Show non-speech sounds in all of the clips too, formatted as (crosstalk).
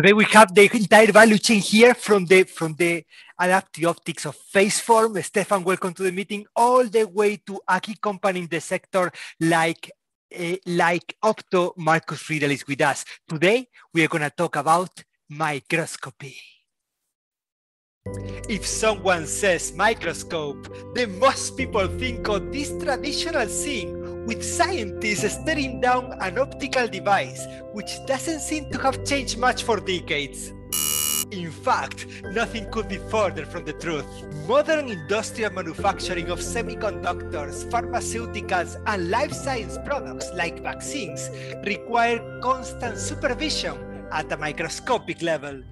Today we have the entire value chain here from the from the adaptive optics of Phaseform. Stefan, welcome to the meeting. All the way to a key company in the sector like uh, like Opto. Marcus Riedel is with us. Today we are going to talk about microscopy. If someone says microscope, then most people think of this traditional thing with scientists staring down an optical device, which doesn't seem to have changed much for decades. In fact, nothing could be further from the truth. Modern industrial manufacturing of semiconductors, pharmaceuticals, and life science products like vaccines require constant supervision at a microscopic level.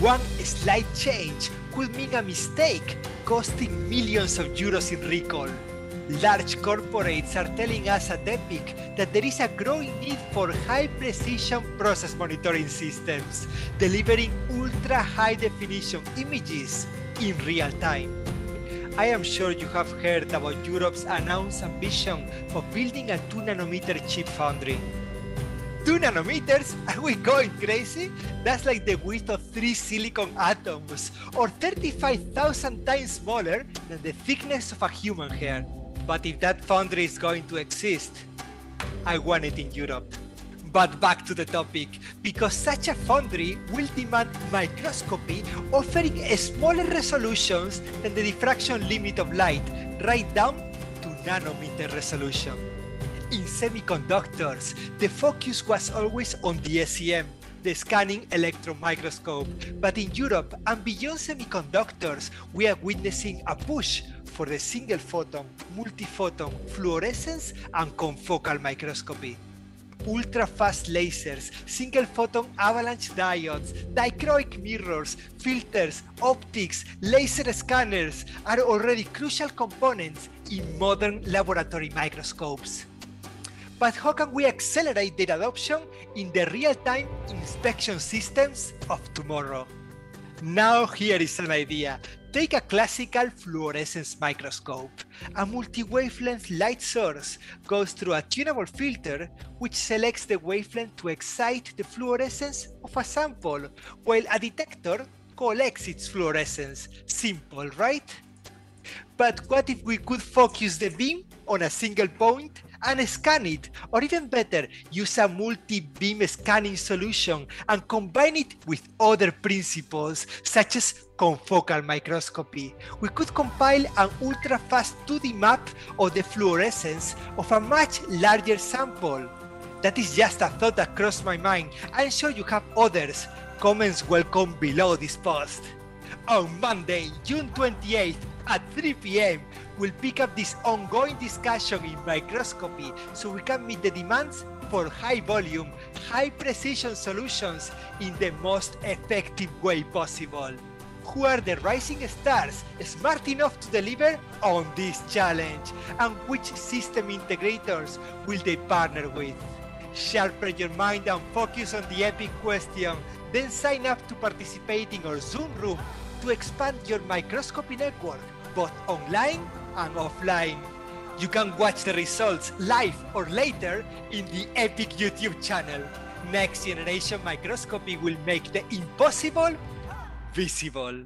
One slight change could mean a mistake costing millions of euros in recall large corporates are telling us at Epic that there is a growing need for high precision process monitoring systems, delivering ultra high definition images in real time. I am sure you have heard about Europe's announced ambition of building a 2 nanometer chip foundry. 2 nanometers? (laughs) Are we going crazy? That's like the width of three silicon atoms, or 35,000 times smaller than the thickness of a human hair. But if that foundry is going to exist, I want it in Europe. But back to the topic, because such a foundry will demand microscopy offering smaller resolutions than the diffraction limit of light, right down to nanometer resolution. In semiconductors, the focus was always on the SEM, the scanning electron microscope. But in Europe and beyond semiconductors, we are witnessing a push for the single photon, multi-photon, fluorescence, and confocal microscopy. Ultra-fast lasers, single photon avalanche diodes, dichroic mirrors, filters, optics, laser scanners are already crucial components in modern laboratory microscopes. But how can we accelerate their adoption in the real-time inspection systems of tomorrow? Now here is an idea. Take a classical fluorescence microscope. A multi-wavelength light source goes through a tunable filter which selects the wavelength to excite the fluorescence of a sample, while a detector collects its fluorescence. Simple, right? But what if we could focus the beam on a single point and scan it, or even better, use a multi-beam scanning solution and combine it with other principles such as confocal microscopy. We could compile an ultra-fast 2D map of the fluorescence of a much larger sample. That is just a thought that crossed my mind. I'm sure you have others. Comments welcome below this post. On Monday, June 28th at 3 p.m., we'll pick up this ongoing discussion in microscopy so we can meet the demands for high volume, high precision solutions in the most effective way possible. Who are the rising stars smart enough to deliver on this challenge? And which system integrators will they partner with? Sharpen your mind and focus on the epic question. Then sign up to participate in our Zoom room to expand your microscopy network, both online and offline. You can watch the results live or later in the Epic YouTube channel. Next Generation Microscopy will make the impossible visible.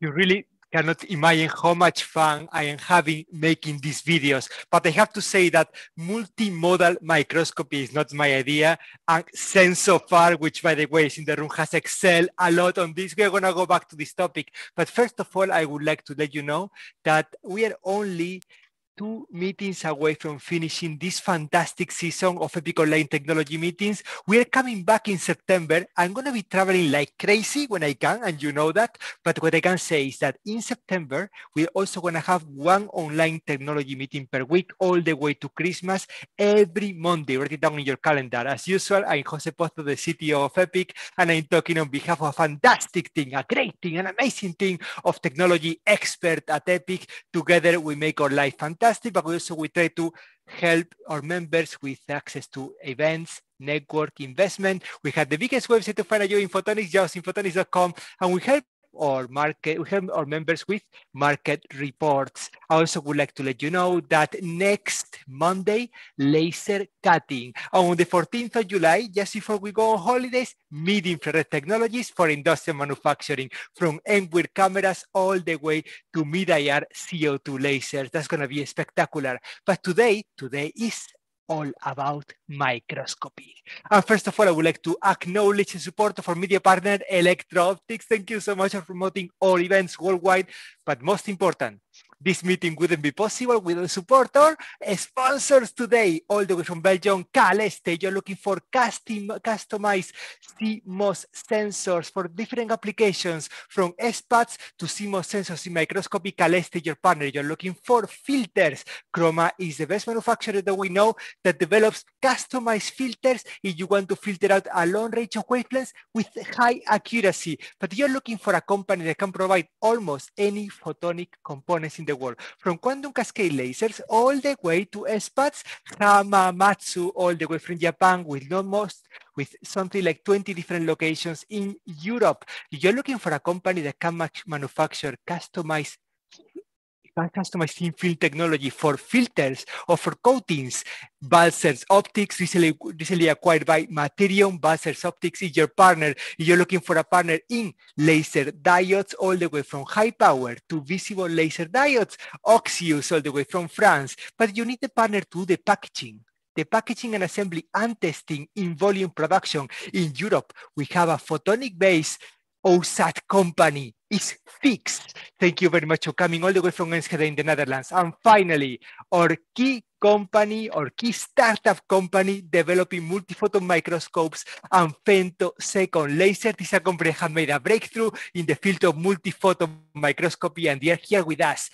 You really cannot imagine how much fun I am having making these videos. But I have to say that multimodal microscopy is not my idea. And SensoFar, which by the way is in the room, has excelled a lot on this. We're gonna go back to this topic. But first of all, I would like to let you know that we are only two meetings away from finishing this fantastic season of Epic Online Technology meetings. We are coming back in September. I'm going to be traveling like crazy when I can, and you know that. But what I can say is that in September, we're also going to have one online technology meeting per week, all the way to Christmas, every Monday. Write it down in your calendar. As usual, I'm Jose Pozo, the CTO of Epic, and I'm talking on behalf of a fantastic thing, a great thing, an amazing thing of technology expert at Epic. Together, we make our life fantastic fantastic, but also we try to help our members with access to events, network, investment. We have the biggest website to find a job in photonics, jobsinphotonics.com, and we help our market, we help our members with market reports. I also would like to let you know that next Monday, laser cutting. On the 14th of July, just before we go on holidays, mid-infrared technologies for industrial manufacturing from MWIR cameras all the way to mid-IR CO2 lasers. That's gonna be spectacular. But today, today is all about microscopy. And first of all, I would like to acknowledge the support of our media partner, Electro Optics. Thank you so much for promoting all events worldwide. But most important, this meeting wouldn't be possible without support our sponsors today, all the way from Belgium, Caeleste. You're looking for custom, customized CMOS sensors for different applications, from SPADs to CMOS sensors in microscopy. Caeleste, your partner. You're looking for filters. Chroma is the best manufacturer that we know that develops customized filters if you want to filter out a long range of wavelengths with high accuracy. But you're looking for a company that can provide almost any photonic components in the world, from quantum cascade lasers all the way to SPADs, Hamamatsu, all the way from Japan with no most with something like 20 different locations in Europe. You're looking for a company that can manufacture customized customized thin film technology for filters or for coatings. Balzers Optics, recently, recently acquired by Materion. Balzers Optics is your partner. You're looking for a partner in laser diodes, all the way from high power to visible laser diodes, Oxxius, all the way from France. But you need a partner to do the packaging the packaging and assembly and testing in volume production in Europe. We have a photonic based OSAT company is PHIX. Thank you very much for coming all the way from Enschede in the Netherlands. And finally, our key company or key startup company developing multiphoton microscopes and femtosecond laser. This company has made a breakthrough in the field of multiphoton microscopy and they are here with us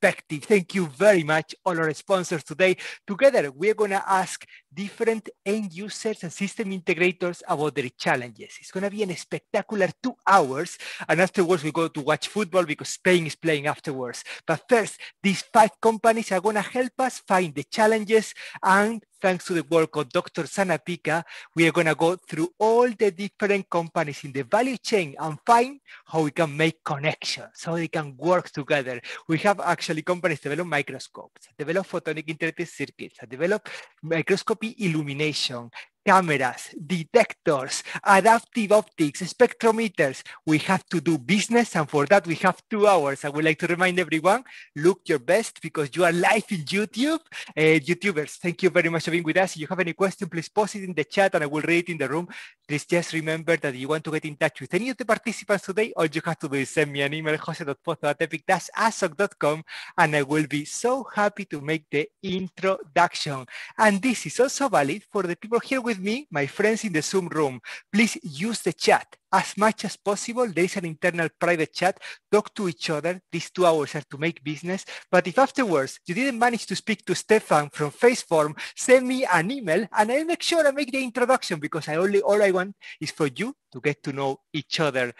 Prospective. Thank you very much, all our sponsors today. Together, we're going to ask different end users and system integrators about their challenges. It's going to be a spectacular two hours. And afterwards, we go to watch football because Spain is playing afterwards. But first, these five companies are going to help us find the challenges and thanks to the work of Dr. Sanapika, we are going to go through all the different companies in the value chain and find how we can make connections, how they can work together. We have actually companies develop microscopes, develop photonic integrated circuits, develop microscopy illumination, cameras, detectors, adaptive optics, spectrometers. We have to do business, and for that we have two hours. I would like to remind everyone, look your best because you are live in YouTube. Uh, YouTubers, thank you very much for being with us. If you have any question, please post it in the chat and I will read it in the room. Please just remember that you want to get in touch with any of the participants today, all you have to do is send me an email, jose.pozo at epic-assoc.com, and I will be so happy to make the introduction. And this is also valid for the people here with with me, my friends in the Zoom room. Please use the chat as much as possible. There is an internal private chat. Talk to each other. These two hours are to make business. But if afterwards you didn't manage to speak to Stefan from Phaseform, send me an email and I'll make sure I make the introduction because I only all I want is for you to get to know each other.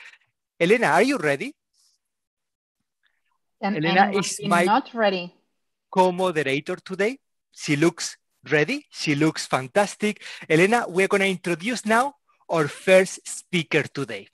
Elena, are you ready? And Elena is my not ready. co-moderator today. She looks ready. She looks fantastic. Elena, we're going to introduce now our first speaker today.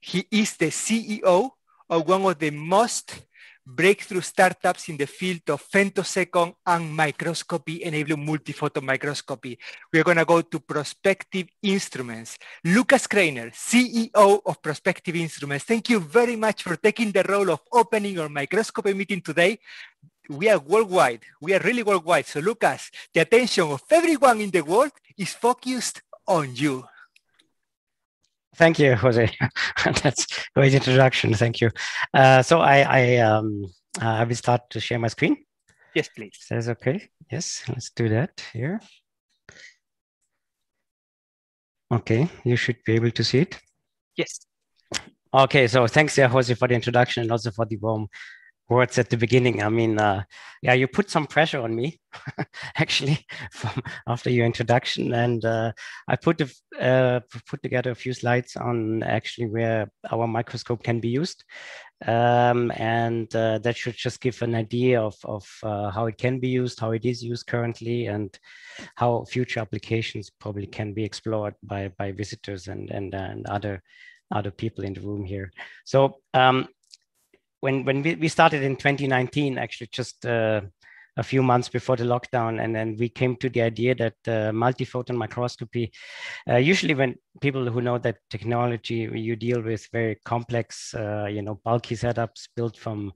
He is the CEO of one of the most breakthrough startups in the field of femtosecond and microscopy, enabling multiphoton microscopy. We're going to go to Prospective Instruments. Lukas Krainer, CEO of Prospective Instruments. Thank you very much for taking the role of opening our microscopy meeting today we are worldwide. We are really worldwide. So Lukas, the attention of everyone in the world is focused on you. Thank you, Jose. (laughs) That's a great introduction. Thank you. Uh, so I, I, um, uh, I will start to share my screen. Yes, please. Says okay. Yes, let's do that here. Okay, you should be able to see it. Yes. Okay, so thanks, yeah, Jose, for the introduction and also for the warm words at the beginning. I mean, uh, yeah, you put some pressure on me, (laughs) actually, from after your introduction, and uh, I put a, uh, put together a few slides on actually where our microscope can be used, um, and uh, that should just give an idea of of uh, how it can be used, how it is used currently, and how future applications probably can be explored by by visitors and and, and other other people in the room here. So um, when when we, we started in 2019, actually just uh, a few months before the lockdown, and then we came to the idea that uh, multiphoton microscopy. Uh, usually, when people who know that technology, you deal with very complex, uh, you know, bulky setups built from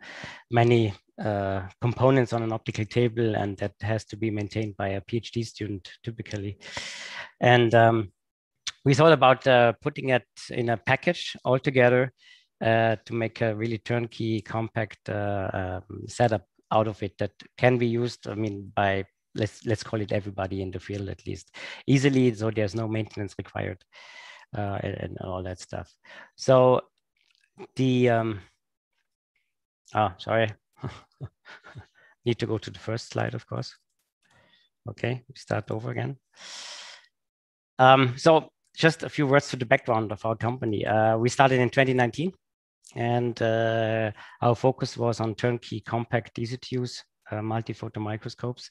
many uh, components on an optical table, and that has to be maintained by a PhD student typically. And um, we thought about uh, putting it in a package altogether uh, to make a really turnkey, compact uh, um, setup out of it that can be used. I mean, by let's let's call it everybody in the field at least easily, so there's no maintenance required uh, and, and, all that stuff. So the um, oh sorry, (laughs) need to go to the first slide, of course. Okay, we start over again. Um, so just a few words to the background of our company. Uh, we started in 2019 and uh, our focus was on turnkey, compact, easy to use uh, multiphoton microscopes.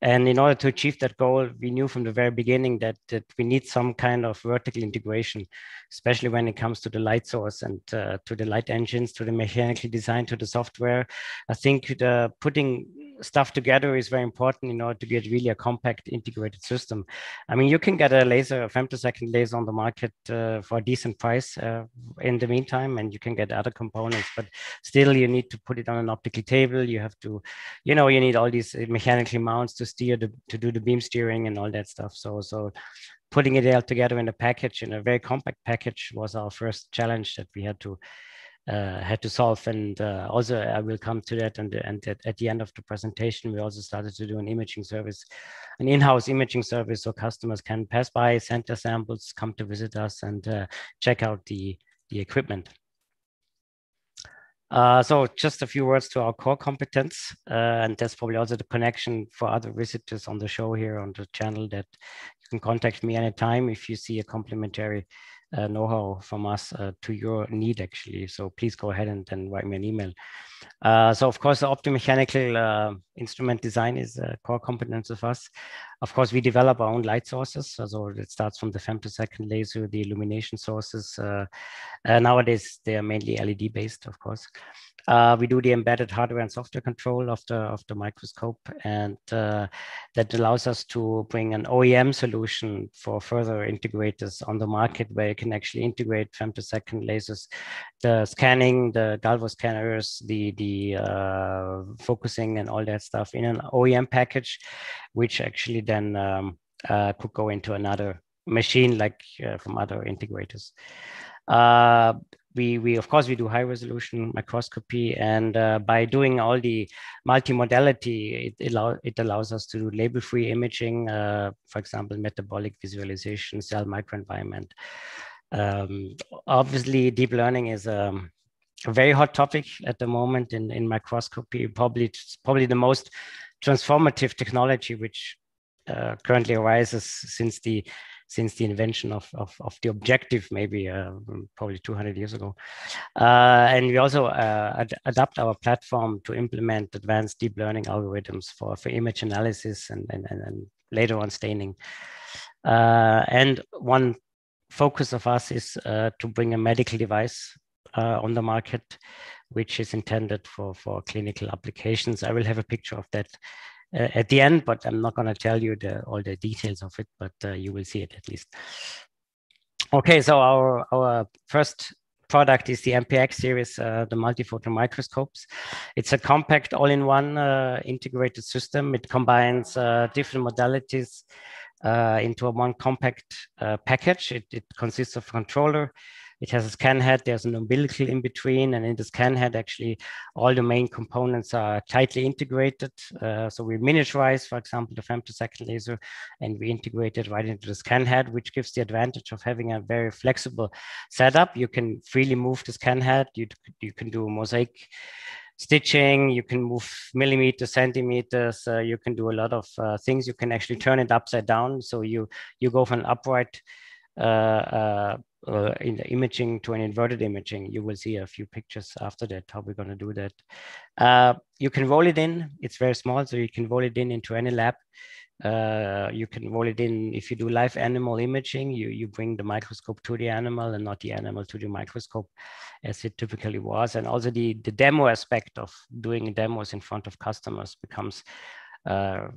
And in order to achieve that goal, we knew from the very beginning that, that we need some kind of vertical integration, especially when it comes to the light source and uh, to the light engines, to the mechanical design, to the software. I think the putting stuff together is very important in order to get really a compact integrated system. I mean, you can get a laser, a femtosecond laser on the market uh, for a decent price uh, in the meantime, and you can get other components, but still you need to put it on an optical table. You have to, you know, you need all these mechanical mounts to steer the, to do the beam steering and all that stuff. So, so putting it all together in a package, in a very compact package was our first challenge that we had to uh, had to solve. And uh, also, I will come to that. And, and at, at, the end of the presentation, we also started to do an imaging service, an in-house imaging service, so customers can pass by, send their samples, come to visit us, and uh, check out the the equipment. Uh, so just a few words to our core competence, uh, and that's probably also the connection for other visitors on the show here on the channel that you can contact me anytime if you see a complementary uh, know-how from us uh, to your need actually. So please go ahead and then write me an email. Uh, so of course, the optomechanical uh, instrument design is a core competence of us. Of course, we develop our own light sources. So it starts from the femtosecond laser, the illumination sources. Uh, nowadays, they are mainly LED based, of course. Uh, we do the embedded hardware and software control of the of the microscope, and uh, that allows us to bring an OEM solution for further integrators on the market, where you can actually integrate femtosecond lasers, the scanning, the Galvo scanners, the the uh, focusing, and all that stuff in an OEM package, which actually then um, uh, could go into another machine like uh, from other integrators. Uh, we, we of course we do high resolution microscopy and uh, by doing all the multimodality it, allow, it allows us to do label free imaging uh, for example metabolic visualization cell microenvironment. Um, obviously deep learning is um, a very hot topic at the moment in, in microscopy probably probably the most transformative technology which uh, currently arises since the since the invention of, of, of the objective, maybe uh, probably 200 years ago. Uh, and we also uh, ad adapt our platform to implement advanced deep learning algorithms for, for image analysis and, and, and, and later on staining. Uh, and one focus of us is uh, to bring a medical device on the market, which is intended for, for clinical applications. I will have a picture of that at the end, but I'm not going to tell you the, all the details of it, but uh, you will see it at least. Okay, so our, our first product is the MPX series, uh, the multiphoton microscopes. It's a compact all-in-one uh, integrated system. It combines uh, different modalities uh, into a one compact package. It, it, consists of controller, it has a scan head, there's an umbilical in between, and in the scan head, actually, all the main components are tightly integrated. Uh, so we miniaturize, for example, the femtosecond laser, and we integrate it right into the scan head, which gives the advantage of having a very flexible setup. You can freely move the scan head. You, you can do mosaic stitching, you can move millimeters, centimeters, uh, you can do a lot of uh, things. You can actually turn it upside down. So you, you go from an upright uh, uh, in the imaging to an inverted imaging. You will see a few pictures after that, how we're going to do that. Uh, you can roll it in. It's very small, so you can roll it in into any lab. uh, you can roll it in if you do live animal imaging you you bring the microscope to the animal and not the animal to the microscope as it typically was and also the the demo aspect of doing demos in front of customers becomes uh,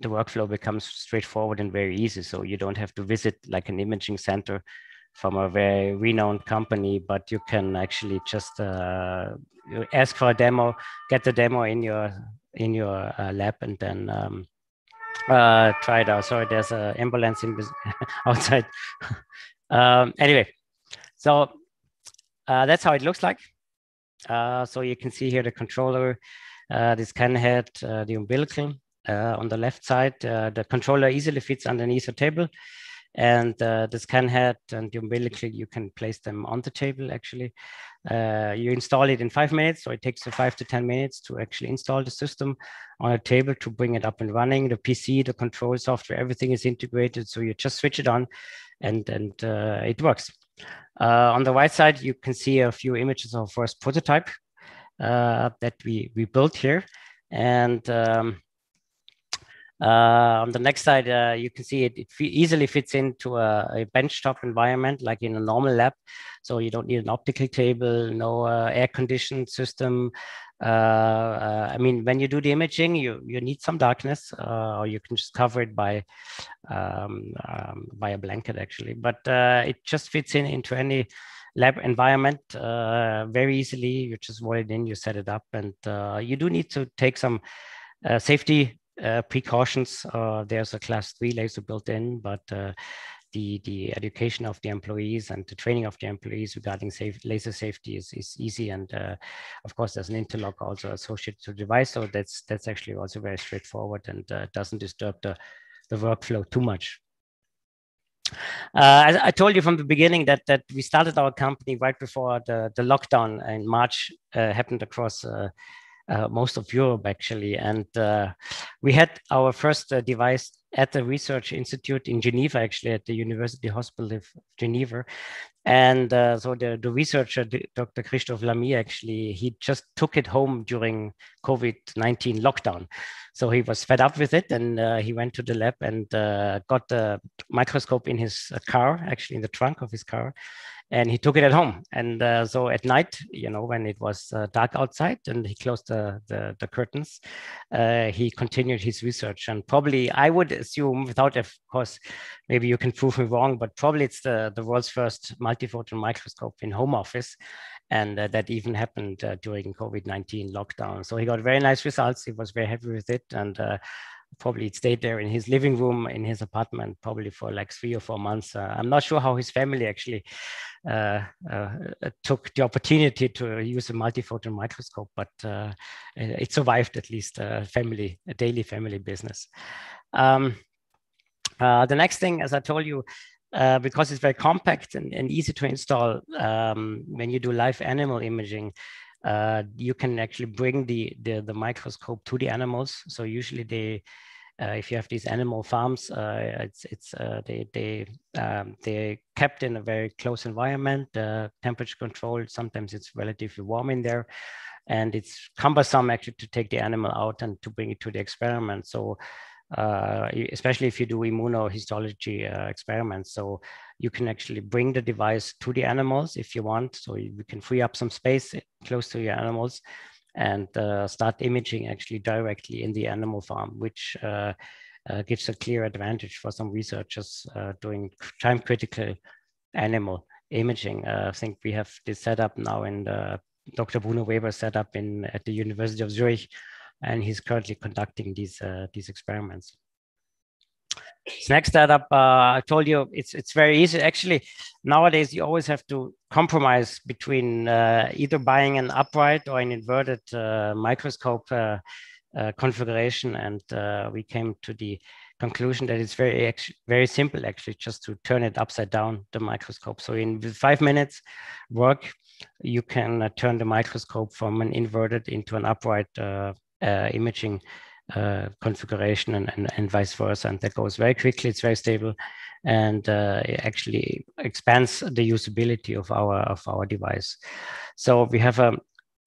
the workflow becomes straightforward and very easy so you don't have to visit like an imaging center from a very renowned company but you can actually just uh, ask for a demo get the demo in your in your uh, lab and then um, uh, try it out. Sorry, there's an ambulance in (laughs) outside. (laughs) um, anyway, so uh, that's how it looks like. Uh, so you can see here the controller, uh, this can head, the umbilical on the left side. The controller easily fits underneath the table. And uh, the scan head and the umbilical, you can place them on the table actually. Uh, you install it in five minutes, so it takes five to 10 minutes to actually install the system on a table to bring it up and running. The PC, the control software, everything is integrated. So you just switch it on and, and uh, it works. Uh, on the right side, you can see a few images of first prototype uh, that we, we built here. And um, uh, on the next slide, uh, you can see it, it easily fits into a, a benchtop environment like in a normal lab. So you don't need an optical table, no uh, air conditioned system. Uh, uh, I mean, when you do the imaging, you, you need some darkness uh, or you can just cover it by, um, um, by a blanket actually. But it just fits in into any lab environment very easily. You just roll it in, you set it up and you do need to take some safety uh, precautions. Uh, there's a class three laser built in, but uh, the the education of the employees and the training of the employees regarding safe laser safety is, is easy. And uh, of course, there's an interlock also associated to the device, so that's that's actually also very straightforward and uh, doesn't disturb the the workflow too much. Uh, I told you from the beginning that that we started our company right before the, the lockdown in March uh, happened across uh, uh, most of Europe actually. And uh, we had our first uh, device at the research institute in Geneva, actually at the University Hospital of Geneva. And uh, so the, the researcher, Dr. Christophe Lamy, actually, he just took it home during COVID-19 lockdown. So he was fed up with it and uh, he went to the lab and uh, got the microscope in his car, actually in the trunk of his car and he took it at home. And uh, so at night, you know, when it was uh, dark outside and he closed the, the, the curtains, uh, he continued his research. And probably, I would assume, without, of course, maybe you can prove me wrong, but probably it's the, the world's first multiphoton microscope in home office. And uh, that even happened uh, during COVID 19 lockdown. So he got very nice results. He was very happy with it. And uh, probably stayed there in his living room in his apartment probably for like three or four months. Uh, i'm not sure how his family actually uh, uh, took the opportunity to use a multiphoton microscope but uh, it survived at least a family a daily family business. Um, uh, the next thing as i told you uh, because it's very compact and, and easy to install um, when you do live animal imaging uh, you can actually bring the, the, the microscope to the animals. So usually they, uh, if you have these animal farms, uh, it's it's uh, they they um, they're kept in a very close environment, uh, temperature controlled. Sometimes it's relatively warm in there, and it's cumbersome actually to take the animal out and to bring it to the experiment. So uh, especially if you do immunohistology uh, experiments. So you can actually bring the device to the animals if you want. So you can free up some space close to your animals and uh, start imaging actually directly in the animal farm, which uh, uh, gives a clear advantage for some researchers uh, doing time critical animal imaging. I think we have this setup now in the Dr. Bruno Weber setup in at the University of Zurich and he's currently conducting these uh, these experiments. Next setup, uh, I told you, it's it's very easy. Actually, nowadays you always have to compromise between uh, either buying an upright or an inverted uh, microscope uh, uh, configuration, and we came to the conclusion that it's very very simple actually just to turn it upside down the microscope. So in five minutes work, you can turn the microscope from an inverted into an upright uh, imaging uh, configuration and, and, and, vice versa. And that goes very quickly, it's very stable, and uh, it actually expands the usability of our of our device. So we have a,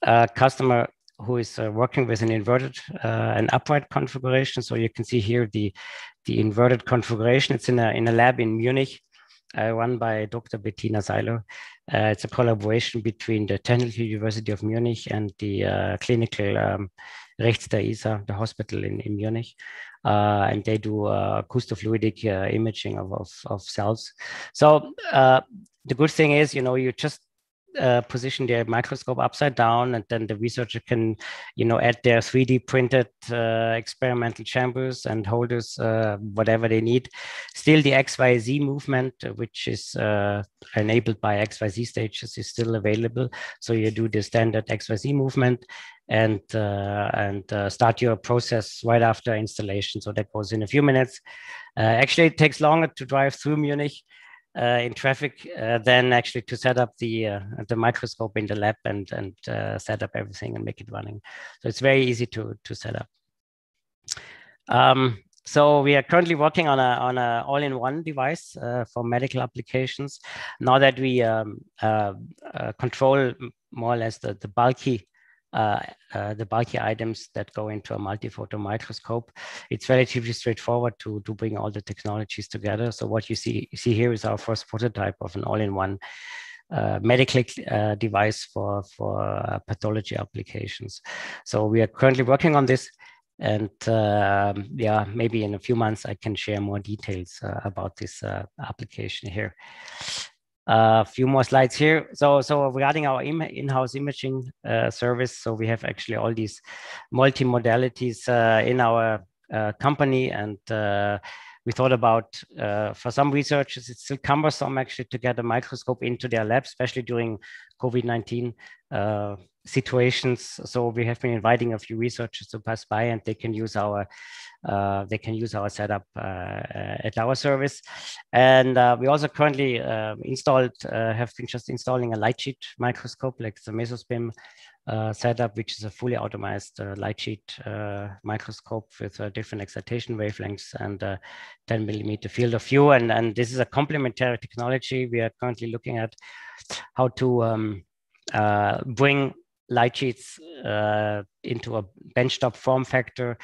a customer who is uh, working with an inverted uh, and upright configuration. So you can see here the, the inverted configuration. It's in a, in a lab in Munich uh, run by Dr. Bettina Seiler. Uh, it's a collaboration between the Technical University of Munich and the uh, clinical um, Rechts the hospital in, in Munich. Uh, and they do uh, acoustofluidic uh, imaging of, of, of, cells. So the good thing is, you know, you just uh, position their microscope upside down and then the researcher can you know add their 3d printed uh, experimental chambers and holders uh, whatever they need. Still the xyz movement which is uh, enabled by xyz stages is still available. So you do the standard xyz movement and uh, and uh, start your process right after installation. So that goes in a few minutes. Actually it takes longer to drive through munich in traffic uh, than actually to set up the uh, the microscope in the lab and and set up everything and make it running. So it's very easy to to set up. Um, so we are currently working on a on a all-in-one device uh, for medical applications. Now that we um, uh, uh, control more or less the, the bulky uh, uh, the bulky items that go into a multiphoton microscope. It's relatively straightforward to, to bring all the technologies together. So what you see, you see here is our first prototype of an all-in-one uh, medical uh, device for, for uh, pathology applications. So we are currently working on this and um, yeah, maybe in a few months I can share more details about this application here a few more slides here. So, so regarding our in-house imaging uh, service, so we have actually all these multi-modalities uh, in our uh, company, and we thought about uh, for some researchers it's still cumbersome actually to get a microscope into their lab, especially during COVID-19 uh, situations. So we have been inviting a few researchers to pass by, and they can use our uh, they can use our setup uh, uh, at our service. And we also currently installed, have been just installing a light sheet microscope like the mesoSPIM uh, setup, which is a fully automated uh, light sheet uh, microscope with different excitation wavelengths and 10 millimeter field of view. And, and this is a complementary technology. We are currently looking at how to um, bring light sheets uh, into a benchtop form factor.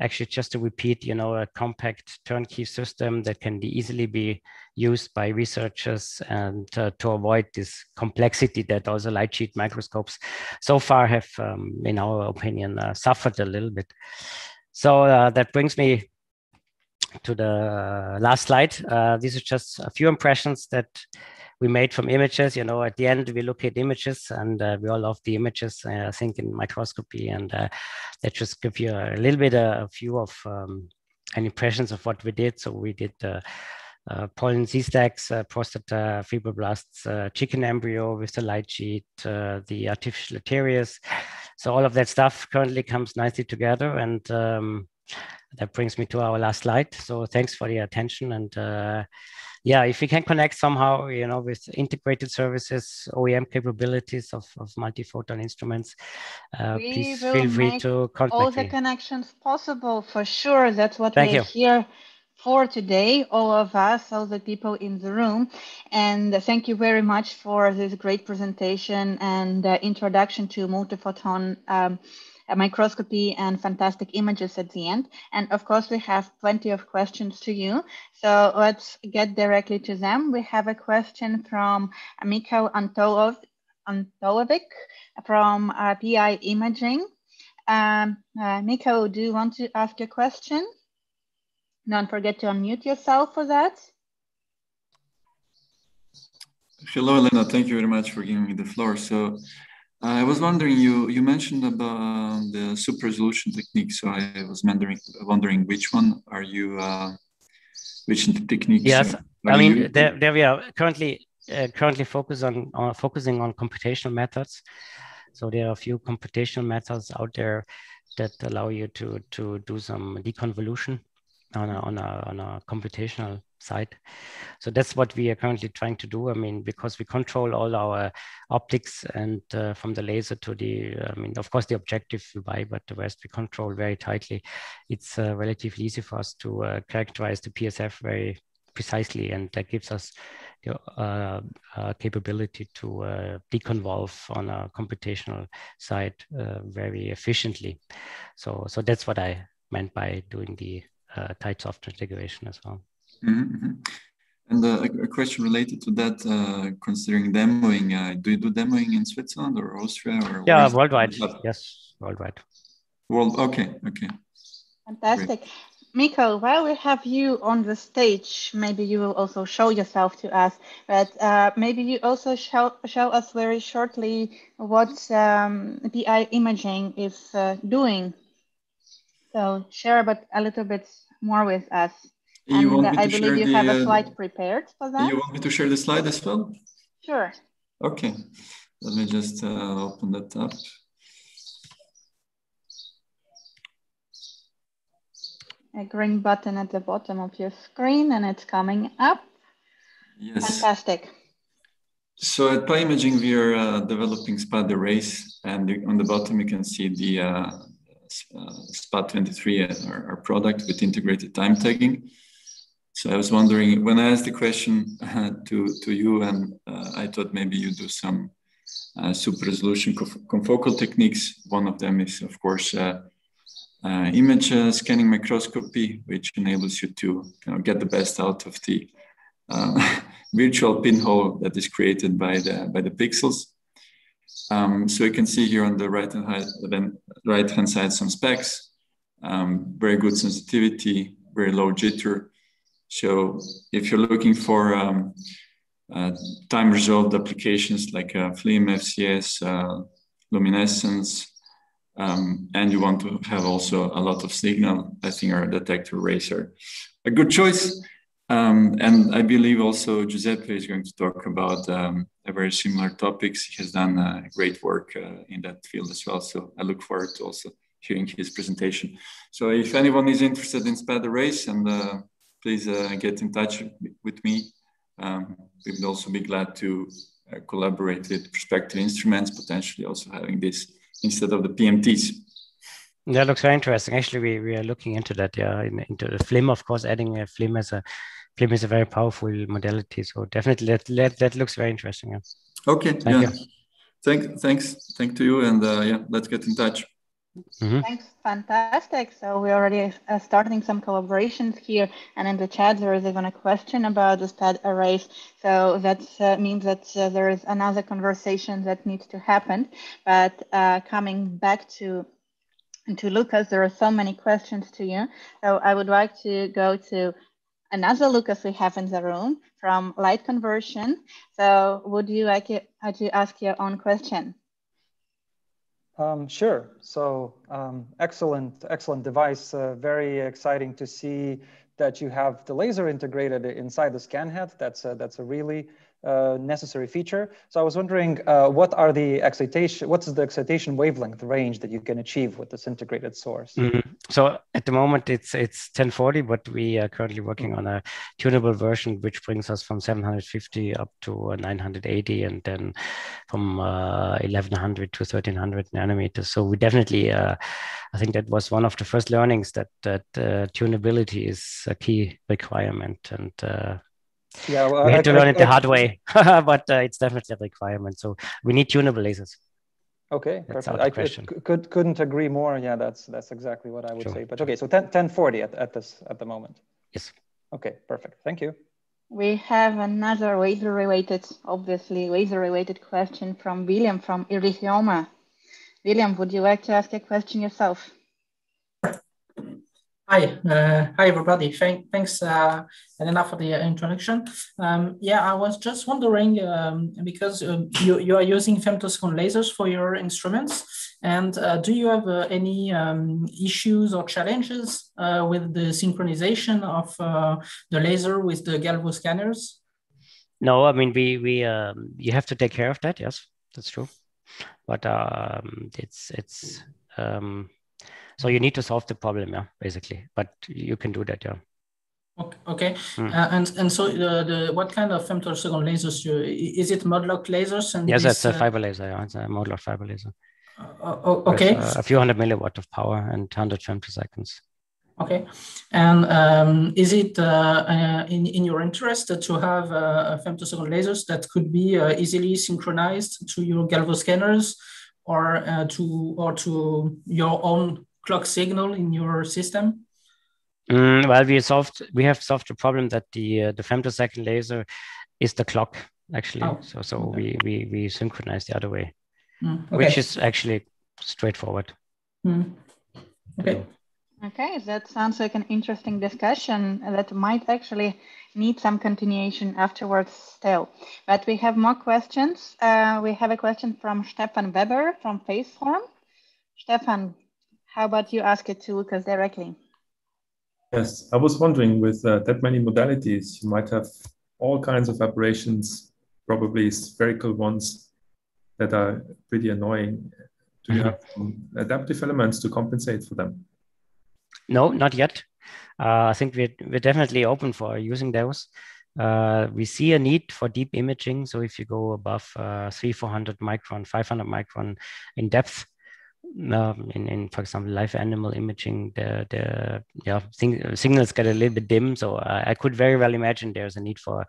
Actually, just to repeat, you know, a compact turnkey system that can be easily be used by researchers and uh, to avoid this complexity that also light sheet microscopes so far have, um, in our opinion, uh, suffered a little bit. So uh, that brings me to the last slide. Uh, these are just a few impressions that we made from images. You know, at the end we look at images, and uh, we all love the images. Uh, I think in microscopy, and uh, that just give you a little bit uh, a view of um, and impressions of what we did. So we did. Uh, uh, pollen Z-stacks, uh, prostata fibroblasts, chicken embryo with the light sheet, the artificial arterias. So all of that stuff currently comes nicely together. And um, that brings me to our last slide. So thanks for the attention and yeah, if we can connect somehow, you know, with integrated services, OEM capabilities of, of multi-photon instruments, uh, please feel free to contact all the me. connections possible for sure. That's what Thank we're you. here for today, all of us, all the people in the room. And thank you very much for this great presentation and uh, introduction to multi-photon um, microscopy and fantastic images at the end. And of course, we have plenty of questions to you. So let's get directly to them. We have a question from Michel Antolov, Antolovic from uh, PI Imaging. Um, uh, do you want to ask a question? Don't forget to unmute yourself for that. Hello, Elena. Thank you very much for giving me the floor. So I was wondering, you you mentioned about the super resolution technique. So I was wondering, wondering which one are you, uh, which technique? Yes, I mean you... there, there we are currently uh, currently focus on, on focusing on computational methods. So there are a few computational methods out there that allow you to to do some deconvolution on a on a on a computational side. So that's what we are currently trying to do. I mean, because we control all our optics and uh, from the laser to the, I mean, of course, the objective we buy, but the rest we control very tightly. It's uh, relatively easy for us to uh, characterize the PSF very precisely, and that gives us the uh, uh, capability to uh, deconvolve on a computational side very efficiently. So, so that's what I meant by doing the uh, tight software integration as well. Mm -hmm. And uh, a question related to that, considering demoing, do you do demoing in Switzerland or Austria or? Yeah, worldwide. Yes, worldwide. World. Okay. Okay. Fantastic. Great. Miko, while we have you on the stage, maybe you will also show yourself to us, but uh, maybe you also show, show us very shortly what um, Pi imaging is uh, doing. So share but a little bit more with us. You and uh, I believe you the, have a slide prepared for that. You want me to share the slide as well? Sure. Okay, let me just uh, open that up. a green button at the bottom of your screen and it's coming up. Yes. Fantastic. So at Pi Imaging, we are uh, developing SPAD arrays, and on the bottom you can see the uh, uh, SPAD 23, uh, our, our, product with integrated time tagging. So I was wondering, when I asked the question uh, to, to you, and uh, I thought maybe you do some super resolution confocal techniques. One of them is, of course, uh, image uh, scanning microscopy, which enables you to you know, get the best out of the uh, (laughs) virtual pinhole that is created by the by the pixels. Um, so you can see here on the right hand right hand side some specs, um, very good sensitivity, very low jitter. So if you're looking for um, uh, time resolved applications like uh, FLIM, FCS, uh, luminescence, um, and you want to have also a lot of signal, I think our detector are a good choice. Um, and I believe also Giuseppe is going to talk about um, a very similar topics. He has done uh, great work uh, in that field as well. So I look forward to also hearing his presentation. So if anyone is interested in SPAD arrays, and uh, please uh, get in touch with me. Um, we would also be glad to uh, collaborate with prospective Instruments, potentially also having this instead of the PMTs. That looks very interesting. Actually, we, we are looking into that. Yeah, in, into the FLIM, of course, adding a FLIM as a FLIM is a very powerful modality. So definitely, that that, that looks very interesting. Yeah. Okay. Thank yeah. You. Thank, thanks. Thank to you, and uh, yeah, let's get in touch. Mm-hmm. Thanks, fantastic. So we're already uh, starting some collaborations here, and in the chat there is even a question about the SPAD arrays. So that uh, means that uh, there is another conversation that needs to happen. But uh, coming back to to Lukas, there are so many questions to you. So I would like to go to another Lucas we have in the room from Light Conversion. So would you like to ask your own question? Um, sure. So um, excellent, excellent device. Uh, very exciting to see that you have the laser integrated inside the scan head. That's a, that's a really uh, necessary feature. So I was wondering, uh, what are the excitation, what's the excitation wavelength range that you can achieve with this integrated source? Mm-hmm. So at the moment it's it's 1040, but we are currently working on a tunable version, which brings us from 750 up to 980, and then from uh, 1100 to 1300 nanometers. So we definitely, uh, I think that was one of the first learnings that that uh, tunability is a key requirement, and uh, yeah, well, we had I, to learn I, it the hard way, (laughs) but uh, it's definitely a requirement. So we need tunable lasers. Okay, that's perfect. I question. could couldn't agree more. Yeah, that's that's exactly what I would sure. say. But okay, so 10, 1040 at, at this at the moment. Yes. Okay, perfect. Thank you. We have another laser related, obviously laser related question from William from Irisiome. William, would you like to ask a question yourself? Hi, uh, hi everybody. Thank, thanks, uh, Elena, for the uh, introduction. Um, yeah, I was just wondering um, because um, you, you are using femtosecond lasers for your instruments, and uh, do you have uh, any um, issues or challenges uh, with the synchronization of the laser with the Galvo scanners? No, I mean we we um, you have to take care of that. Yes, that's true, but um, it's it's so you need to solve the problem, yeah, basically. But you can do that, yeah. Okay, okay. Mm. Uh, and and so the, the what kind of femtosecond lasers? You, is it mode-locked lasers? And yes, it's a uh, fiber laser. Yeah, it's a mode-locked fiber laser. Uh, oh, okay. With, uh, a few hundred milliwatt of power and 100 femtoseconds. Okay, and um, is it uh, uh, in, in your interest to have uh, femtosecond lasers that could be uh, easily synchronized to your galvo scanners or uh, to or to your own clock signal in your system? Mm, well, we solved we have solved the problem that the uh, the femtosecond laser is the clock actually. Oh. So so okay. we, we we synchronize the other way, mm, okay. which is actually straightforward. Mm. Okay. So, Okay, that sounds like an interesting discussion that might actually need some continuation afterwards still. But we have more questions. Uh, we have a question from Stefan Weber from Phaseform. Stefan, how about you ask it to Lukas directly? Yes, I was wondering with uh, that many modalities, you might have all kinds of aberrations, probably spherical ones that are pretty annoying. Do you mm-hmm. have adaptive elements to compensate for them? No, not yet. Uh, I think we're, we're definitely open for using those. Uh, we see a need for deep imaging. So if you go above uh, three, 400 micron, 500 micron in depth, um, in, in, for example, live animal imaging, the, the yeah, thing, signals get a little bit dim. So uh, I could very well imagine there's a need for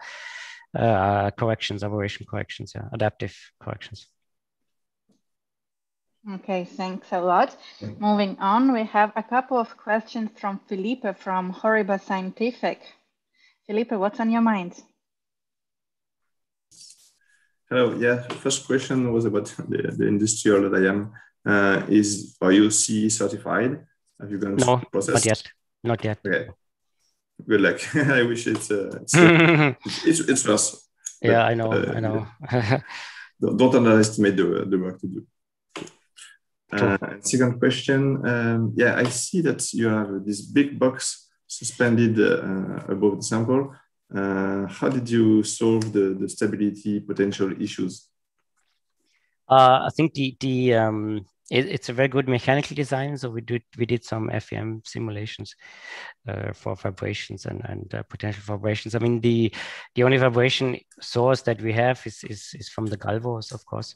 uh, corrections, aberration corrections, yeah, adaptive corrections. Okay, thanks a lot. Moving on, we have a couple of questions from Felipe from Horiba Scientific. Felipe, what's on your mind? Hello, yeah, first question was about the, the industrial that I am. Uh, is, are you CE certified? Have you gone no, process? not yet, not yet. Okay, good luck. (laughs) I wish it's, uh, it's, uh, (laughs) it's, it's. Yeah, I know, uh, I know. (laughs) don't, don't underestimate the, the work to do. Uh, second question, um, yeah, I see that you have this big box suspended uh, above the sample. Uh, how did you solve the, the stability potential issues? Uh, I think the the um, it, it's a very good mechanical design. So we did we did some FEM simulations uh, for vibrations and and uh, potential vibrations. I mean the the only vibration source that we have is is, is from the galvos, of course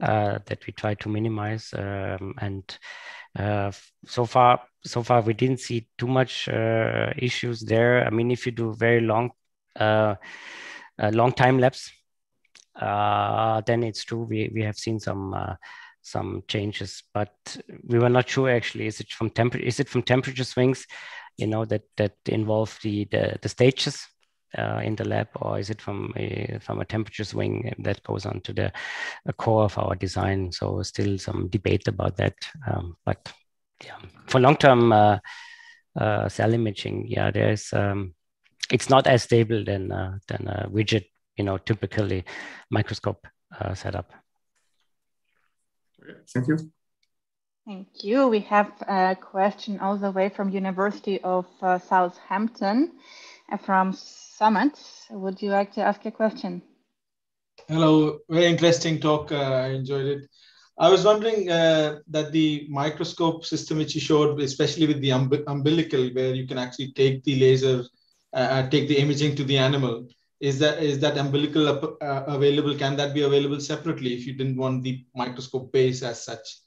uh, that we try to minimize. Um, and uh, so far, so far we didn't see too much uh, issues there. I mean, if you do very long, long time lapse, uh, then it's true we we have seen some uh, some changes, but we were not sure actually. Is it from temperature? Is it from temperature swings? You know that that involve the the, the stages uh, in the lab, or is it from a from a temperature swing that goes on to the core of our design? So still some debate about that. Um, but yeah, for long term uh, uh, cell imaging, yeah, there's um, it's not as stable than uh, than a rigid, you know, typically microscope uh, setup. Thank you. Thank you. We have a question all the way from University of uh, Southampton from Summit. would you like to ask a question? Hello, very interesting talk. Uh, I enjoyed it. I was wondering uh, that the microscope system which you showed, especially with the umb umbilical, where you can actually take the laser, uh, uh take the imaging to the animal, is that is that umbilical uh, available? Can that be available separately if you didn't want the microscope base as such?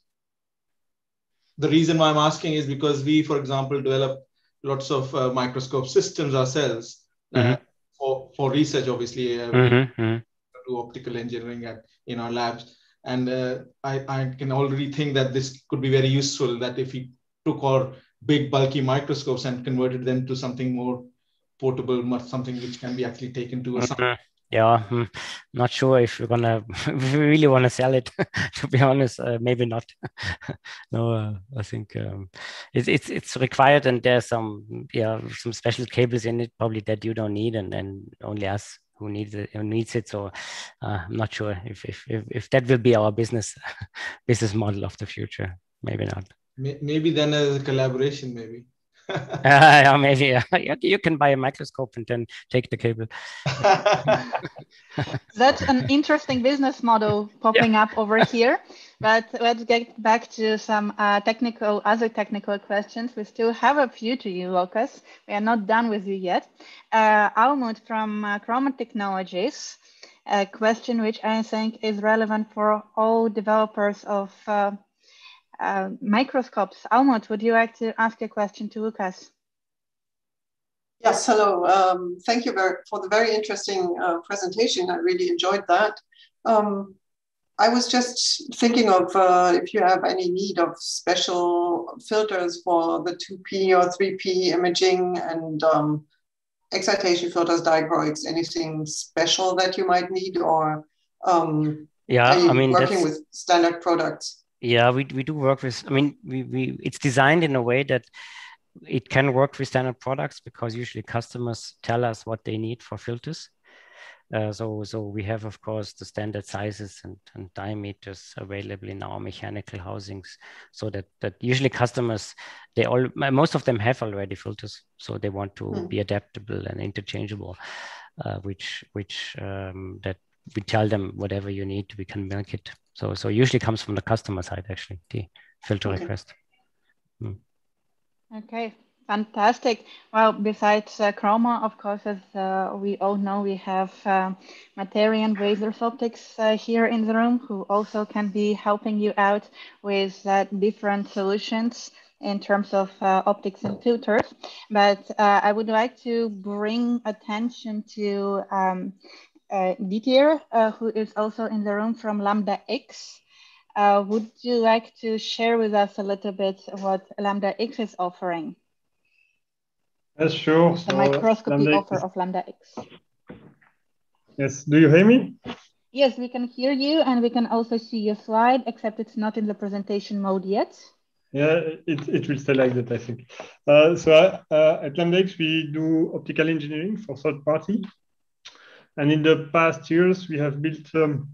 The reason why I'm asking is because we, for example, develop lots of uh, microscope systems ourselves mm-hmm. for for research. Obviously, uh, mm-hmm. mm-hmm. do optical engineering at in our labs, and uh, I I can already think that this could be very useful. That if we took our big bulky microscopes and converted them to something more portable, something which can be actually taken to a mm-hmm yeah, I'm not sure if we're gonna if (laughs) we really want to sell it. (laughs) to be honest, uh, maybe not. (laughs) no, uh, I think um, it's it's it's required, and there's some yeah some special cables in it probably that you don't need, and and only us who needs it who needs it. So uh, I'm not sure if, if if if that will be our business business model of the future. Maybe not. Maybe then as a collaboration, maybe (laughs) uh, yeah, (laughs) maybe uh, (laughs) you can buy a microscope and then take the cable. That's an interesting business model popping yeah. up over here. But let's get back to some uh, technical, other technical questions. We still have a few to you, Lukas. We are not done with you yet. Uh, Almut from uh, Chroma Technologies, a question which I think is relevant for all developers of uh, microscopes. Almut, would you like to ask a question to Lukas? Yes, hello. Um, thank you very, for the very interesting uh, presentation. I really enjoyed that. Um, I was just thinking of uh, if you have any need of special filters for the 2P or 3P imaging and um, excitation filters, dichroics, anything special that you might need or um, yeah, I mean, working with standard products? Yeah, we, we do work with, I mean, we, we it's designed in a way that it can work with standard products because usually customers tell us what they need for filters. Uh, so, so we have, of course, the standard sizes and, and diameters available in our mechanical housings, so that that usually customers, they all most of them have already filters, so they want to mm. be adaptable and interchangeable, uh, which which um, that we tell them whatever you need, we can make it. So so usually comes from the customer side actually the filter okay. request. Mm. Okay, fantastic. Well, besides uh, Chroma, of course, as uh, we all know, we have uh, Materion Balzers Optics uh, here in the room who also can be helping you out with uh, different solutions in terms of uh, optics and filters. But uh, I would like to bring attention to um, Didier, who is also in the room from Lambda X. Uh, would you like to share with us a little bit what Lambda X is offering? Yes, sure. The so microscopy offer of Lambda X. Yes, do you hear me? Yes, we can hear you and we can also see your slide, except it's not in the presentation mode yet. Yeah, it, it will stay like that, I think. Uh, so uh, at LambdaX, we do optical engineering for third party. And in the past years, we have built um,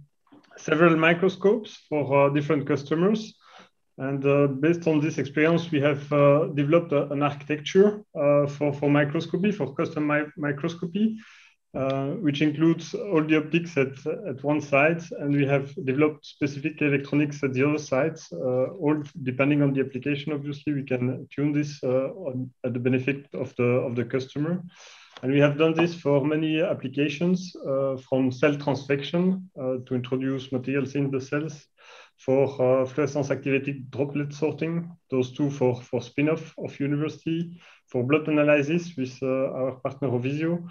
several microscopes for uh, different customers. And uh, based on this experience, we have uh, developed a, an architecture for, for microscopy, for custom mi microscopy, uh, which includes all the optics at, at one side, and we have developed specific electronics at the other side. Uh, all depending on the application, obviously, we can tune this uh, on, at the benefit of the of the customer. And we have done this for many applications, uh, from cell transfection uh, to introduce materials in the cells, for uh, fluorescence activated droplet sorting, those two for, for spin-off of university, for blood analysis with uh, our partner Ovizio,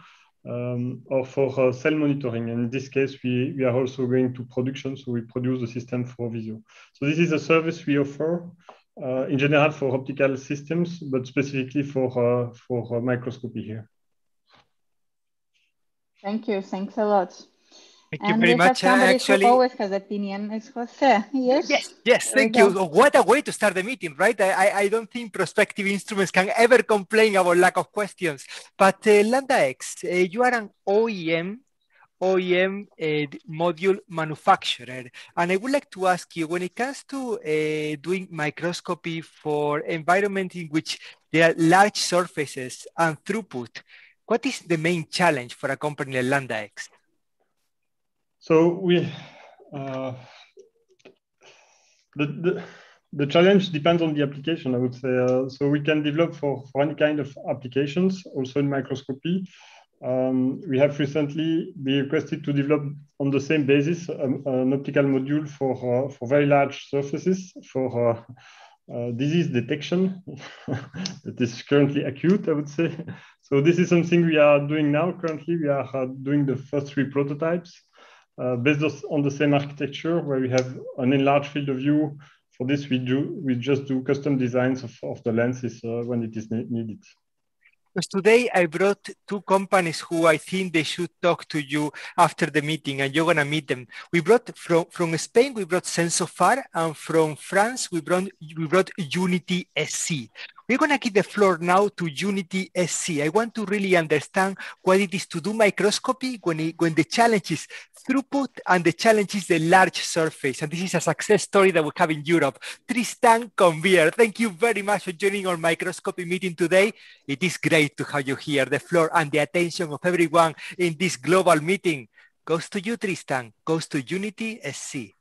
um, or for uh, cell monitoring. And in this case, we, we are also going to production, so we produce the system for Ovizio. So this is a service we offer uh, in general for optical systems, but specifically for, for microscopy here. Thank you. Thanks a lot. Thank you and very much. actually, who always has opinion. It's Jose. Yes. Yes. Yes. Thank you. What a way to start the meeting, right? I, I don't think prospective instruments can ever complain about lack of questions. But uh, Lambda X, uh, you are an OEM OEM uh, module manufacturer. And I would like to ask you, when it comes to uh, doing microscopy for environment in which there are large surfaces and throughput, what is the main challenge for a company like Lambda X? So we, uh, the, the, the challenge depends on the application, I would say. Uh, so we can develop for, for any kind of applications, also in microscopy. Um, we have recently been requested to develop on the same basis um, an optical module for, uh, for very large surfaces for uh, uh, disease detection (laughs) that is currently acute, I would say. So this is something we are doing now. Currently, we are uh, doing the first three prototypes uh, based on the same architecture where we have an enlarged field of view. For this, we do we just do custom designs of, of the lenses uh, when it is ne needed. Because today I brought two companies who I think they should talk to you after the meeting and you're going to meet them. We brought from, from Spain, we brought Sensofar and from France, we brought, we brought Unity SC. We're going to give the floor now to Unity SC. I want to really understand what it is to do microscopy when, it, when the challenge is throughput and the challenge is the large surface. And this is a success story that we have in Europe. Tristan Combier, thank you very much for joining our microscopy meeting today. It is great to have you here. The floor and the attention of everyone in this global meeting goes to you, Tristan, goes to Unity SC.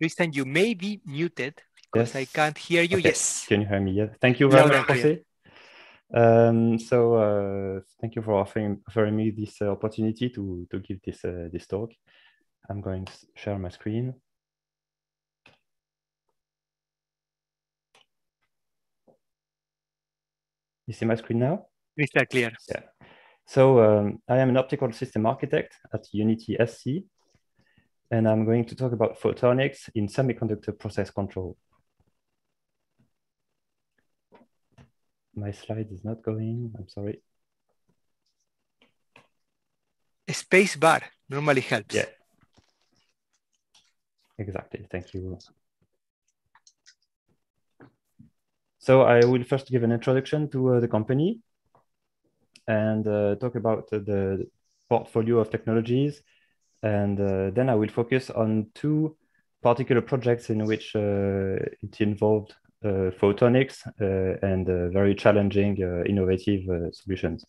Tristan, you may be muted because yes. I can't hear you. Okay. Yes. Can you hear me? Yeah. Thank you very much, Jose. Um, so uh, thank you for offering, offering me this uh, opportunity to, to give this, uh, this talk. I'm going to share my screen. You see my screen now? Crystal clear. Yeah. So um, I am an optical system architect at Unity SC, and I'm going to talk about photonics in semiconductor process control. My slide is not going, I'm sorry. A space bar normally helps. Yeah. Exactly, thank you. So I will first give an introduction to uh, the company and uh, talk about uh, the portfolio of technologies. And uh, then I will focus on two particular projects in which uh, it involved uh, photonics and very challenging, innovative solutions.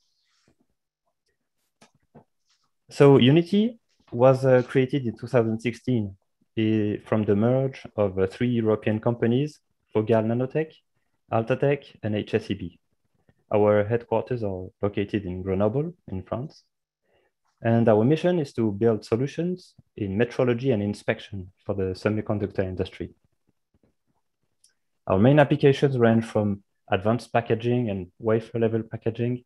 So Unity was created in 2016 from the merge of three European companies, Fogale Nanotech, Altatech, and HSEB. Our headquarters are located in Grenoble, in France. And our mission is to build solutions in metrology and inspection for the semiconductor industry. Our main applications range from advanced packaging and wafer level packaging,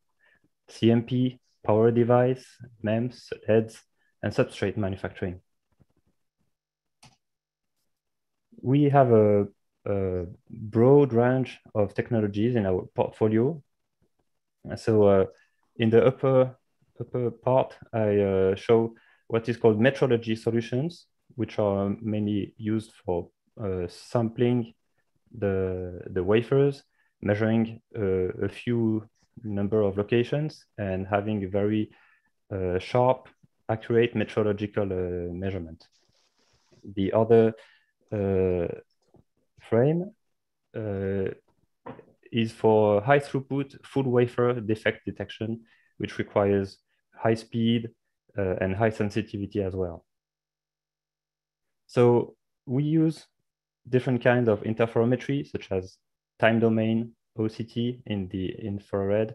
CMP, power device, MEMS, heads, and substrate manufacturing. We have a a broad range of technologies in our portfolio. So uh, in the upper part, I uh, show what is called metrology solutions, which are mainly used for uh, sampling the, the wafers, measuring uh, a few number of locations and having a very uh, sharp, accurate metrological uh, measurement. The other frame uh, is for high throughput full wafer defect detection, which requires high speed uh, and high sensitivity as well. So we use different kinds of interferometry, such as time domain, OCT in the infrared,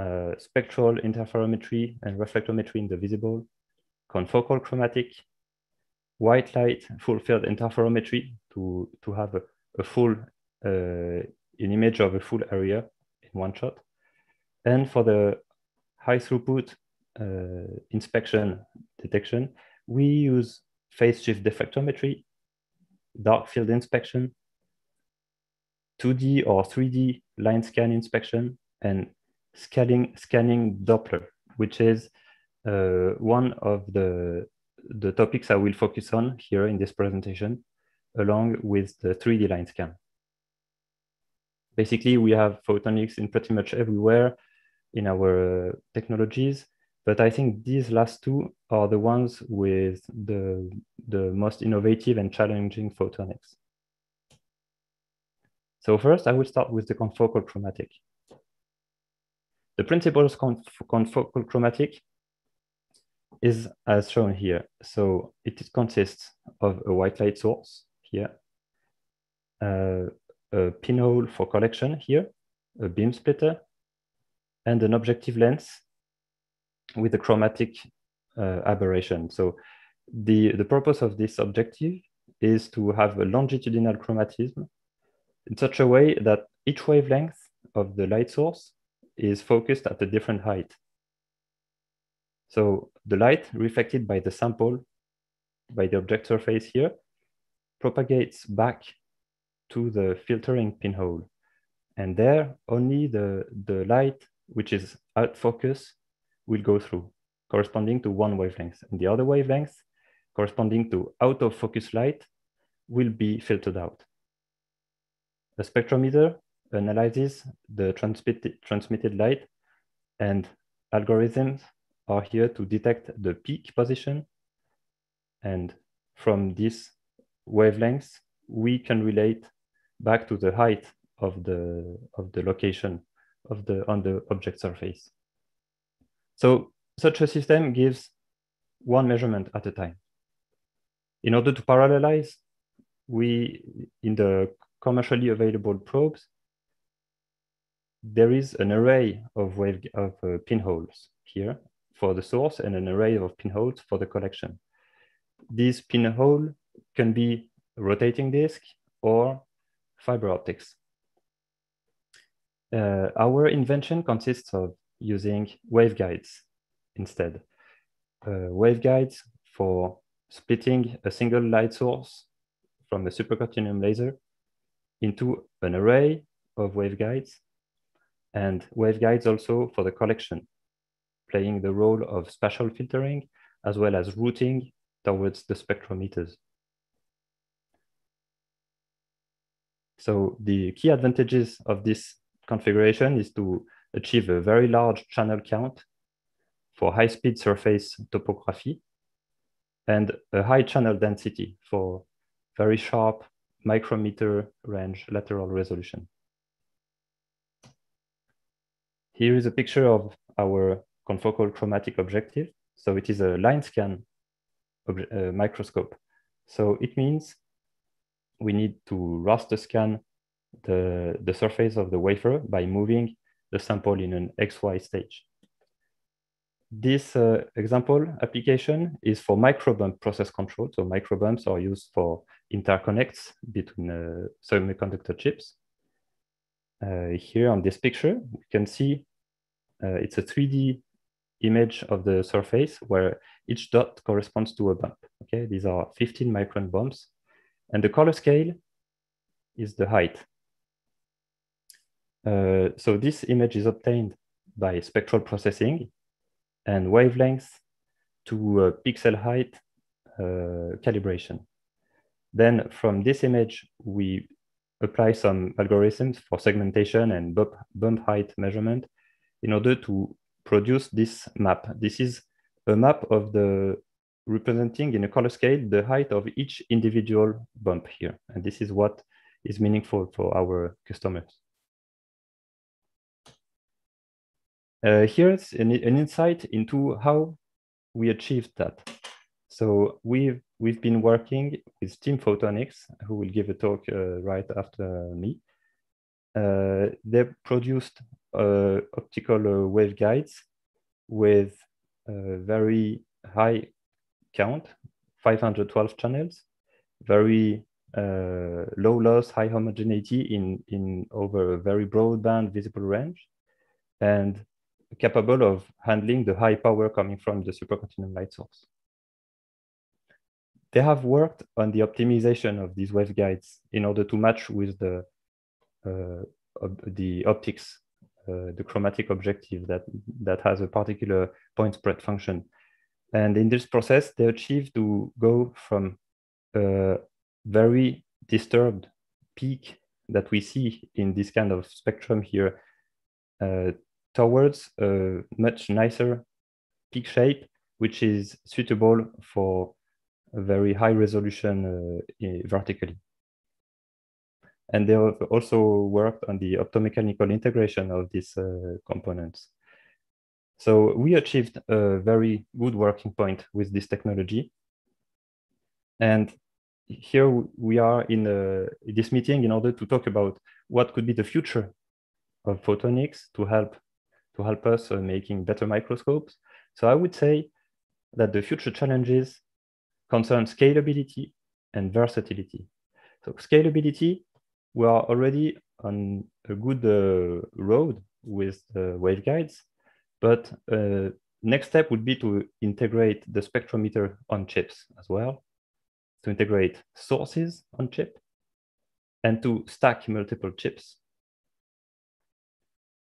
uh, spectral interferometry and reflectometry in the visible, confocal chromatic, white light full field interferometry to, to have a, a full, uh, an image of a full area in one shot. And for the high throughput uh, inspection detection, we use phase shift deflectometry, dark field inspection, 2D or 3D line scan inspection, and scanning, scanning Doppler, which is uh, one of the, the topics I will focus on here in this presentation along with the 3D line scan. Basically, we have photonics in pretty much everywhere in our uh, technologies, but I think these last two are the ones with the, the most innovative and challenging photonics. So first, I will start with the confocal chromatic. The principles of confocal chromatic is as shown here. So it consists of a white light source here, uh, a pinhole for collection here, a beam splitter, and an objective lens with a chromatic uh, aberration. So the, the purpose of this objective is to have a longitudinal chromatism in such a way that each wavelength of the light source is focused at a different height. So the light reflected by the sample, by the object surface here, propagates back to the filtering pinhole. And there, only the, the light, which is out focus, will go through, corresponding to one wavelength. And the other wavelength, corresponding to out of focus light, will be filtered out. A spectrometer analyzes the transmitted, transmitted light and algorithms are here to detect the peak position. And from this wavelengths, we can relate back to the height of the of the location of the on the object surface. So such a system gives one measurement at a time. In order to parallelize, we in the commercially available probes, there is an array of wave of uh, pinholes here for the source and an array of pinholes for the collection. These pinhole can be rotating disk or fiber optics. Uh, our invention consists of using waveguides instead. Uh, waveguides for splitting a single light source from a supercontinuum laser into an array of waveguides and waveguides also for the collection, playing the role of spatial filtering as well as routing towards the spectrometers. So the key advantages of this configuration is to achieve a very large channel count for high-speed surface topography and a high channel density for very sharp micrometer range lateral resolution. Here is a picture of our confocal chromatic objective. So it is a line scan uh, microscope. So it means we need to raster scan the, the surface of the wafer by moving the sample in an XY stage. This uh, example application is for microbump process control. So microbumps are used for interconnects between uh, semiconductor chips. Uh, here on this picture, we can see uh, it's a 3D image of the surface where each dot corresponds to a bump. Okay, these are 15 micron bumps. And the color scale is the height. Uh, so this image is obtained by spectral processing and wavelength to uh, pixel height uh, calibration. Then from this image, we apply some algorithms for segmentation and bump, bump height measurement in order to produce this map. This is a map of the representing in a color scale the height of each individual bump here. And this is what is meaningful for our customers. Uh, here's an, an, insight into how we achieved that. So we've we've been working with Teem Photonics, who will give a talk uh, right after me. Uh, they produced uh, optical uh, waveguides with a very high count, 512 channels, very uh, low loss, high homogeneity in, in over a very broad band visible range, and capable of handling the high power coming from the supercontinuum light source. They have worked on the optimization of these waveguides in order to match with the, uh, the optics, uh, the chromatic objective that, that has a particular point spread function. And in this process, they achieved to go from a very disturbed peak that we see in this kind of spectrum here uh, towards a much nicer peak shape, which is suitable for very high resolution uh, vertically. And they have also worked on the optomechanical integration of these uh, components. So we achieved a very good working point with this technology. And here we are in a, this meeting in order to talk about what could be the future of photonics to help to help us making better microscopes. So I would say that the future challenges concern scalability and versatility. So scalability, we are already on a good uh, road with the waveguides, but uh, next step would be to integrate the spectrometer on chips as well, to integrate sources on chip, and to stack multiple chips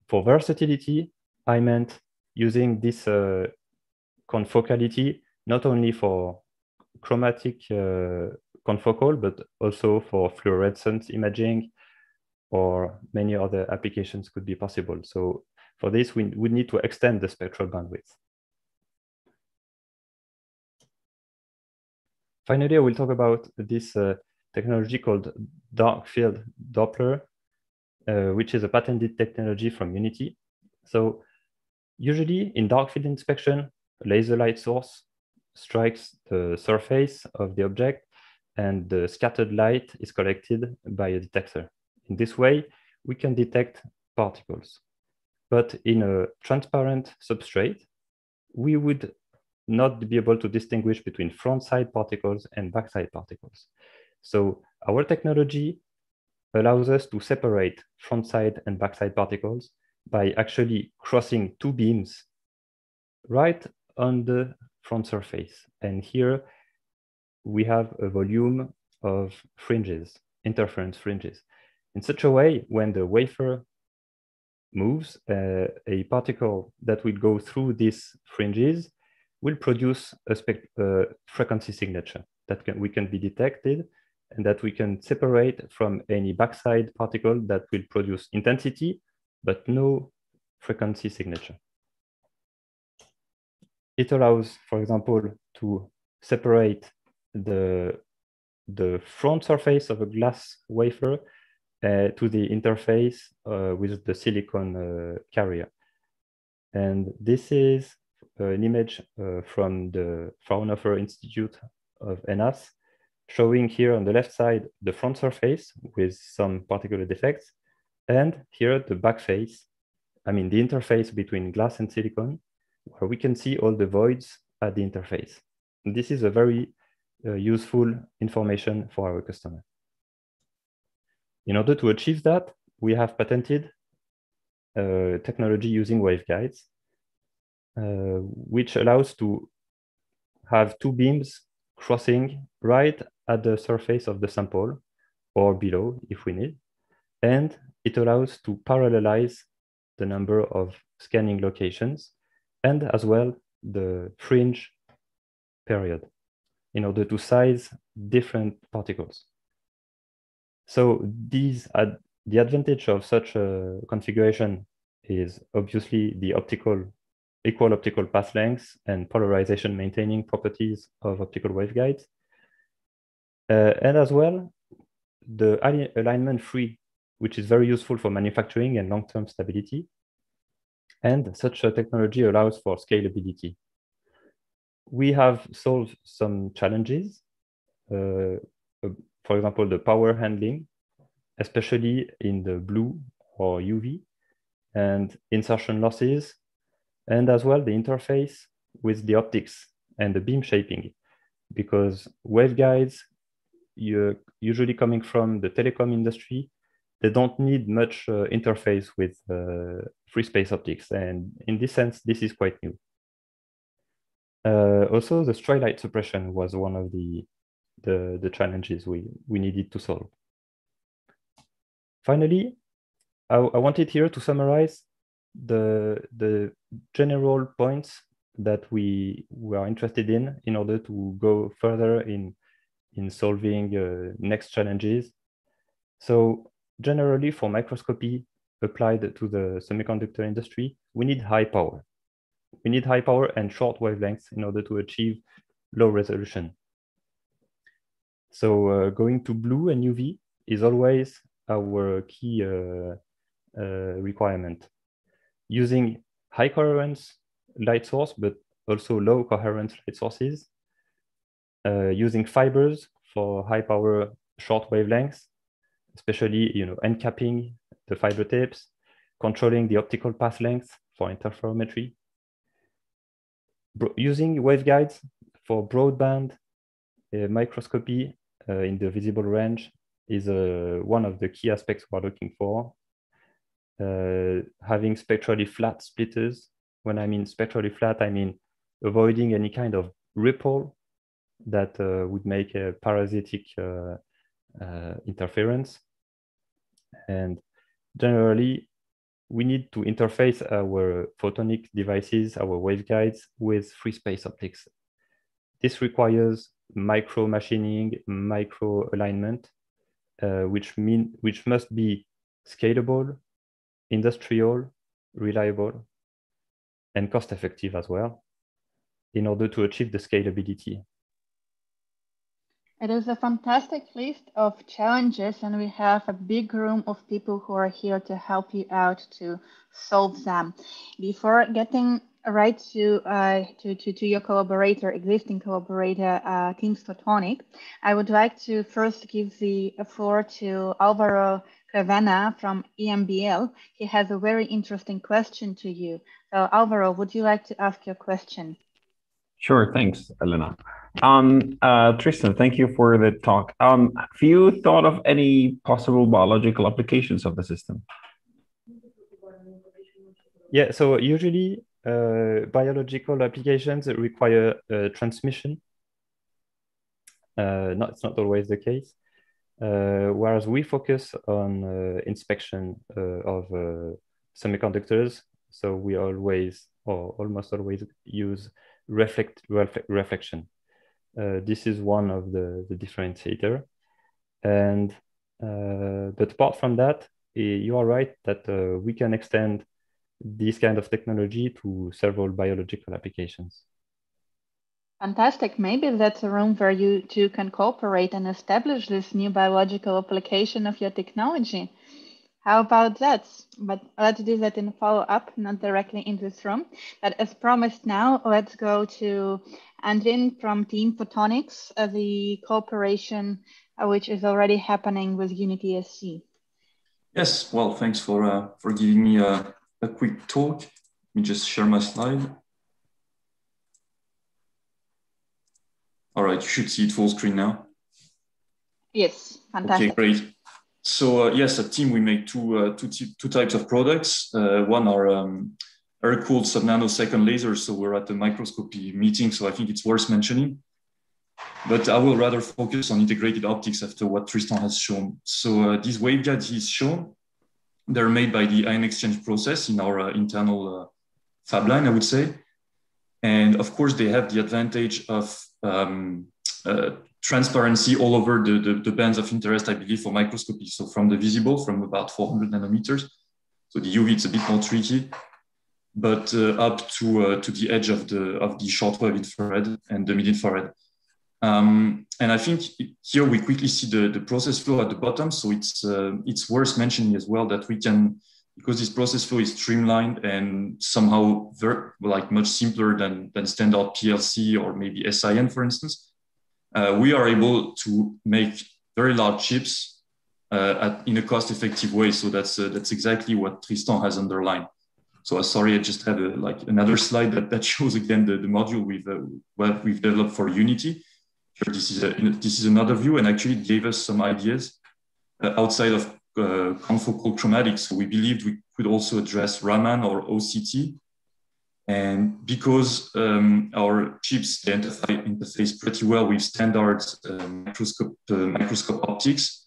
for versatility, I meant using this uh, confocality not only for chromatic uh, confocal, but also for fluorescence imaging or many other applications could be possible. So for this, we would need to extend the spectral bandwidth. Finally, I will talk about this uh, technology called dark field Doppler, uh, which is a patented technology from Unity. So usually in dark field inspection, laser light source strikes the surface of the object and the scattered light is collected by a detector. In this way, we can detect particles. But in a transparent substrate, we would not be able to distinguish between front side particles and backside particles. So our technology allows us to separate front side and backside particles by actually crossing two beams right on the front surface. And here we have a volume of fringes, interference fringes. In such a way, when the wafer moves, uh, a particle that will go through these fringes will produce a uh, frequency signature that can, we can be detected and that we can separate from any backside particle that will produce intensity, but no frequency signature. It allows, for example, to separate the, the front surface of a glass wafer uh, to the interface uh, with the silicon uh, carrier. And this is an image uh, from the Fraunhofer Institute of ENAS, showing here on the left side the front surface with some particular defects, and here the back face, I mean the interface between glass and silicon, where we can see all the voids at the interface. And this is a very uh, useful information for our customer. In order to achieve that, we have patented uh, technology using waveguides, uh, which allows to have two beams crossing right at the surface of the sample or below if we need. And it allows to parallelize the number of scanning locations and as well the fringe period in order to size different particles. So these ad the advantage of such a configuration is obviously the optical equal optical path lengths and polarization maintaining properties of optical waveguides. Uh, and as well, the alignment free, which is very useful for manufacturing and long-term stability. And such a technology allows for scalability. We have solved some challenges. Uh, for example, the power handling, especially in the blue or UV, and insertion losses, and as well the interface with the optics and the beam shaping, because waveguides, you're usually coming from the telecom industry, they don't need much uh, interface with uh, free space optics. And in this sense, this is quite new. Uh, also, the stray light suppression was one of the, the, the challenges we, we needed to solve. Finally, I, I wanted here to summarize the, the general points that we, we are interested in in order to go further in, in solving uh, next challenges. So generally for microscopy applied to the semiconductor industry, we need high power. We need high power and short wavelengths in order to achieve low resolution. So uh, going to blue and UV is always our key uh, uh, requirement. Using high coherence light source, but also low coherence light sources, using fibers for high power short wavelengths, especially you know encapping the fiber tapes, controlling the optical path length for interferometry, Bro using waveguides for broadband uh, microscopy uh, in the visible range is uh, one of the key aspects we're looking for. Uh, having spectrally flat splitters. When I mean spectrally flat, I mean avoiding any kind of ripple that uh, would make a parasitic uh, interference. And generally, we need to interface our photonic devices, our waveguides with free space optics. This requires micro machining, micro alignment, uh, which mean which must be scalable, industrial, reliable, and cost effective as well in order to achieve the scalability it is a fantastic list of challenges, and we have a big room of people who are here to help you out to solve them. Before getting right to, uh, to, to, to, your collaborator, existing collaborator, uh, Teams Photonic, I would like to first give the floor to Alvaro Cravena from EMBL. He has a very interesting question to you. So Alvaro, would you like to ask your question? Sure, thanks, Elena. Um, uh, Tristan, thank you for the talk. Um, have you thought of any possible biological applications of the system? Yeah, so usually uh, biological applications require uh, transmission. Uh, not, it's not always the case. Uh, whereas we focus on uh, inspection uh, of semiconductors, so we always or almost always use reflect, reflect reflection. Uh, this is one of the, the differentiator. And uh, but apart from that, you are right that uh, we can extend this kind of technology to several biological applications. Fantastic. Maybe that's a room where you two can cooperate and establish this new biological application of your technology. How about that? But let's do that in follow up, not directly in this room. But as promised now, let's go to Andrin from Teem Photonics, uh, the cooperation uh, which is already happening with Unity SC. Yes, well, thanks for, uh, for giving me a, a quick talk. Let me just share my slide. All right, you should see it full screen now. Yes, fantastic. Okay, great. So uh, yes, at Teem we make two, uh, two, two types of products. Uh, one are um, air-cooled sub-nanosecond lasers. So we're at the microscopy meeting, so I think it's worth mentioning. But I will rather focus on integrated optics after what Tristan has shown. So uh, these waveguides he's shown, they're made by the ion exchange process in our uh, internal uh, fab line, I would say. And of course, they have the advantage of um, transparency all over the, the, the, bands of interest, I believe, for microscopy. So from the visible, from about 400 nanometers. So the UV, it's a bit more tricky, but uh, up to, uh, to the edge of the, of the shortwave infrared and the mid-infrared. Um, and I think here we quickly see the, the process flow at the bottom. So it's, uh, it's worth mentioning as well that we can because this process flow is streamlined and somehow very like much simpler than, than standard PLC or maybe SIN, for instance, uh, we are able to make very large chips uh, at, in a cost-effective way. So that's uh, that's exactly what Tristan has underlined. So uh, sorry, I just had a, like another (laughs) slide that, that shows again the, the module we've uh, well, we've developed for Unity. this is a, this is another view, and actually gave us some ideas uh, outside of uh, confocal chromatics. We believed we could also address Raman or OCT. And because um, our chips identify interface pretty well with standard uh, microscope, uh, microscope optics,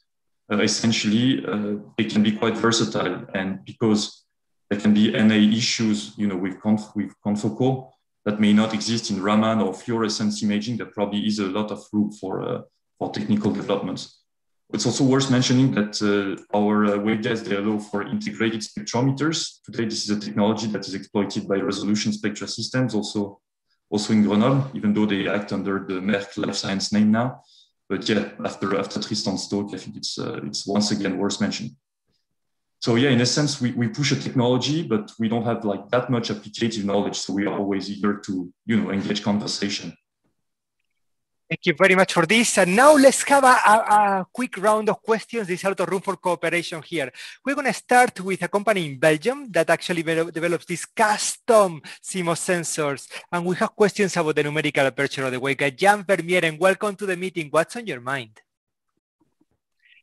uh, essentially uh, they can be quite versatile. And because there can be NA issues, you know, with, conf with confocal that may not exist in Raman or fluorescence imaging, there probably is a lot of room for, uh, for technical developments. It's also worth mentioning that uh, our uh, waveguides, they allow for integrated spectrometers. Today, this is a technology that is exploited by Resolution Spectra Systems, also, also in Grenoble, even though they act under the Merck Life Science name now. But yeah, after, after Tristan's talk, I think it's, uh, it's once again worth mentioning. So yeah, in a sense, we, we push a technology, but we don't have like that much applicative knowledge. So we are always eager to, you know, engage conversation. Thank you very much for this. And now let's have a, a, a, quick round of questions. There's a lot of room for cooperation here. We're going to start with a company in Belgium that actually develops these custom CMOS sensors. And we have questions about the numerical aperture of the waveguide. Jan Vermeiren, welcome to the meeting. What's on your mind?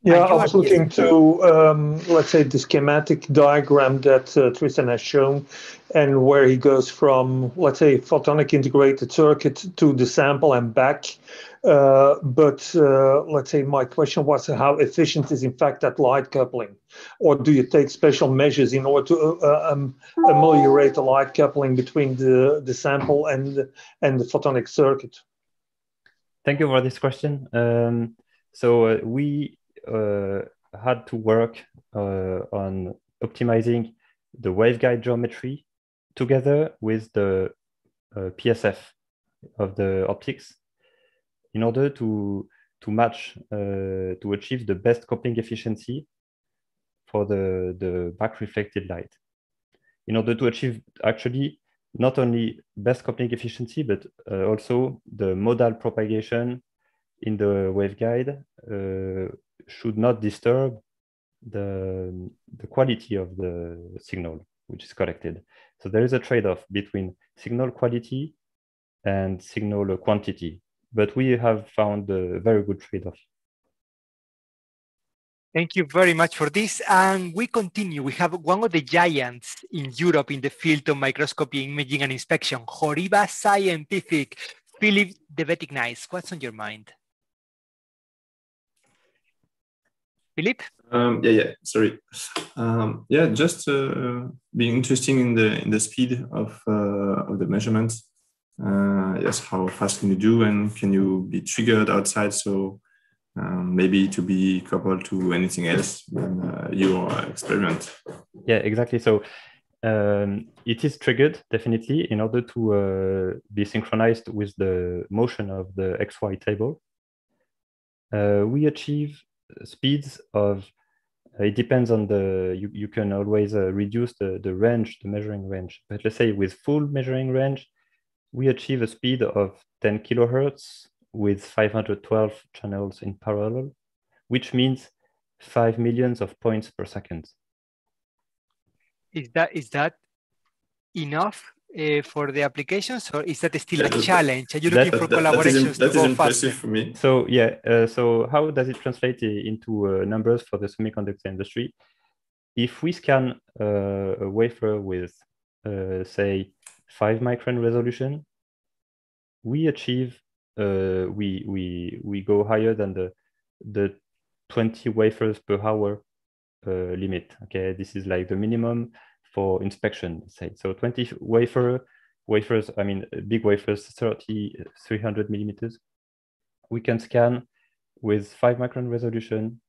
Yeah, I was looking to, um, let's say, the schematic diagram that uh, Tristan has shown, and where he goes from, let's say, photonic integrated circuit to the sample and back. Uh, but uh, let's say my question was how efficient is in fact that light coupling, or do you take special measures in order to uh, uh um, ameliorate the light coupling between the the sample and and the photonic circuit? Thank you for this question. Um, so uh, we had to work uh, on optimizing the waveguide geometry together with the uh, PSF of the optics in order to to match uh, to achieve the best coupling efficiency for the the back reflected light. In order to achieve actually not only best coupling efficiency but uh, also the modal propagation in the waveguide uh, should not disturb the, the quality of the signal which is collected. So there is a trade-off between signal quality and signal quantity. But we have found a very good trade-off. Thank you very much for this. And we continue. We have one of the giants in Europe in the field of microscopy, imaging, and inspection, Horiba Scientific. Philip de Betignice, what's on your mind? Philip? Um, yeah, yeah. Sorry. Um, yeah, just uh, being interesting in the in the speed of uh, of the measurement. Uh, yes, how fast can you do, and can you be triggered outside? So um, maybe to be coupled to anything else in uh, your experiment. Yeah, exactly. So um, it is triggered definitely in order to uh, be synchronized with the motion of the XY table. Uh, we achieve speeds of it depends on the you, you can always uh, reduce the, the range the measuring range. But let's say with full measuring range we achieve a speed of 10 kilohertz with 512 channels in parallel which means 5 millions of points per second. Is that is that enough uh, for the applications, or is that still a challenge? Are you looking that, for that, collaborations that is, that is impressive faster? for me. So yeah, uh, so how does it translate into uh, numbers for the semiconductor industry? If we scan uh, a wafer with, uh, say, five micron resolution, we achieve uh, we we we go higher than the the 20 wafers per hour limit. Okay, this is like the minimum for inspection, say. So 20 wafer, wafers, I mean, big wafers, 30, 300 millimeters. We can scan with five micron resolution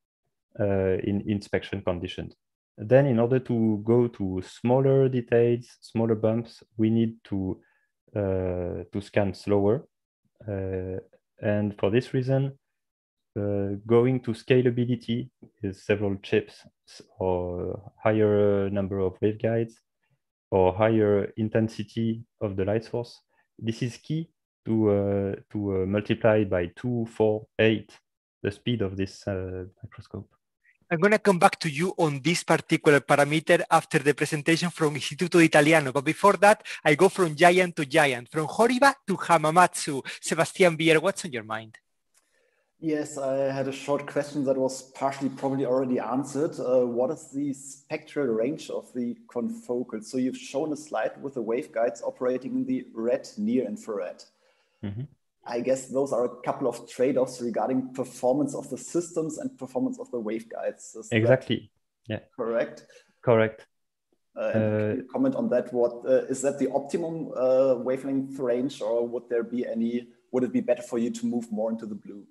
uh, in inspection conditions. Then in order to go to smaller details, smaller bumps, we need to, uh, to scan slower. Uh, and for this reason, uh, going to scalability with several chips or higher number of waveguides or higher intensity of the light source. This is key to, uh, to uh, multiply by two, four, eight the speed of this uh, microscope. I'm going to come back to you on this particular parameter after the presentation from Istituto Italiano. But before that, I go from giant to giant, from Horiba to Hamamatsu. Sebastian Bier, what's on your mind? Yes, I had a short question that was partially probably already answered. Uh, what is the spectral range of the confocal? So you've shown a slide with the waveguides operating in the red near infrared. Mm -hmm. I guess those are a couple of trade-offs regarding performance of the systems and performance of the waveguides. Is exactly. Yeah. Correct. Correct. Uh, uh, comment on that? What uh, is that the optimum uh, wavelength range, or would there be any? Would it be better for you to move more into the blue?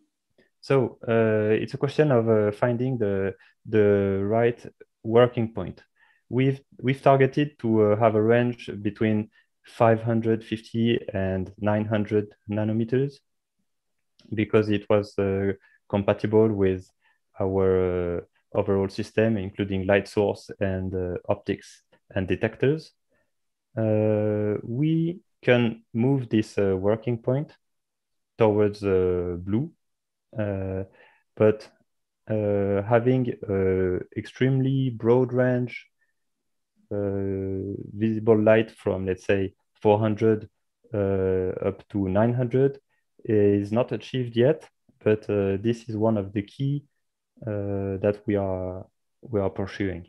So uh, it's a question of uh, finding the the right working point. We've we've targeted to uh, have a range between 550 and 900 nanometers because it was uh, compatible with our uh, overall system, including light source and uh, optics and detectors. we can move this working point towards blue Uh, but uh, having uh, extremely broad range uh, visible light from let's say 400 uh, up to 900 is not achieved yet, but this is one of the key that we are we are pursuing.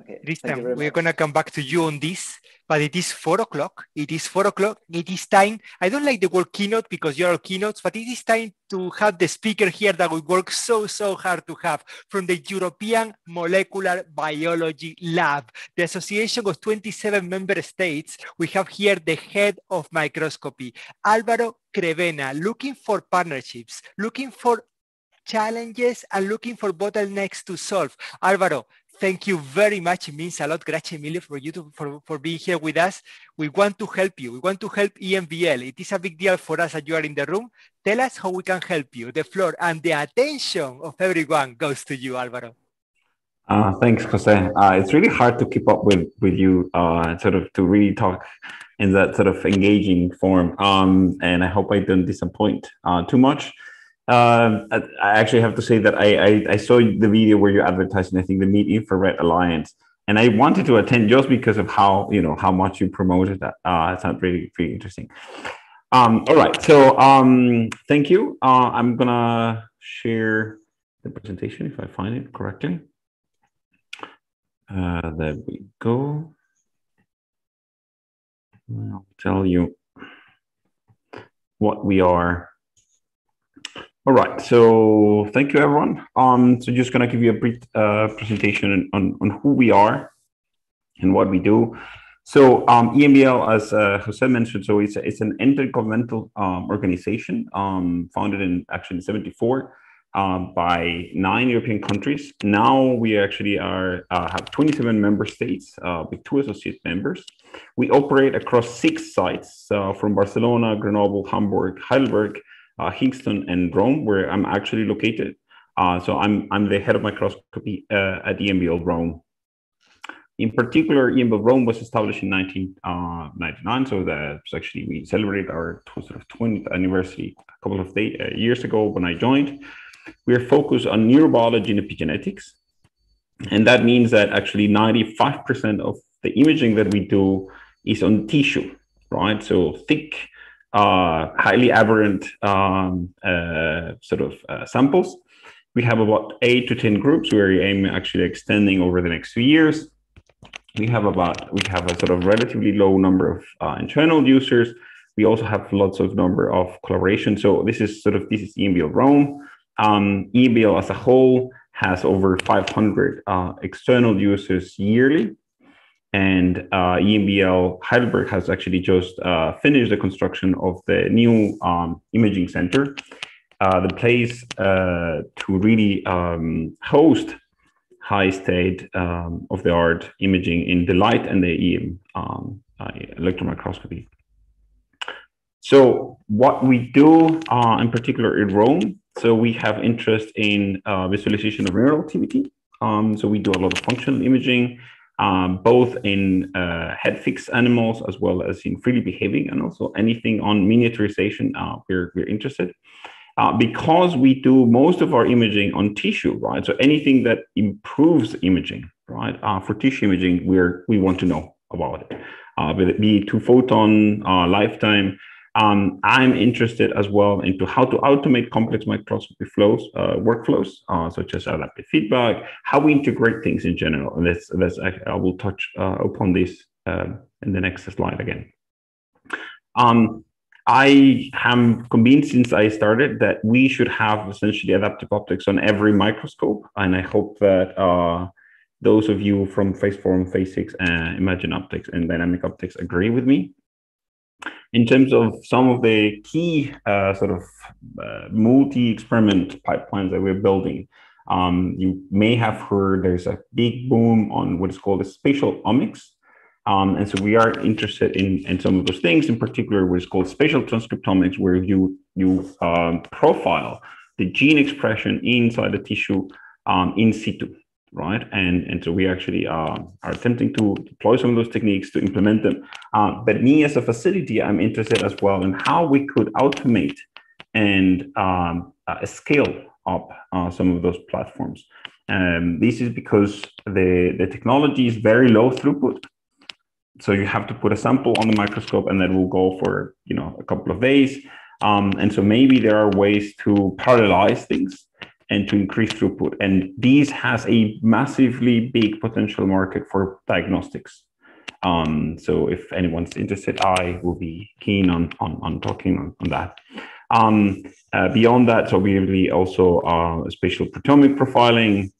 Okay. Tristan, we're going to come back to you on this, but it is four o'clock. It is four o'clock. It is time. I don't like the word keynote because you're all keynotes, but it is time to have the speaker here that we work so, so hard to have from the European Molecular Biology Lab, the association of 27 member states. We have here the head of microscopy, Alvaro Crevenna, looking for partnerships, looking for challenges and looking for bottlenecks to solve. Alvaro, thank you very much. It means a lot. Grazie mille for you to, for, for being here with us. We want to help you. We want to help EMBL. It is a big deal for us that you are in the room. Tell us how we can help you. The floor and the attention of everyone goes to you, Alvaro. Uh, thanks, Jose. Uh, it's really hard to keep up with with you, uh, sort of to really talk in that sort of engaging form. Um, and I hope I don't disappoint uh, too much. Um, I actually have to say that I, I, I saw the video where you're advertising. I think the Mid Infrared Alliance, and I wanted to attend just because of how you know how much you promoted that. Uh, it sounds really really interesting. Um, all right, so um, thank you. Uh, I'm gonna share the presentation if I find it correctly. Uh, there we go. I'll tell you what we are. All right, so thank you everyone. Um, so just gonna give you a brief uh, presentation on, on who we are and what we do. So um, EMBL, as uh, Jose mentioned, so it's, it's an intergovernmental um, organization um, founded in actually 74 uh, by nine European countries. Now we actually are uh, have 27 member states uh, with two associate members. We operate across six sites uh, from Barcelona, Grenoble, Hamburg, Heidelberg, uh, Kingston, and Rome, where I'm actually located. so I'm, I'm the head of microscopy at EMBL Rome. In particular, EMBL Rome was established in 1999, uh, so that's actually we celebrated our sort of 20th anniversary a couple of day, uh, years ago when I joined. We are focused on neurobiology and epigenetics, and that means that actually 95% of the imaging that we do is on tissue, right? So thick, uh, highly aberrant um, uh, sort of uh, samples. We have about eight to 10 groups where we aim actually extending over the next few years we have about we have a sort of relatively low number of uh, internal users. We also have lots of number of collaboration. So this is sort of this is EMBL Rome. Um, EMBL as a whole has over 500 uh, external users yearly. And uh, EMBL Heidelberg has actually just uh, finished the construction of the new um, imaging center, uh, the place uh, to really um, host high state um, of the art imaging in the light and the EM um, uh, electron microscopy. So what we do uh, in particular in Rome, so we have interest in visualization of neural activity. Um, so we do a lot of functional imaging, um, both in uh, head fixed animals as well as in freely behaving and also anything on miniaturization, uh, we're, we're interested uh, because we do most of our imaging on tissue, right? So anything that improves imaging, right? Uh, for tissue imaging, we're we want to know about it. Uh, will it be two photon uh, lifetime? Um, I'm interested as well into how to automate complex microscopy flows, uh, workflows, uh, such as adaptive feedback, how we integrate things in general. And that's, that's I, I will touch uh, upon this uh, in the next slide again. Um, I am convinced since I started that we should have essentially adaptive optics on every microscope. And I hope that uh, those of you from Phaseform and Phasics uh, Imagine Optics and Dynamic Optics agree with me. In terms of some of the key uh, sort of uh, multi-experiment pipelines that we're building, um, you may have heard there's a big boom on what is called a spatial omics, um, and so we are interested in, in some of those things, in particular, what is called spatial transcriptomics, where you, you um, profile the gene expression inside the tissue um, in situ, right? And, and so we actually uh, are attempting to deploy some of those techniques to implement them. Uh, but me as a facility, I'm interested as well in how we could automate and um, uh, scale up uh, some of those platforms. Um, this is because the, the technology is very low throughput so you have to put a sample on the microscope and that will go for you know a couple of days um, and so maybe there are ways to parallelize things and to increase throughput and these has a massively big potential market for diagnostics um, so if anyone's interested i will be keen on on, on talking on, on that um, uh, beyond that so really also uh, spatial proteomic profiling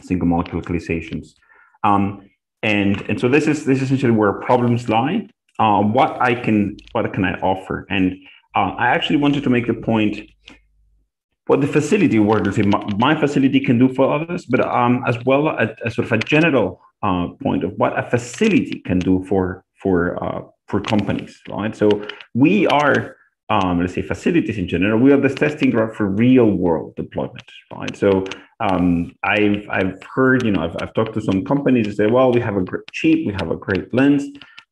single molecule localizations um, and and so this is this is essentially where problems lie. Uh, what I can what can I offer? And uh, I actually wanted to make the point what the facility work my, my, facility can do for others, but um, as well as, sort of a general uh, point of what a facility can do for for uh, for companies, right? So we are um, let's say facilities in general, we are the testing ground for real world deployment, right? So um, I've I've heard, you know, I've, I've talked to some companies that say, well, we have a great chip, we have a great lens,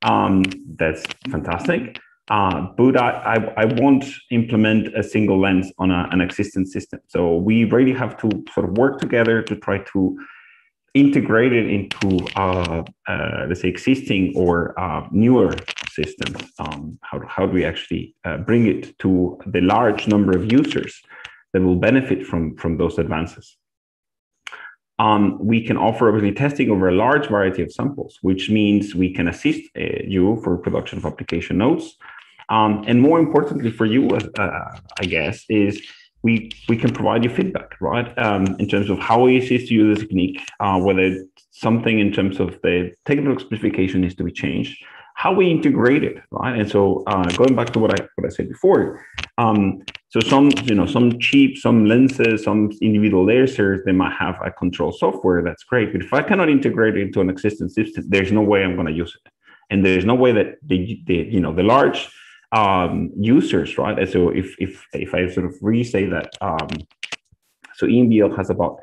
um, that's fantastic. Uh, but I, I, I, won't implement a single lens on a, an existing system. So we really have to sort of work together to try to integrate it into, uh, uh, let's say, existing or uh, newer systems? Um, how, how do we actually uh, bring it to the large number of users that will benefit from, from those advances? Um, we can offer obviously testing over a large variety of samples, which means we can assist uh, you for production of application notes. Um, and more importantly for you, uh, I guess, is we we can provide you feedback, right? Um, in terms of how easy it is to use the technique, uh, whether something in terms of the technical specification needs to be changed, how we integrate it, right? And so uh, going back to what I what I said before, um, so some you know some cheap, some lenses, some individual lasers, they might have a control software that's great, but if I cannot integrate it into an existing system, there's no way I'm going to use it, and there's no way that the, the you know the large um, users, right? And so if if if I sort of re-say that, um, so EMBL has about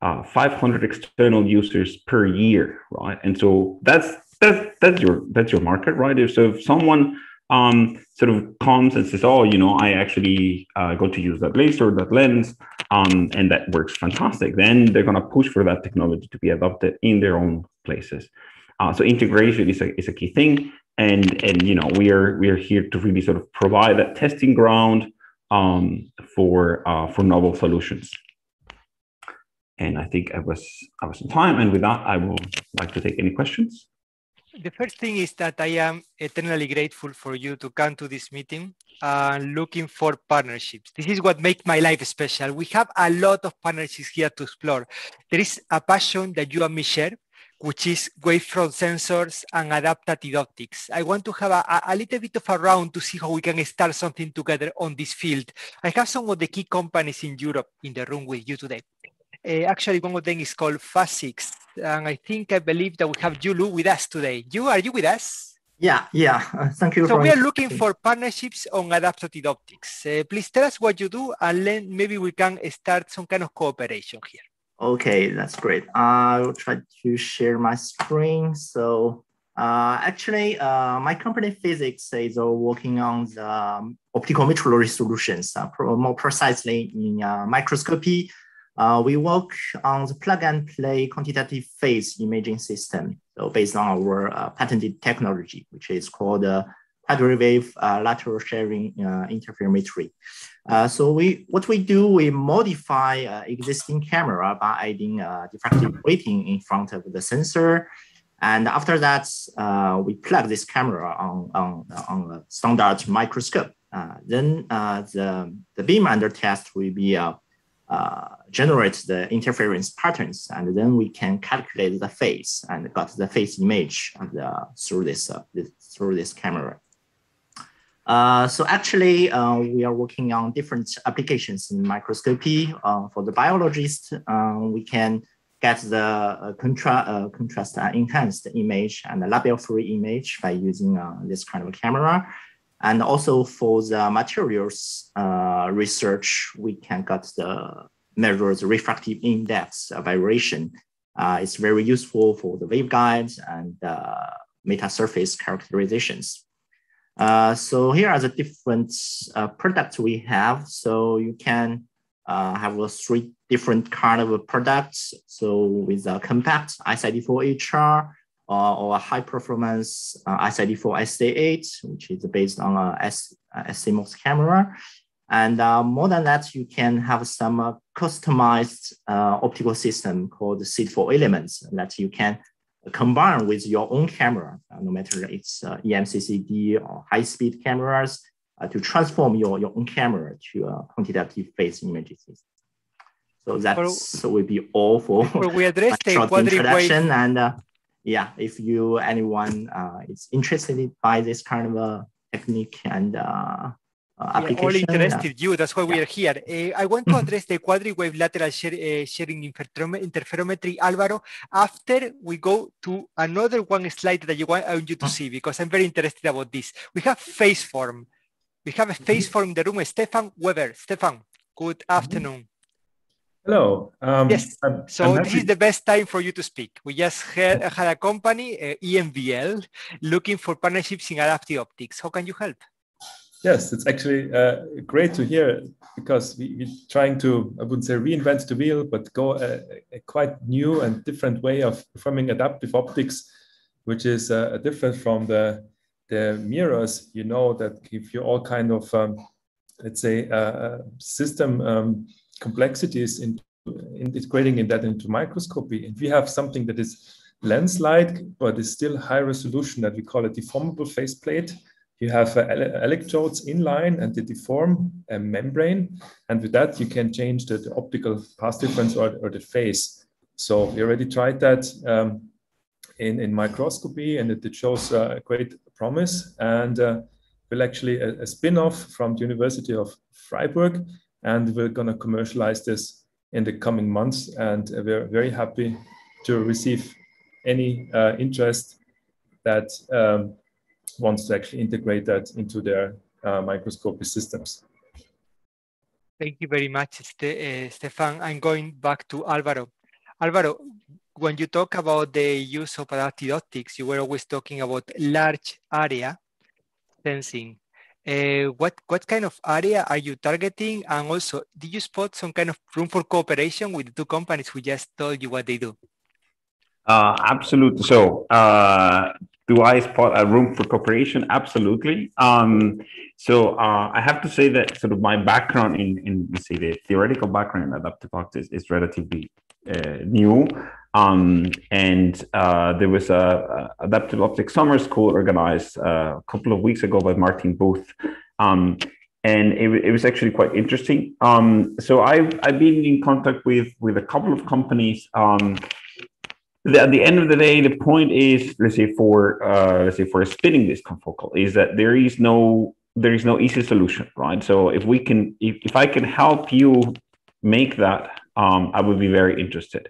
uh, 500 external users per year, right? And so that's that's that's your that's your market, right? If so, if someone um, sort of comes and says, "Oh, you know, I actually uh, got to use that laser, that lens, um, and that works fantastic," then they're going to push for that technology to be adopted in their own places. Uh, so integration is a, is a key thing and and you know we are we are here to really sort of provide that testing ground um, for uh, for novel solutions. And I think I was I was in time, and with that, I will like to take any questions. The first thing is that I am eternally grateful for you to come to this meeting and looking for partnerships. This is what makes my life special. We have a lot of partnerships here to explore. There is a passion that you and me share which is wavefront sensors and adaptive optics. I want to have a, a, little bit of a round to see how we can start something together on this field. I have some of the key companies in Europe in the room with you today. Uh, actually, one of them is called Phasics, and I think I believe that we have Yulu with us today. You, are you with us? Yeah, yeah. Uh, thank you. So we are looking for partnerships on adaptive optics. Uh, please tell us what you do, and then maybe we can start some kind of cooperation here. Okay, that's great. I will try to share my screen. So uh, actually, uh, my company Phasics is uh, working on the um, optical metrology solutions, uh, more precisely in uh, microscopy. Uh, we work on the plug and play quantitative phase imaging system. So based on our patented technology, which is called quadriwave uh, lateral shearing uh, interferometry. Uh, so we, what we do, we modify uh, existing camera by adding uh, diffractive grating in front of the sensor. And after that, uh, we plug this camera on, on, on a standard microscope. then the, the beam under test will be generate the interference patterns, and then we can calculate the phase and got the phase image through this, this through this camera. Uh, so actually, uh, we are working on different applications in microscopy. Uh, for the biologist, uh, we can get the uh, contra contrast enhanced image and the label-free image by using this kind of camera. And also for the materials research, we can get the measures refractive index variation. it's very useful for the waveguides and meta surface characterizations. Uh, so here are the different uh, products we have. So you can uh, have a three different kind of products. So with a compact SID4 HR uh, or a high performance uh, SID4 SA8, which is based on a S, SCMOS camera. And more than that, you can have some customized optical system called SID4 elements that you can combine with your own camera, uh, no matter it's uh, EMCCD or high-speed cameras, uh, to transform your, your own camera to a quantitative phase images. So that's so will be all for well, we (laughs) address the short introduction. And uh, yeah, if you anyone uh, is interested by this kind of a technique and we are all interested you. That's why yeah. we are here. Uh, I want to address the quadri-wave lateral shear, uh, shearing interferometry, Alvaro, after we go to another one slide that you want, I want you to see, because I'm very interested about this. We have Phaseform. We have a phase mm-hmm. form in the room. Stefan Weber. Stefan, good mm-hmm. afternoon. Hello. Um, yes. I'm, so I'm this is the best time for you to speak. We just had, had a company, uh, EMBL, looking for partnerships in adaptive optics. How can you help? Yes, it's actually uh, great to hear because we, we're trying to, I wouldn't say reinvent the wheel, but go a, a quite new and different way of performing adaptive optics, which is uh, different from the, the mirrors, you know, that give you all kind of, um, let's say, uh, uh system um, complexities in, integrating in that into microscopy. And we have something that is lens-like, but is still high resolution that we call a deformable phase plate you have uh, electrodes in line and they deform a membrane. And with that, you can change the, the optical path difference or, or, the phase. So we already tried that um, in, in microscopy and it, it shows uh, great promise. And uh, will actually a, a spin-off from the University of Freiburg. And we're going to commercialize this in the coming months. And we're very happy to receive any uh, interest that um, wants to actually integrate that into their uh, microscopy systems. Thank you very much, uh, Stefan. I'm going back to Alvaro. Alvaro, when you talk about the use of adaptive optics, you were always talking about large area sensing. Uh, what, what kind of area are you targeting? And also, did you spot some kind of room for cooperation with the two companies who just told you what they do? Uh, absolutely. So, uh, do I spot a room for cooperation? Absolutely. Um, so, uh, I have to say that sort of my background in, in say, the theoretical background in adaptive optics is relatively uh, new. Um, and uh, there was a, a, adaptive optics summer school organized uh, a couple of weeks ago by Martin Booth. Um, and it, it, was actually quite interesting. Um, so I've, I've been in contact with, with a couple of companies um, the, at the end of the day, the point is, let's say for uh, let's say for a spinning disk confocal, is that there is no there is no easy solution, right? So if we can, if, if I can help you make that, um, I would be very interested.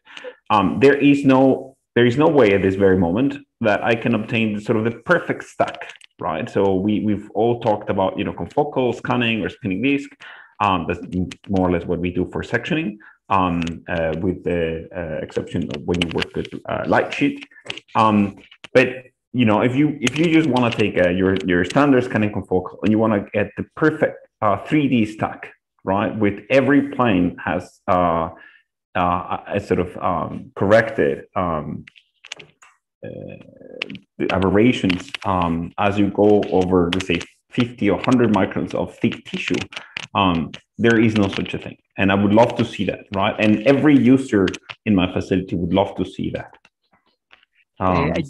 Um, there is no there is no way at this very moment that I can obtain sort of the perfect stack, right? So we we've all talked about you know confocal scanning or spinning disk. Um, that's more or less what we do for sectioning um, uh, with the uh, exception of when you work with uh, Lightsheet. Um, but you know, if you if you just want to take uh, your your standard scanning confocal and you want to get the perfect 3D uh, stack, right, with every plane has uh, a sort of um, corrected um, aberrations um, as you go over, let's say, 50 or 100 microns of thick tissue, um, there is no such a thing. And I would love to see that, right? And every user in my facility would love to see that. Um, I,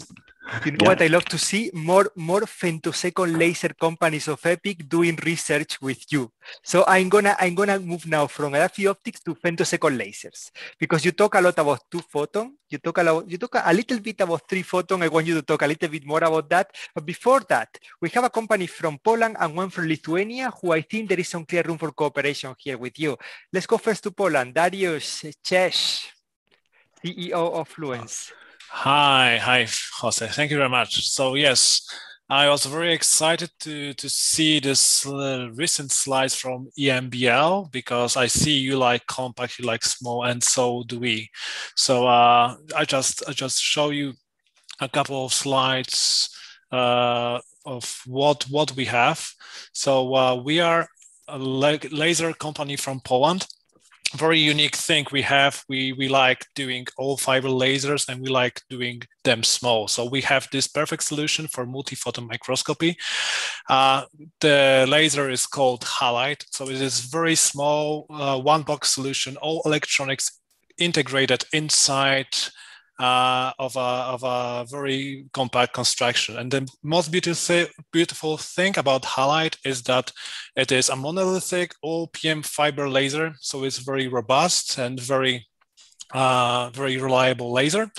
you know yeah. what I love to see? More more femtosecond laser companies of EPIC doing research with you. So I'm gonna I'm gonna move now from adaptive optics to femtosecond lasers because you talk a lot about two photon. You talk a lot, you talk a little bit about three photon. I want you to talk a little bit more about that. But before that, we have a company from Poland and one from Lithuania who I think there is some clear room for cooperation here with you. Let's go first to Poland. Darius Cześć, CEO of Fluence. Hi, hi, Jose. Thank you very much. So yes, I was very excited to to see this uh, recent slides from EMBL because I see you like compact, you like small, and so do we. So uh, I just I just show you a couple of slides uh, of what what we have. So uh, we are a laser company from Poland very unique thing we have. We we like doing all fiber lasers and we like doing them small. So we have this perfect solution for multi-photon microscopy. Uh, the laser is called halite so it is very small uh, one box solution all electronics integrated inside uh, of, a, of a very compact construction. And the most beautiful, beautiful thing about Halite is that it is a monolithic OPM fiber laser. So it's very robust and very, uh, very reliable laser.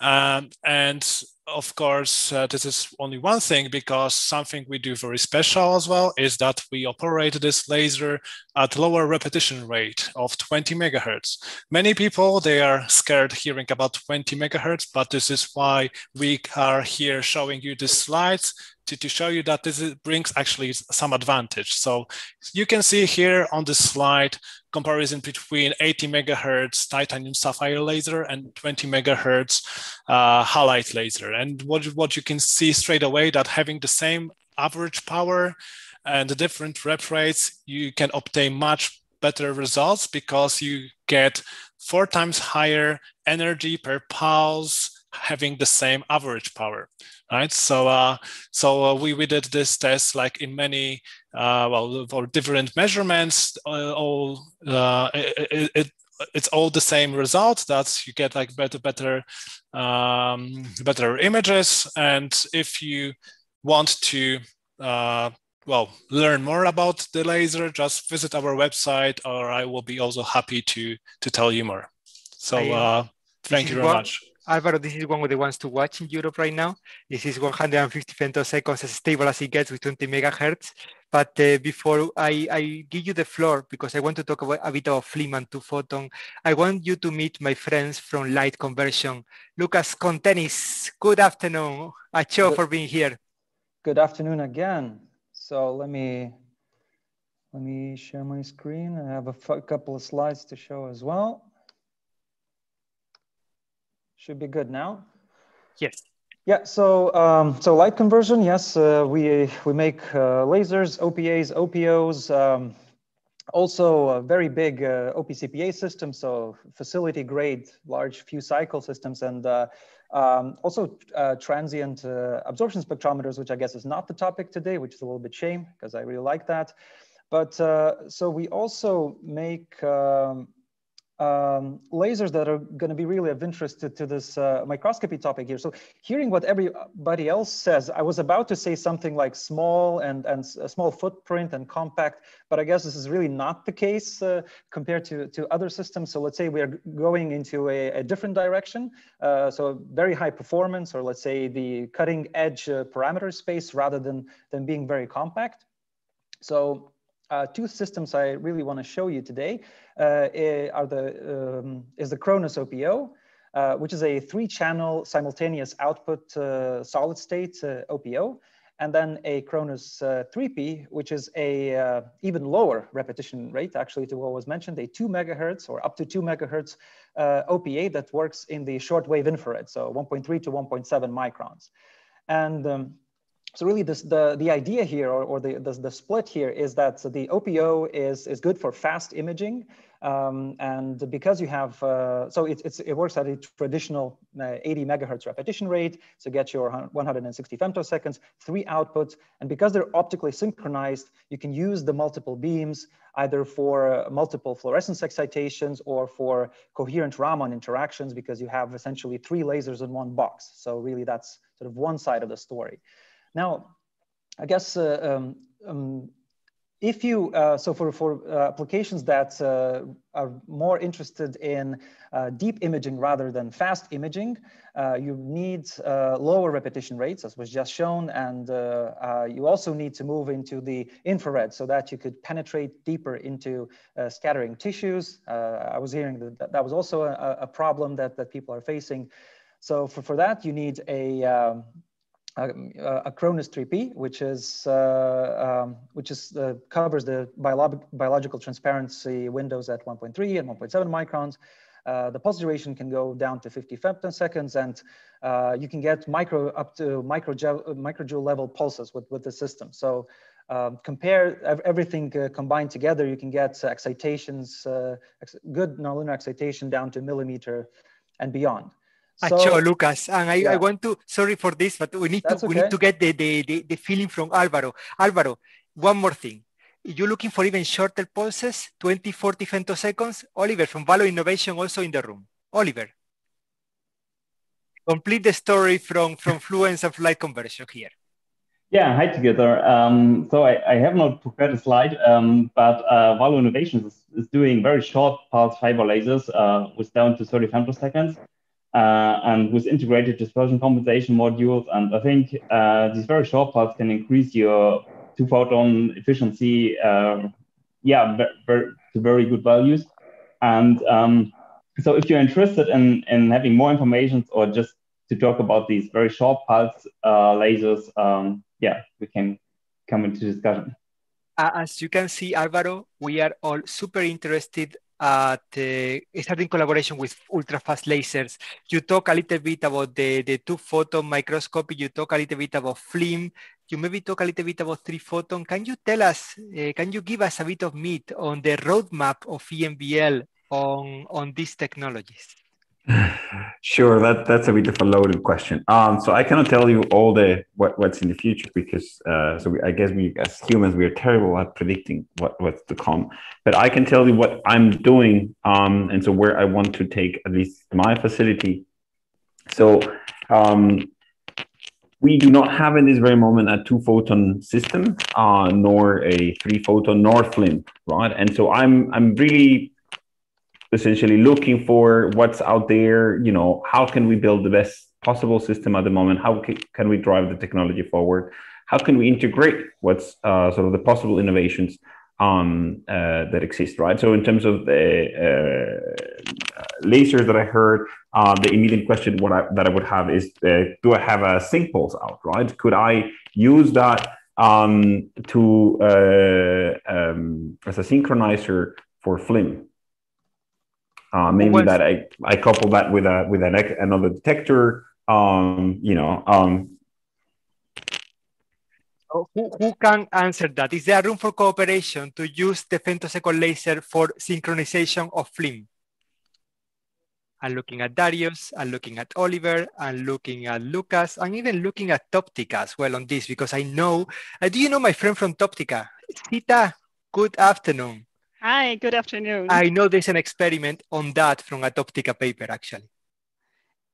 Um, and of course, uh, this is only one thing because something we do very special as well is that we operate this laser at lower repetition rate of 20 megahertz. Many people, they are scared hearing about 20 megahertz, but this is why we are here showing you the slides to, to show you that this is, brings actually some advantage. So you can see here on this slide, comparison between 80 megahertz titanium sapphire laser and 20 megahertz uh, halite laser. And what, what you can see straight away that having the same average power and the different rep rates, you can obtain much better results because you get four times higher energy per pulse having the same average power right? So uh, so uh, we, we did this test like in many uh, well for different measurements uh, all uh, it, it, it's all the same result that you get like better better um, better images. And if you want to uh, well learn more about the laser just visit our website or i will be also happy to to tell you more. So uh, thank you very much Alvaro, this is one of the ones to watch in Europe right now. This is 150 femtoseconds, as stable as it gets with 20 megahertz. But uh, before I, I, give you the floor, because I want to talk about a bit of FLIM and two photon, I want you to meet my friends from Light Conversion. Lucas Contenis, good afternoon. Acho for being here. Good afternoon again. So let me let me share my screen. I have a couple of slides to show as well. Should be good now. Yes. Yeah. So um, so light conversion. Yes, uh, we we make uh, lasers, OPAs, OPOs. Um, also a very big uh, OPCPA system, so facility grade, large few cycle systems, and uh, um, also uh, transient uh, absorption spectrometers, which I guess is not the topic today, which is a little bit shame because I really like that. But uh, so we also make um, um, lasers that are going to be really of interest to, to this uh, microscopy topic here. So hearing what everybody else says, I was about to say something like small and, and small footprint and compact, but I guess this is really not the case uh, compared to, to other systems. So let's say we are going into a, a different direction. Uh, so very high performance, or let's say the cutting edge uh, parameter space rather than, than being very compact. So uh, two systems I really want to show you today uh, are the um, is the Cronus OPO, uh, which is a three-channel simultaneous output uh, solid-state OPO, and then a Cronus 3P, uh, which is a even lower repetition rate, actually, to what was mentioned, a two megahertz or up to two megahertz OPA that works in the shortwave infrared, so 1.3 to 1.7 microns. And um, so really this, the, the idea here or, or the, the, the, split here is that the OPO is, is good for fast imaging. Um, and because you have, uh, so it, it's, it works at a traditional uh, 80 megahertz repetition rate. So get your 160 femtoseconds, three outputs. And because they're optically synchronized, you can use the multiple beams either for uh, multiple fluorescence excitations or for coherent Raman interactions because you have essentially three lasers in one box. So really that's sort of one side of the story. Now, I guess uh, um, um, if you, uh, so for, for uh, applications that uh, are more interested in uh, deep imaging rather than fast imaging, uh, you need lower repetition rates, as was just shown, and you also need to move into the infrared so that you could penetrate deeper into scattering tissues. I was hearing that that was also a, a, problem that, that people are facing. So for, for that, you need a, um, a, a Cronus 3P, which is uh, um, which is uh, covers the biolog biological transparency windows at 1.3 and 1.7 microns. Uh, the pulse duration can go down to 50 femtoseconds, and uh, you can get micro up to microjoule, microjoule level pulses with, with the system. So um, compare everything uh, combined together, you can get excitations, uh, ex good nonlinear excitation down to millimeter and beyond. So, Lucas, and I, yeah. I want to sorry for this, but we need That's to okay. we need to get the, the, the the feeling from Alvaro. Alvaro, one more thing. You're looking for even shorter pulses, 20, 40 femtoseconds. Oliver from Valo Innovation also in the room. Oliver, complete the story from from Fluence and light conversion here. Yeah, hi together. Um, so I, I, have not prepared a slide, um, but uh, Valo Innovations is, is, doing very short pulse fiber lasers uh, with down to 30 femtoseconds uh, and with integrated dispersion compensation modules. And I think uh, these very short parts can increase your two photon efficiency, uh, yeah, to very good values. And um, so if you're interested in, in having more information or just to talk about these very short pulse uh, lasers, um, yeah, we can come into discussion. As you can see, Alvaro, we are all super interested at uh, starting collaboration with ultra-fast lasers. You talk a little bit about the, the two-photon microscopy, you talk a little bit about FLIM, you maybe talk a little bit about three photon. Can you tell us, uh, can you give us a bit of meat on the roadmap of EMBL on, on these technologies? Sure, that that's a bit of a loaded question. Um, so I cannot tell you all the what, what's in the future because uh, so we, I guess we as humans we are terrible at predicting what what's to come. But I can tell you what I'm doing, um, and so where I want to take at least my facility. So um, we do not have in this very moment a two photon system, uh, nor a three photon, nor FLIM, right? And so I'm I'm really essentially looking for what's out there you know how can we build the best possible system at the moment? How can we drive the technology forward? How can we integrate what's uh, sort of the possible innovations um, uh, that exist right? So in terms of the uh, lasers that i heard uh, the immediate question what I, that i would have is uh, do i have a sync pulse out right? Could i use that um, to uh, um, as a synchronizer for flim uh, maybe that I, I couple that with a with an another detector. Um, you know. Um, who, who can answer that? Is there room for cooperation to use the femtosecond laser for synchronization of FLIM? I'm looking at Darius, I'm looking at Oliver, I'm looking at Lucas, I'm even looking at Toptica as well on this because I know, uh, do you know my friend from Toptica? Sita, good afternoon. Hi, good afternoon. I know there's an experiment on that from a Toptica paper, actually.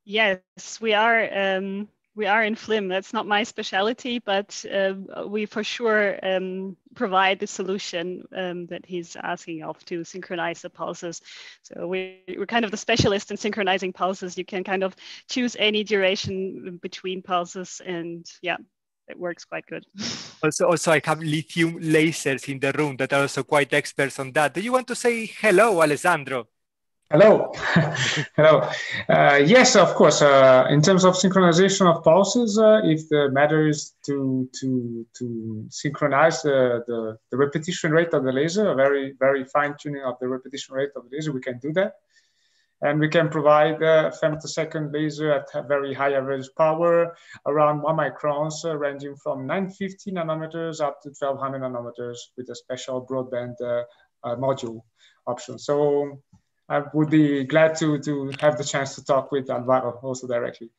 Yes, we are. Um, we are in FLIM. That's not my specialty, but uh, we for sure um, provide the solution um, that he's asking of to synchronize the pulses. So we, we're kind of the specialist in synchronizing pulses. You can kind of choose any duration between pulses, and yeah, it works quite good. (laughs) Also, also I have lithium lasers in the room that are also quite experts on that. Do you want to say hello, Alessandro? Hello. (laughs) Hello. Uh, yes, of course. Uh, in terms of synchronization of pulses, uh, if the matter is to to to synchronize the, the, the repetition rate of the laser, a very very fine tuning of the repetition rate of the laser, we can do that. And we can provide a femtosecond laser at very high average power, around one microns, uh, ranging from 950 nanometers up to 1200 nanometers with a special broadband uh, uh, module option. So I would be glad to, to have the chance to talk with Alvaro also directly.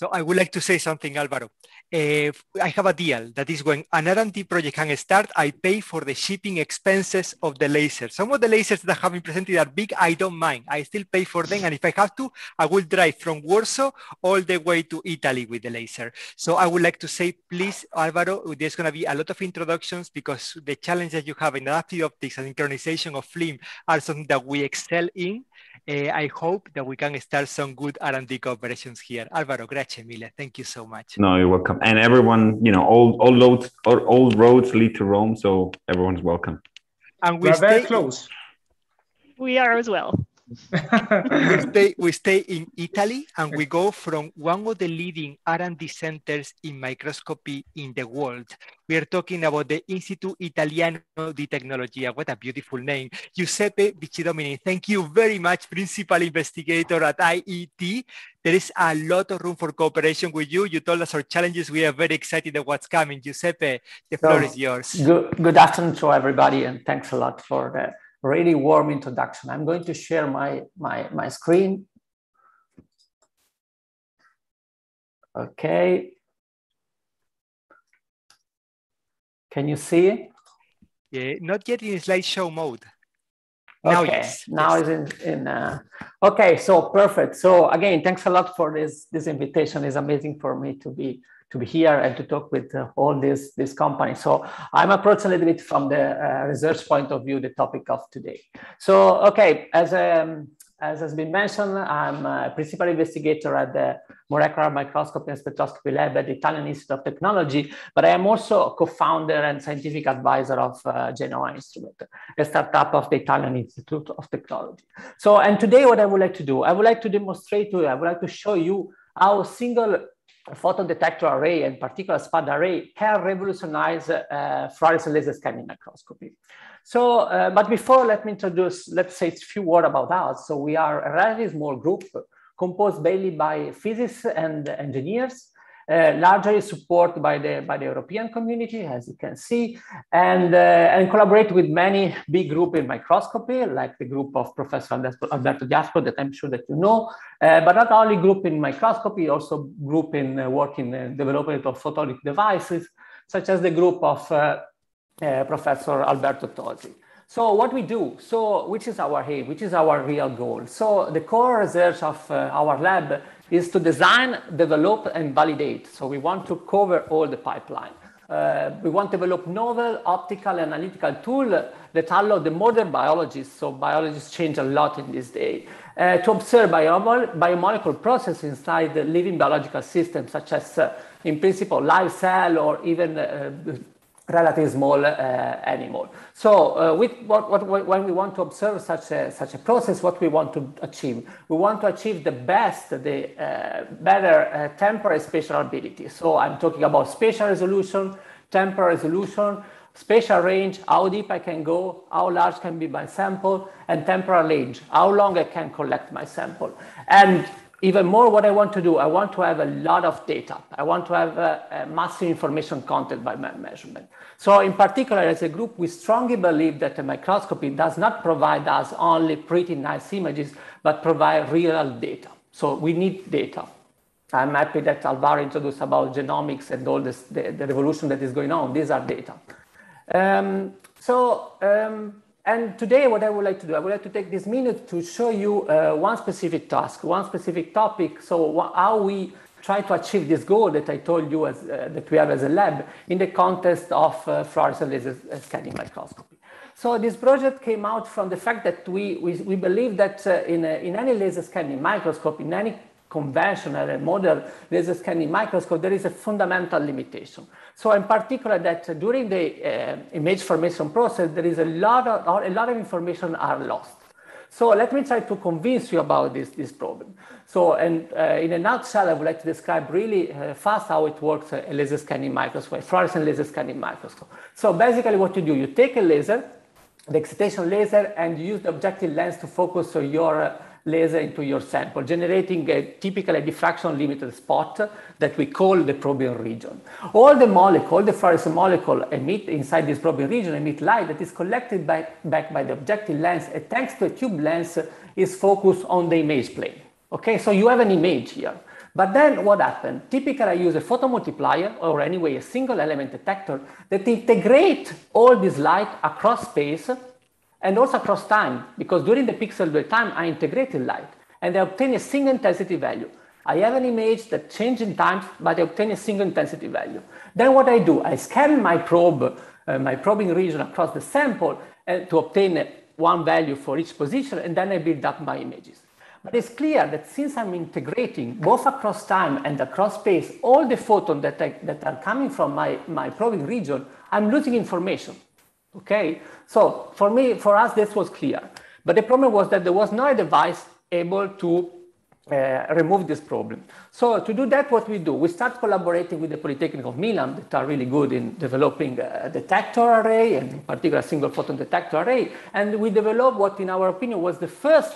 So I would like to say something, Alvaro. Uh, I have a deal that is when an R&D project can start, I pay for the shipping expenses of the lasers. Some of the lasers that have been presented are big, I don't mind. I still pay for them. And if I have to, I will drive from Warsaw all the way to Italy with the laser. So I would like to say, please, Alvaro, there's going to be a lot of introductions because the challenges you have in adaptive optics and synchronization of FLIM are something that we excel in. Uh, I hope that we can start some good R&D cooperations here. Alvaro, grazie mille. Thank you so much. No, you're welcome. And everyone, you know, all all roads all, all roads lead to Rome, so everyone's welcome. And we We're stay, very close. We are as well. We stay (laughs) we stay in Italy and we go from one of the leading R&D centers in microscopy in the world. We are talking about the Istituto Italiano di Tecnologia. What a beautiful name. Giuseppe Vicidomini, thank you very much, principal investigator at IIT. There is a lot of room for cooperation with you. You told us our challenges. We are very excited at what's coming. Giuseppe, the floor So, is yours. Good, good afternoon to everybody, and thanks a lot for the really warm introduction. I'm going to share my, my, my screen. Okay. Can you see it? Yeah, not yet in slideshow mode. Now, okay, yes, now it's in, in uh, okay, so perfect. So again, thanks a lot for this, this invitation. It's amazing for me to be to be here and to talk with uh, all these this companies. So I'm approaching a little bit from the uh, research point of view, the topic of today. So, okay, as um, as has been mentioned, I'm a principal investigator at the Molecular Microscopy and Spectroscopy Lab at the Italian Institute of Technology, but I am also a co-founder and scientific advisor of uh, Genoa Instrument, a startup of the Italian Institute of Technology. So, and today what I would like to do, I would like to demonstrate to you, I would like to show you how single photon detector array and particular SPAD array can revolutionize uh, fluorescent laser scanning microscopy. So, uh, but before, let me introduce, let's say a few words about us. So we are a relatively small group composed mainly by physicists and engineers. Uh, largely supported by the, by the European community, as you can see, and, uh, and collaborate with many big groups in microscopy, like the group of Professor Alberto Diaspro that I'm sure that you know, uh, but not only group in microscopy, also group in uh, work in uh, development of photonic devices, such as the group of Professor Alberto Tosi. So what we do, so which is our aim, which is our real goal. So the core research of our lab is to design, develop, and validate. So we want to cover all the pipeline. Uh, we want to develop novel optical analytical tool that allow the modern biologists, so biologists change a lot in this day, uh, to observe biomolecular processes inside the living biological systems, such as, uh, in principle, live cell or even uh, relatively small uh, animal. So uh, with what, what, when we want to observe such a, such a process, what we want to achieve? We want to achieve the best, the uh, better temporal spatial ability. So I'm talking about spatial resolution, temporal resolution, spatial range, how deep I can go, how large can be my sample, and temporal range, how long I can collect my sample. And even more what I want to do, I want to have a lot of data. I want to have a, a massive information content by my measurement. So in particular, as a group, we strongly believe that a microscopy does not provide us only pretty nice images, but provide real data. So we need data. I'm happy that Alvaro introduced about genomics and all this, the, the revolution that is going on. These are data. Um, so um, and today, what I would like to do, I would like to take this minute to show you uh, one specific task, one specific topic. So how we try to achieve this goal that I told you as, uh, that we have as a lab in the context of uh, fluorescent laser scanning microscopy. So this project came out from the fact that we, we, we believe that uh, in, a, in any laser scanning microscope, in any conventional and modern laser scanning microscope, there is a fundamental limitation. So in particular that during the uh, image formation process, there is a lot of, a lot of information are lost. So let me try to convince you about this, this problem. So and uh, in a nutshell, I would like to describe really uh, fast how it works uh, a laser scanning microscope, a fluorescent laser scanning microscope. So basically what you do, you take a laser, the excitation laser, and you use the objective lens to focus on your uh, laser into your sample, generating a typically diffraction limited spot that we call the probing region. All the molecule, the fluorescent molecule emit inside this probing region emit light that is collected by, back by the objective lens and thanks to a tube lens is focused on the image plane. Okay, so you have an image here. But then what happened? Typically, I use a photomultiplier or anyway a single element detector that integrate all this light across space and also across time, because during the pixel dwell time, I integrated light and I obtain a single intensity value. I have an image that changes in time, but I obtain a single intensity value. Then what I do, I scan my probe, uh, my probing region across the sample uh, to obtain one value for each position, and then I build up my images. But it's clear that since I'm integrating both across time and across space, all the photons that, I, that are coming from my, my probing region, I'm losing information. Okay, so for me, for us, this was clear. But the problem was that there was no device able to uh, remove this problem. So to do that, what we do, we start collaborating with the Polytechnic of Milan that are really good in developing a detector array and in particular single photon detector array. And we develop what in our opinion was the first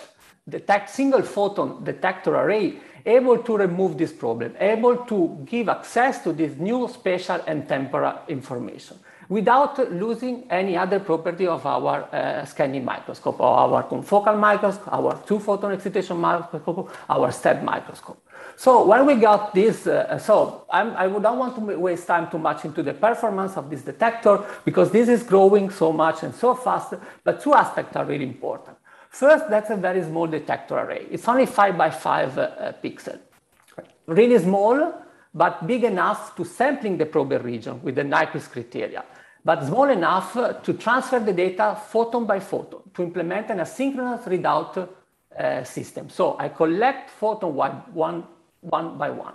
detect single photon detector array able to remove this problem, able to give access to this new spatial and temporal information without losing any other property of our uh, scanning microscope or our confocal microscope, our two photon excitation microscope, our STED microscope. So when we got this, uh, so I'm, I would not want to waste time too much into the performance of this detector because this is growing so much and so fast, but two aspects are really important. First, that's a very small detector array. It's only five by five uh, pixel. Really small, but big enough to sampling the probe region with the Nyquist criteria but small enough to transfer the data photon by photon to implement an asynchronous readout uh, system. So I collect photon one, one, by one.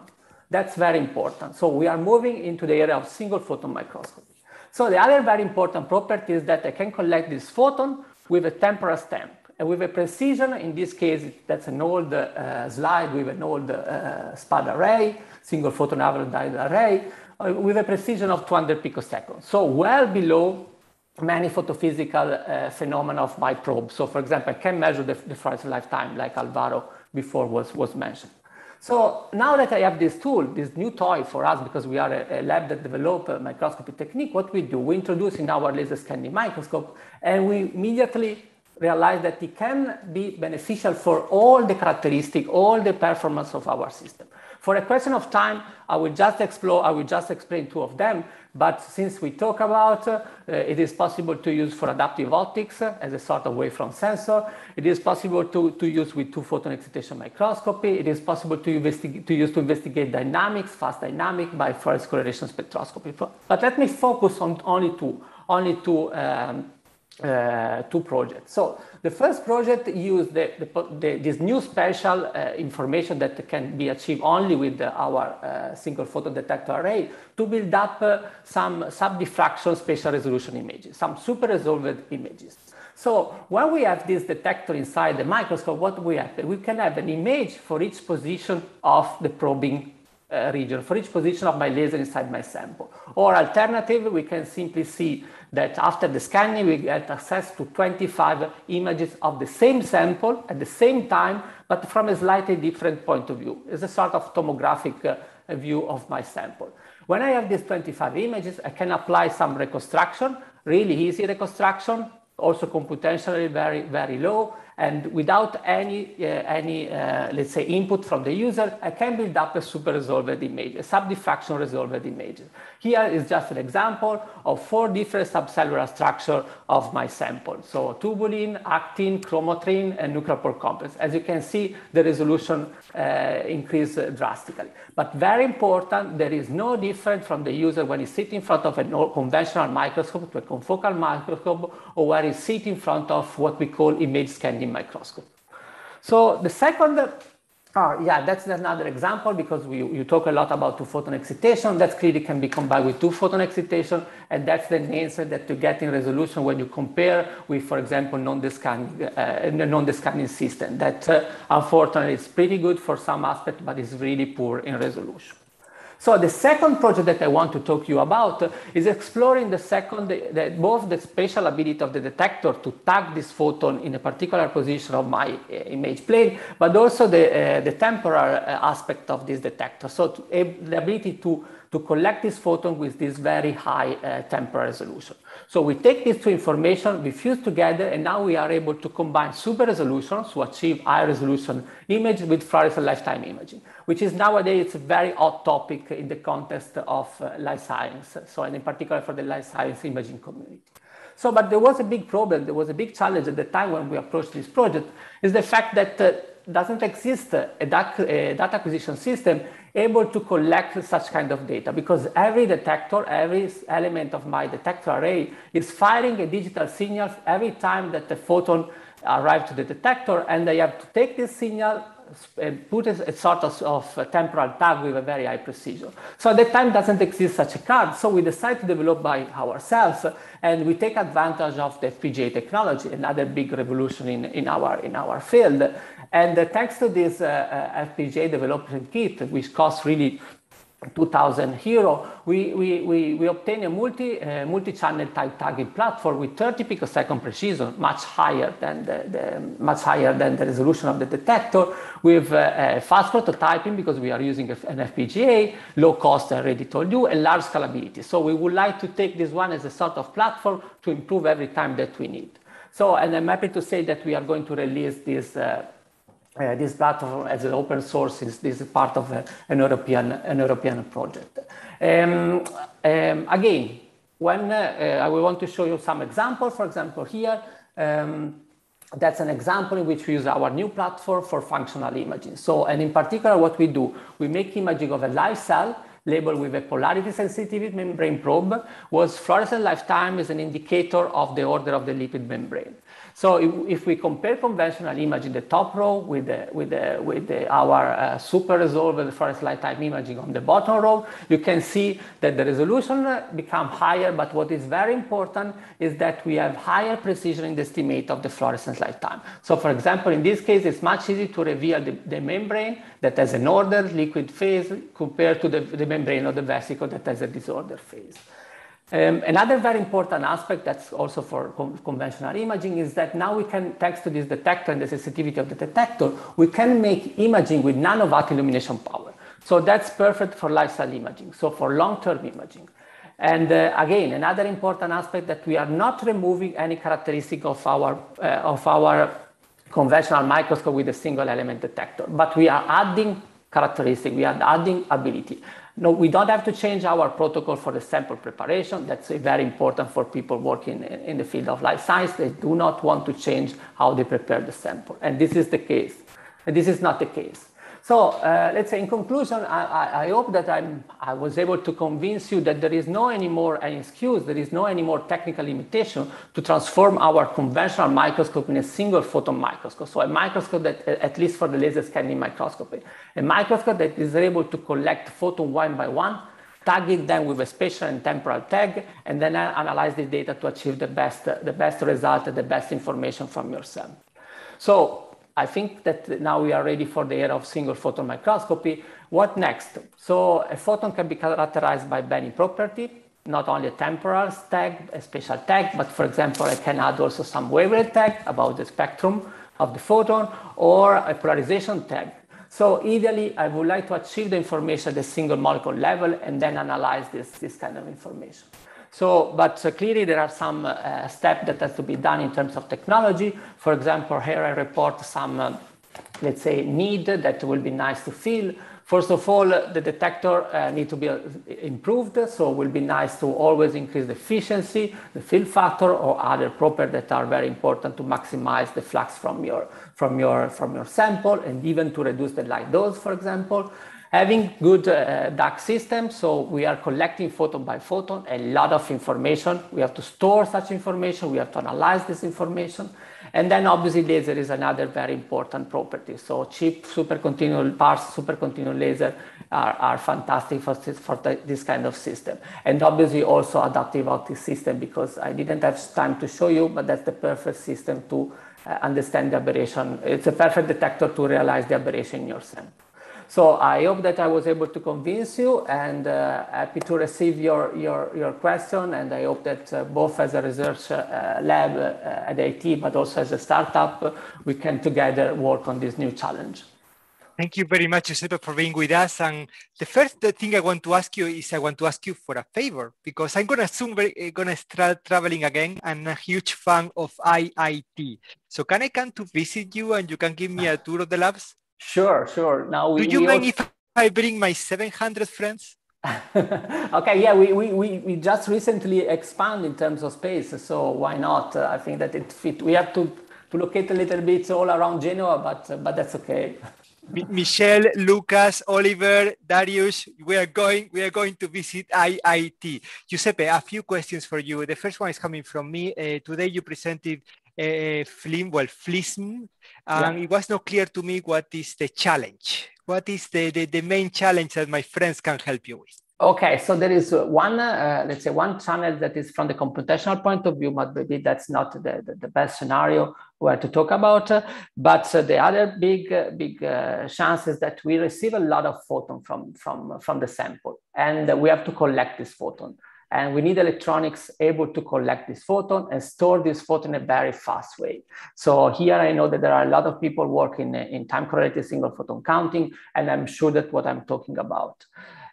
That's very important. So we are moving into the area of single photon microscopy. So the other very important property is that I can collect this photon with a temporal stamp and with a precision, in this case, that's an old uh, slide with an old uh, SPAD array, single photon avalanche diode array, uh, with a precision of 200 picoseconds. So well below many photophysical uh, phenomena of my probe. So for example, I can measure the, the fluorescent lifetime like Alvaro before was, was mentioned. So now that I have this tool, this new toy for us, because we are a, a lab that develop a microscopy technique, what we do, we introduce in our laser scanning microscope, and we immediately realize that it can be beneficial for all the characteristic, all the performance of our system. For a question of time, I will just explore, I will just explain two of them. But since we talk about, uh, it is possible to use for adaptive optics as a sort of wavefront sensor. It is possible to, to use with two photon excitation microscopy. It is possible to, to use to investigate dynamics, fast dynamic by fluorescence correlation spectroscopy. But let me focus on only two, only two um, uh, two projects. So the first project used the, the, the, this new special uh, information that can be achieved only with our uh, single photon detector array to build up uh, some sub-diffraction spatial resolution images, some super resolved images. So when we have this detector inside the microscope, what we have? We can have an image for each position of the probing uh, region, for each position of my laser inside my sample. Or alternative, we can simply see that after the scanning, we get access to 25 images of the same sample at the same time, but from a slightly different point of view. It's a sort of tomographic uh, view of my sample. When I have these 25 images, I can apply some reconstruction, really easy reconstruction, also computationally very, very low, and without any, uh, any uh, let's say, input from the user, I can build up a super resolved image, a sub-diffraction resolved image. Here is just an example of four different subcellular structure of my sample. So tubulin, actin, chromatin, and nuclear pore complex. As you can see, the resolution uh, increased drastically. But very important, there is no difference from the user when he sits in front of a conventional microscope to a confocal microscope, or where he sits in front of what we call image scanning microscope. So the second Oh, yeah, that's another example because we, you talk a lot about two photon excitation. That clearly can be combined with two photon excitation. And that's the answer that you get in resolution when you compare with, for example, non-scanning uh, non system. That uh, unfortunately is pretty good for some aspect, but is really poor in resolution. So the second project that I want to talk to you about is exploring the second, the, the, both the spatial ability of the detector to tag this photon in a particular position of my uh, image plane, but also the, uh, the temporal uh, aspect of this detector. So to, the ability to to collect this photon with this very high uh, temporal resolution. So we take these two information, we fuse together, and now we are able to combine super resolution to achieve high resolution image with fluorescent lifetime imaging, which is nowadays it's a very hot topic in the context of uh, life science, so and in particular for the life science imaging community. So, but there was a big problem, there was a big challenge at the time when we approached this project, is the fact that uh, doesn't exist a data, acquisition system able to collect such kind of data because every detector, every element of my detector array is firing a digital signal every time that the photon arrives to the detector and I have to take this signal put a, a sort of, of temporal tag with a very high precision. So at that time doesn't exist such a card. So we decided to develop by ourselves and we take advantage of the FPGA technology, another big revolution in, in, our, in our field. And uh, thanks to this uh, uh, FPGA development kit, which costs really 2000 hero, we, we, we, we obtain a multi, uh, multi-channel type tagging platform with 30 picosecond precision, much higher than the, the, much higher than the resolution of the detector, with uh, fast prototyping because we are using an FPGA, low cost, I already told you, and large scalability. So we would like to take this one as a sort of platform to improve every time that we need. So, and I'm happy to say that we are going to release this uh, uh, this platform as an open source is this is part of a, an European an European project. Um, um, again, when uh, I will want to show you some examples. For example, here. Um, that's an example in which we use our new platform for functional imaging. So, and in particular, what we do, we make imaging of a live cell labeled with a polarity sensitivity membrane probe, was fluorescent lifetime is an indicator of the order of the lipid membrane. So if, if, we compare conventional imaging, the top row with, the, with, the, with the, our uh, super resolved fluorescent light time imaging on the bottom row, you can see that the resolution become higher, but what is very important is that we have higher precision in the estimate of the fluorescence lifetime. So for example, in this case, it's much easier to reveal the, the membrane that has an ordered liquid phase compared to the, the membrane of the vesicle that has a disordered phase. Um, another very important aspect that's also for conventional imaging is that now we can, thanks to this detector and the sensitivity of the detector, we can make imaging with nanowatt illumination power. So that's perfect for live cell imaging, so for long-term imaging. And uh, again, another important aspect that we are not removing any characteristic of our, uh, of our conventional microscope with a single element detector, but we are adding characteristic, we are adding ability. No, we don't have to change our protocol for the sample preparation. That's very important for people working in the field of life science. They do not want to change how they prepare the sample. And this is the case. And this is not the case. So uh, let's say in conclusion, I, I, hope that I'm, I was able to convince you that there is no anymore any excuse, there is no anymore technical limitation to transform our conventional microscope in a single photon microscope. So a microscope that, at least for the laser scanning microscopy, a microscope that is able to collect photon one by one, tagging them with a spatial and temporal tag, and then analyze the data to achieve the best, the best result, the best information from your sample. So I think that now we are ready for the era of single photon microscopy. What next? So a photon can be characterized by many property, not only a temporal tag, a spatial tag, but for example, I can add also some wavelength tag about the spectrum of the photon or a polarization tag. So ideally, I would like to achieve the information at the single molecule level and then analyze this, this kind of information. So, but uh, clearly there are some uh, steps that has to be done in terms of technology. For example, here I report some, uh, let's say, need that will be nice to fill. First of all, the detector uh, need to be uh, improved, so it will be nice to always increase the efficiency, the fill factor, or other properties that are very important to maximize the flux from your, from your, from your sample, and even to reduce the light dose, for example. Having good uh, DAQ system, so we are collecting photon by photon, a lot of information. We have to store such information. We have to analyze this information. And then obviously laser is another very important property. So cheap supercontinuum parse, supercontinuum laser are, are fantastic for, this, for the, this kind of system. And obviously also adaptive optics system because I didn't have time to show you, but that's the perfect system to uh, understand the aberration. It's a perfect detector to realize the aberration in your sample. So I hope that I was able to convince you and uh, happy to receive your, your, your question. And I hope that uh, both as a research uh, lab uh, at IIT, but also as a startup, we can together work on this new challenge. Thank you very much, Giuseppe, for being with us. And the first thing I want to ask you is I want to ask you for a favor because I'm going to soon going to start traveling again. I'm a huge fan of IIT. So can I come to visit you and you can give me a tour of the labs? Sure, sure. Now we. Do you we mind also... if I bring my 700 friends? (laughs) okay, yeah, we, we, we, we just recently expand in terms of space, so why not? Uh, I think that it fit. We have to, to locate a little bit all around Genoa, but uh, but that's okay. (laughs) Michel, Lukas, Oliver, Darius, we are going we are going to visit IIT. Giuseppe, a few questions for you. The first one is coming from me. Uh, today you presented uh, FLIM, well, FLISM, and yeah. it was not clear to me what is the challenge. What is the, the, the main challenge that my friends can help you with? Okay, so there is one, uh, let's say, one channel that is from the computational point of view, but maybe that's not the, the, the best scenario where to talk about. Uh, but uh, the other big, uh, big uh, chance is that we receive a lot of photon from, from, from the sample, and we have to collect this photon. And we need electronics able to collect this photon and store this photon in a very fast way. So here I know that there are a lot of people working in time correlated single photon counting, and I'm sure that what I'm talking about.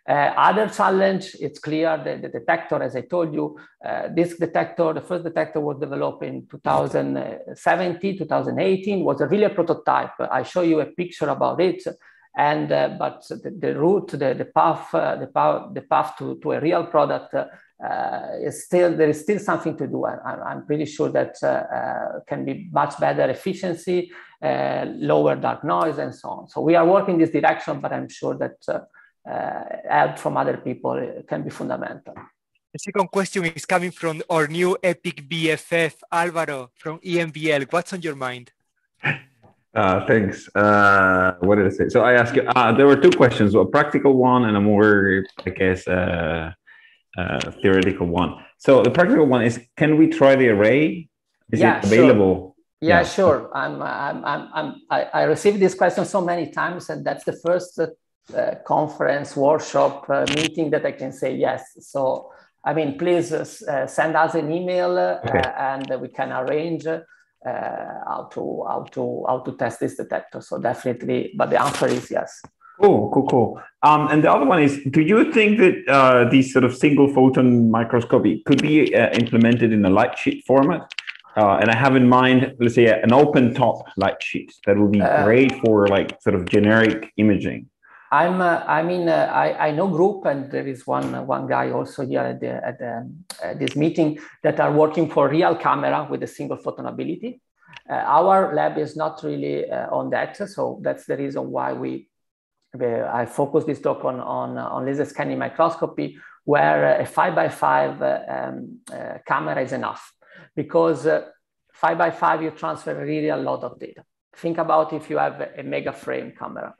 Uh, other challenge, it's clear that the detector, as I told you, uh, this detector, the first detector was developed in 2017, 2018, was a really a prototype. I show you a picture about it. And, uh, but the, the, route, the, the path, uh, the path, the path to, to a real product uh, still there is still something to do. I, am pretty sure that uh, uh, can be much better efficiency, uh, lower dark noise, and so on. So we are working this direction, but I'm sure that uh, uh, help from other people can be fundamental. The second question is coming from our new epic BFF, Alvaro from EMBL. What's on your mind? (laughs) Uh, thanks. Uh, what did I say? So I asked you, uh, there were two questions, a practical one and a more, I guess, uh, uh, theoretical one. So the practical one is: Can we try the array? Is yeah, it available? Sure. Yeah, yeah, sure. I'm, I'm, I'm, I'm, I, I received this question so many times, and that's the first uh, conference, workshop, uh, meeting that I can say yes. So I mean, please uh, send us an email okay. and we can arrange how to how to how to test this detector. So definitely, but the answer is yes. Cool, cool, cool. Um, and the other one is, do you think that uh, these sort of single photon microscopy could be uh, implemented in a light sheet format? Uh, and I have in mind, let's say, an open top light sheet that would be uh, great for like sort of generic imaging. I'm, uh, I mean, uh, I, I know group, and there is one one guy also here at, the, at, the, at this meeting that are working for real camera with a single photon ability. our lab is not really on that, so that's the reason why we I focus this talk on, on, on laser scanning microscopy, where a five by five um, uh, camera is enough because uh, five by five, you transfer really a lot of data. Think about if you have a mega frame camera.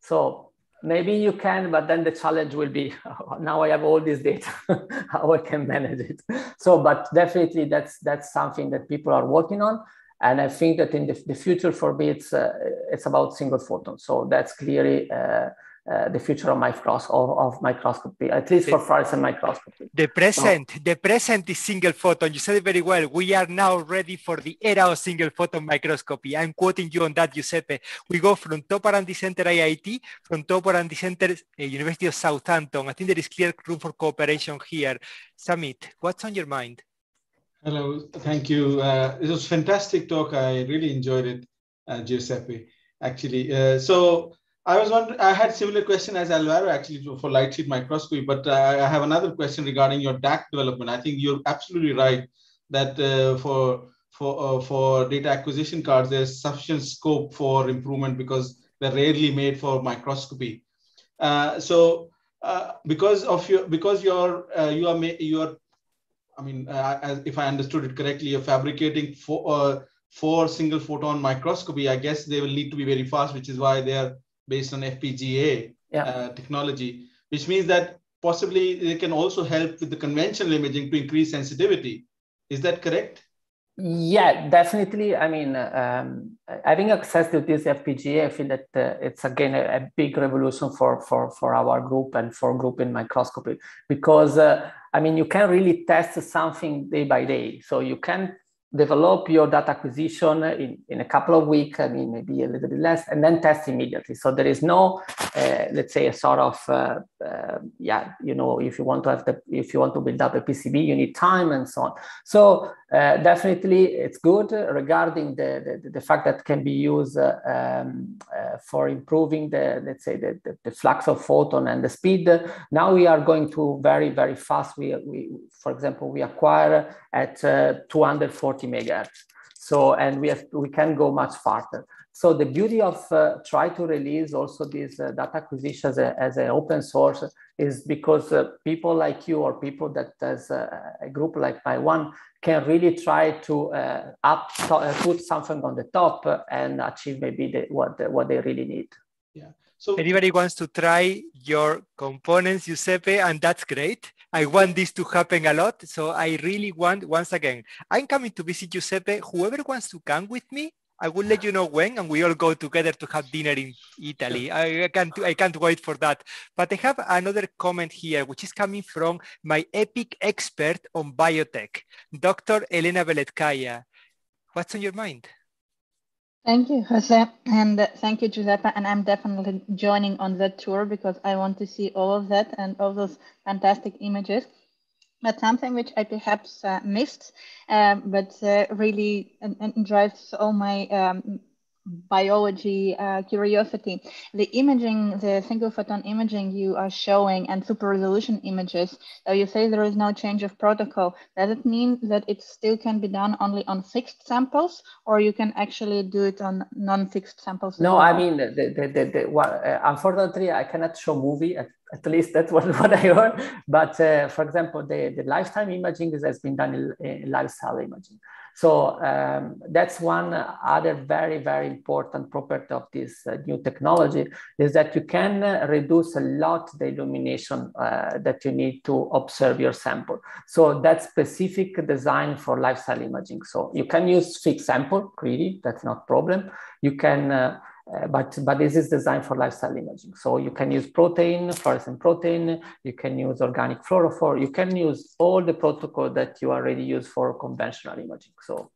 So maybe you can, but then the challenge will be, (laughs) now I have all this data, (laughs) how I can manage it. So, but definitely that's, that's something that people are working on. And I think that in the, the future for me, it's, uh, it's about single photon. So that's clearly uh, uh, the future of, micros- of, of, microscopy, at least for fluorescent microscopy. The present, so, the present is single photon. You said it very well. We are now ready for the era of single photon microscopy. I'm quoting you on that, Giuseppe. We go from Top R&D Center IIT, from Top R&D Center uh, University of Southampton. I think there is clear room for cooperation here. Samit, what's on your mind? Hello, thank you. Uh, it was fantastic talk. I really enjoyed it, uh, Giuseppe. Actually, uh, so I was wondering. I had similar question as Alvaro actually for light sheet microscopy, but uh, I have another question regarding your DAQ development. I think you're absolutely right that uh, for for uh, for data acquisition cards, there's sufficient scope for improvement because they're rarely made for microscopy. so because of your because you're you are you are I mean, uh, as, if I understood it correctly, you're fabricating for, uh, for single photon microscopy. I guess they will need to be very fast, which is why they are based on FPGA yeah. uh, technology, which means that possibly they can also help with the conventional imaging to increase sensitivity. Is that correct? Yeah, definitely. I mean, um, having access to this FPGA, I feel that uh, it's again a, a, big revolution for, for, for our group and for group in microscopy because uh, I mean, you can really test something day by day. So you can develop your data acquisition in, in a couple of weeks, I mean, maybe a little bit less, and then test immediately. So there is no, uh, let's say, a sort of, uh, uh, yeah, you know, if you want to have the, if you want to build up a PCB, you need time and so on. So uh, definitely it's good regarding the, the, the, fact that can be used uh, um, uh, for improving the, let's say, the, the, the, flux of photon and the speed. Now we are going to very, very fast. We, we for example, we acquire at 240 megahertz. So, and we, have, we can go much farther. So the beauty of uh, try to release also these uh, data acquisition as, a, as an open source is because uh, people like you or people that as a, a group like my one can really try to uh, up uh, put something on the top and achieve maybe the, what, the, what they really need. Yeah. So anybody wants to try your components, Giuseppe, and that's great. I want this to happen a lot. So I really want, once again, I'm coming to visit Giuseppe. Whoever wants to come with me, I will let you know when, and we all go together to have dinner in Italy. I, I, can't, I can't wait for that. But I have another comment here, which is coming from my epic expert on biotech, Dr. Elena Beletkaia. What's on your mind? Thank you, Jose, and uh, thank you, Giuseppe. And I'm definitely joining on that tour because I want to see all of that and all those fantastic images but something which I perhaps uh, missed, um, but uh, really and, and drives all my um, biology uh, curiosity. The imaging, the single photon imaging you are showing and super resolution images, so you say there is no change of protocol. Does it mean that it still can be done only on fixed samples or you can actually do it on non-fixed samples? No, I mean, the, the, the, the, well, uh, unfortunately, I cannot show movie at, at least that's what, (laughs) what I heard. But uh, for example, the, the lifetime imaging has been done in, in cell imaging. So um, that's one other very, very important property of this uh, new technology is that you can uh, reduce a lot the illumination uh, that you need to observe your sample. So that's specific design for live cell imaging. So you can use fixed sample, really, that's not problem. You can uh, but but this is designed for live cell imaging. So you can use protein, fluorescent protein. You can use organic fluorophore. You can use all the protocol that you already use for conventional imaging. So.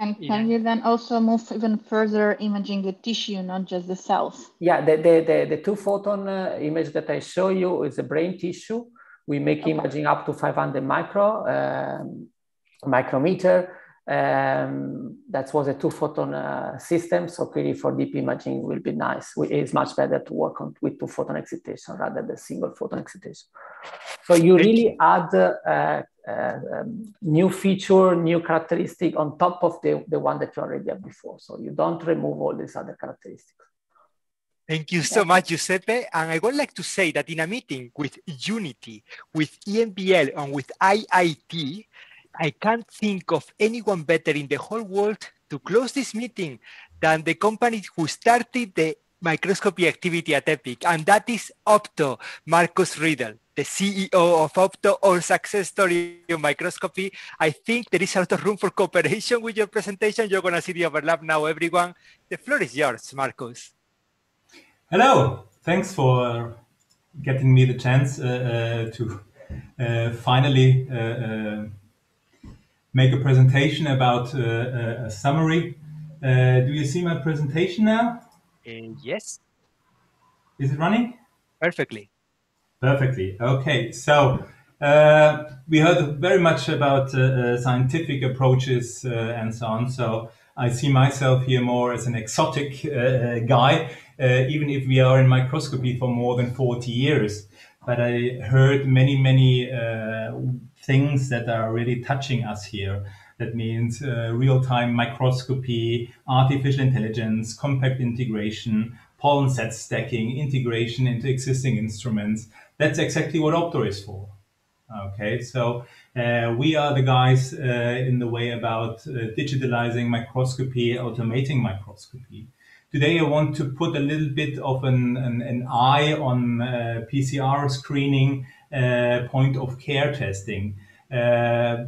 And can yeah. you then also move even further imaging the tissue, not just the cells? Yeah, the, the, the, the two photon uh, image that I show you is the brain tissue. We make okay. imaging up to 500 micro um, micrometer. Um, that was a two photon uh, system. So clearly for deep imaging will be nice. It's much better to work on with two photon excitation rather than single photon excitation. So you really add uh, uh, um, new feature, new characteristic on top of the, the one that you already have before. So you don't remove all these other characteristics. Thank you so much, Giuseppe. And I would like to say that in a meeting with Unity, with EMBL, and with IIT, I can't think of anyone better in the whole world to close this meeting than the company who started the microscopy activity at EPIC, and that is Opto, Marcus Riedel, the CEO of Opto, our success story in microscopy. I think there is a lot of room for cooperation with your presentation. You're going to see the overlap now, everyone. The floor is yours, Marcus. Hello. Thanks for getting me the chance uh, uh, to uh, finally uh, uh, make a presentation about uh, a summary. Uh, do you see my presentation now? Uh, yes. Is it running? Perfectly. Perfectly. Okay. So uh, we heard very much about uh, uh, scientific approaches and so on. So I see myself here more as an exotic guy, even if we are in microscopy for more than 40 years. But I heard many, many things that are really touching us here. That means uh, real-time microscopy, artificial intelligence, compact integration, pollen set stacking, integration into existing instruments. That's exactly what Opto is for. Okay, so uh, we are the guys uh, in the way about uh, digitalizing microscopy, automating microscopy. Today, I want to put a little bit of an, an, an eye on uh, PCR screening, point of care testing. Uh,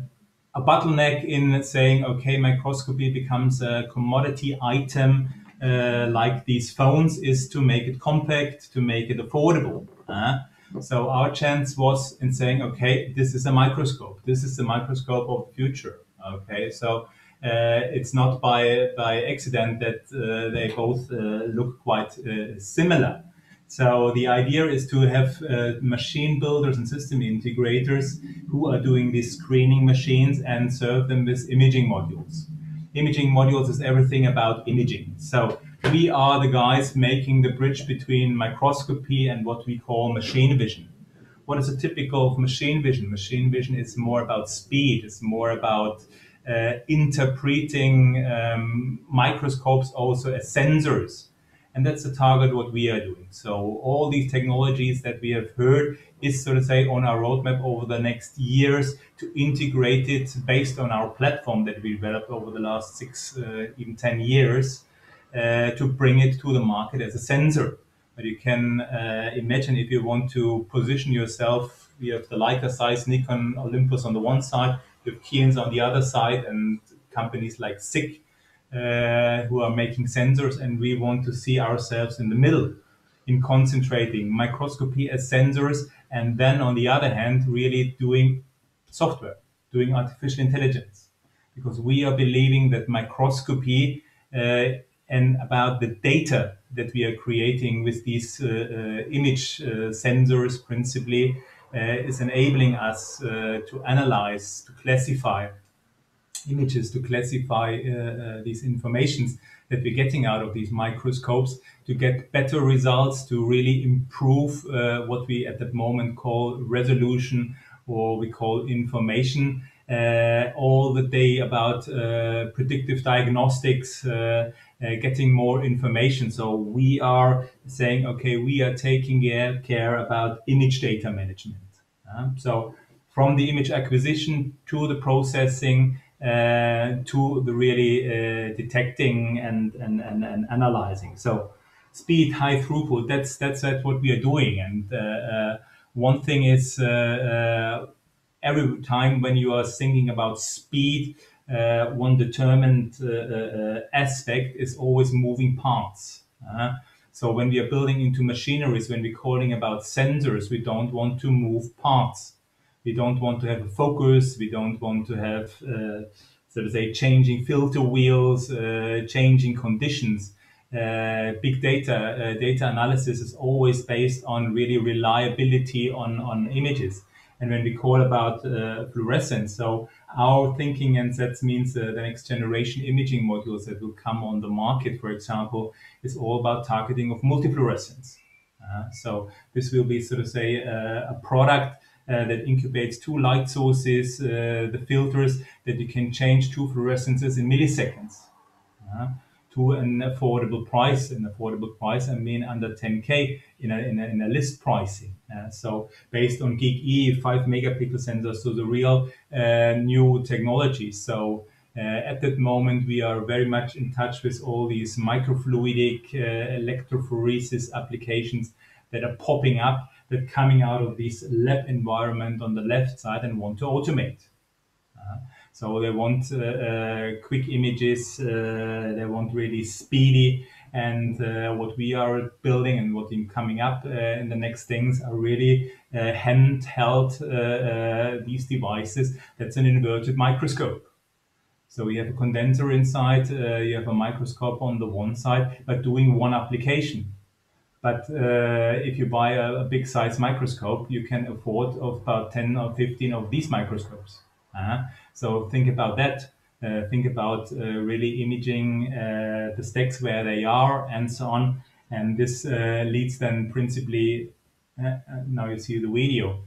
a bottleneck in saying, okay, microscopy becomes a commodity item uh, like these phones is to make it compact, to make it affordable. Uh, so our chance was in saying, okay, this is a microscope. This is the microscope of the future. Okay, so uh, it's not by by accident that uh, they both uh, look quite similar. So the idea is to have uh, machine builders and system integrators who are doing these screening machines and serve them with imaging modules. Imaging modules is everything about imaging. So we are the guys making the bridge between microscopy and what we call machine vision. What is a typical machine vision? Machine vision is more about speed. It's more about uh, interpreting um, microscopes also as sensors. And that's the target what we are doing. So all these technologies that we have heard is so to say on our roadmap over the next years to integrate it based on our platform that we developed over the last six, uh, even 10 years uh, to bring it to the market as a sensor. But you can uh, imagine if you want to position yourself, you have the Leica Zeiss Nikon Olympus on the one side, you have Keyence on the other side, and companies like SICK uh, who are making sensors, and we want to see ourselves in the middle in concentrating microscopy as sensors, and then on the other hand, really doing software, doing artificial intelligence, because we are believing that microscopy uh, and about the data that we are creating with these uh, uh, image uh, sensors principally is enabling us to analyze, to classify images, to classify uh, these informations that we're getting out of these microscopes to get better results, to really improve what we at that moment call resolution or we call information. Uh, all the day about uh, predictive diagnostics, uh, getting more information. So we are saying, okay, we are taking care about image data management. so from the image acquisition to the processing uh, to the really uh, detecting and, and, and, and, analyzing. So speed, high throughput, that's, that's, that's what we are doing. And uh, one thing is every time when you are thinking about speed, uh, one determined uh, uh, aspect is always moving parts. Uh, so when we are building into machineries, when we're calling about sensors, we don't want to move parts. We don't want to have a focus. We don't want to have, uh, so to say, changing filter wheels, uh, changing conditions. Uh, big data uh, data analysis is always based on really reliability on on images and when we call about uh, fluorescence so our thinking and that means uh, the next generation imaging modules that will come on the market for example is all about targeting of multifluorescence uh, so this will be sort of say uh, a product that incubates two light sources the filters that you can change two fluorescences in milliseconds to an affordable price. An affordable price, I mean under 10K in a, in a, in a list pricing. Uh, so based on Geek E, 5 megapixel sensors, so the real uh, new technology. So uh, at that moment, we are very much in touch with all these microfluidic uh, electrophoresis applications that are popping up, that coming out of this lab environment on the left side and want to automate. Uh, so they want uh, uh, quick images, uh, they want really speedy. And what we are building and what is coming up in the next things are really handheld these devices. That's an inverted microscope. So you have a condenser inside, uh, you have a microscope on the one side, but doing one application. But uh, if you buy a, a, big size microscope, you can afford of about 10 or 15 of these microscopes. Uh -huh. So think about that. Uh, think about uh, really imaging uh, the stacks where they are and so on. And this uh, leads then principally, uh, uh, now you see the video,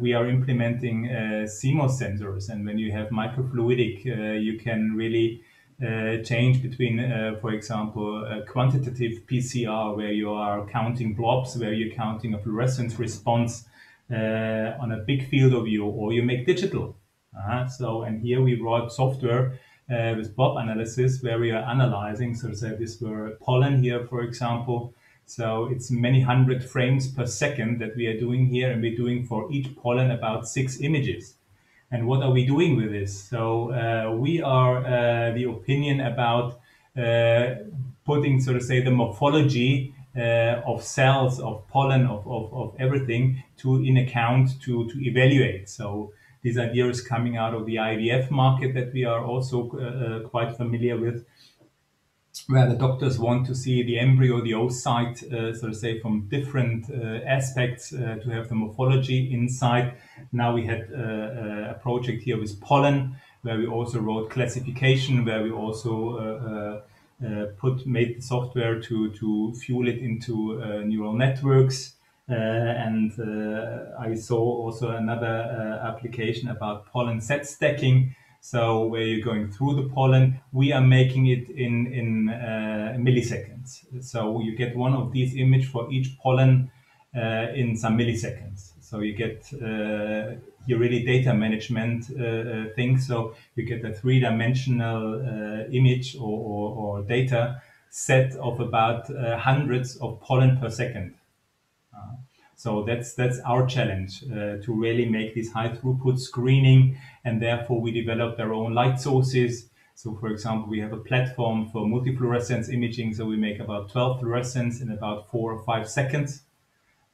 we are implementing CMOS sensors. And when you have microfluidic, you can really change between, for example, a quantitative PCR where you are counting blobs, where you're counting a fluorescence response on a big field of view, or you make digital uh, so, and here we wrote software uh, with blob analysis where we are analyzing, so say, this were pollen here, for example. So it's many hundred frames per second that we are doing here, and we're doing for each pollen about six images. And what are we doing with this? So uh, we are uh, the opinion about uh, putting, so to say, the morphology uh, of cells, of pollen, of, of, of everything to in account to, to evaluate. So this idea is coming out of the IVF market that we are also uh, uh, quite familiar with, where the doctors want to see the embryo, the oocyte, uh, so to say, from different uh, aspects uh, to have the morphology inside. Now we had uh, a project here with pollen, where we also wrote classification, where we also put made the software to to fuel it into neural networks. Uh, and uh, I saw also another uh, application about pollen set stacking. So where you're going through the pollen, we are making it in in milliseconds. So you get one of these image for each pollen in some milliseconds. So you get uh, your really data management uh, uh, thing. So you get a three-dimensional image or, or, or, data set of about hundreds of pollen per second. So that's that's our challenge uh, to really make this high throughput screening, and therefore we developed our own light sources. So, for example, we have a platform for multifluorescence imaging. So we make about 12 fluorescence in about four or five seconds.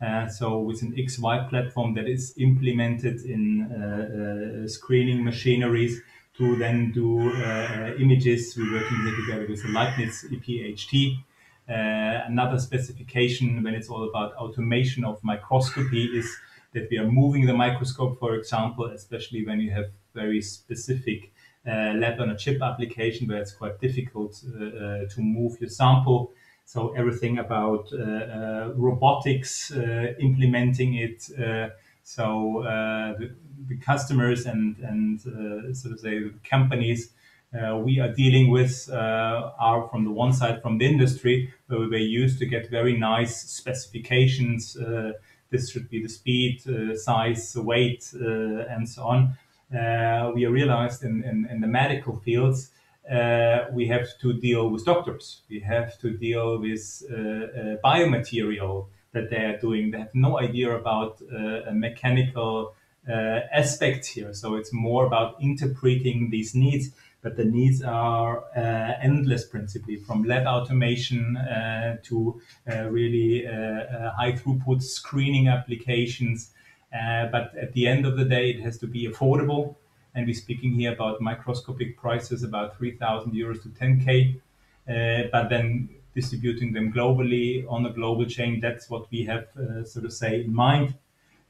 Uh, so with an XY platform that is implemented in uh, uh screening machineries to then do uh, uh, images. We're working together with the Leibniz IPHT another specification when it's all about automation of microscopy is that we are moving the microscope, for example, especially when you have very specific uh, lab on a chip application where it's quite difficult uh, uh, to move your sample. So everything about uh, uh, robotics, implementing it. so the, the, customers and and so to say the companies uh, we are dealing with uh, are from the one side from the industry where we were used to get very nice specifications. Uh, this should be the speed, uh, size, weight, uh, and so on. Uh, we realized in, in, in, the medical fields we have to deal with doctors. We have to deal with biomaterial that they are doing. They have no idea about a mechanical aspect here. So it's more about interpreting these needs but the needs are uh, endless principally from lab automation uh, to uh, really uh, high throughput screening applications. but at the end of the day, it has to be affordable. And we're speaking here about microscopic prices, about 3,000 euros to 10K. but then distributing them globally on a global chain, that's what we have, sort of say, in mind.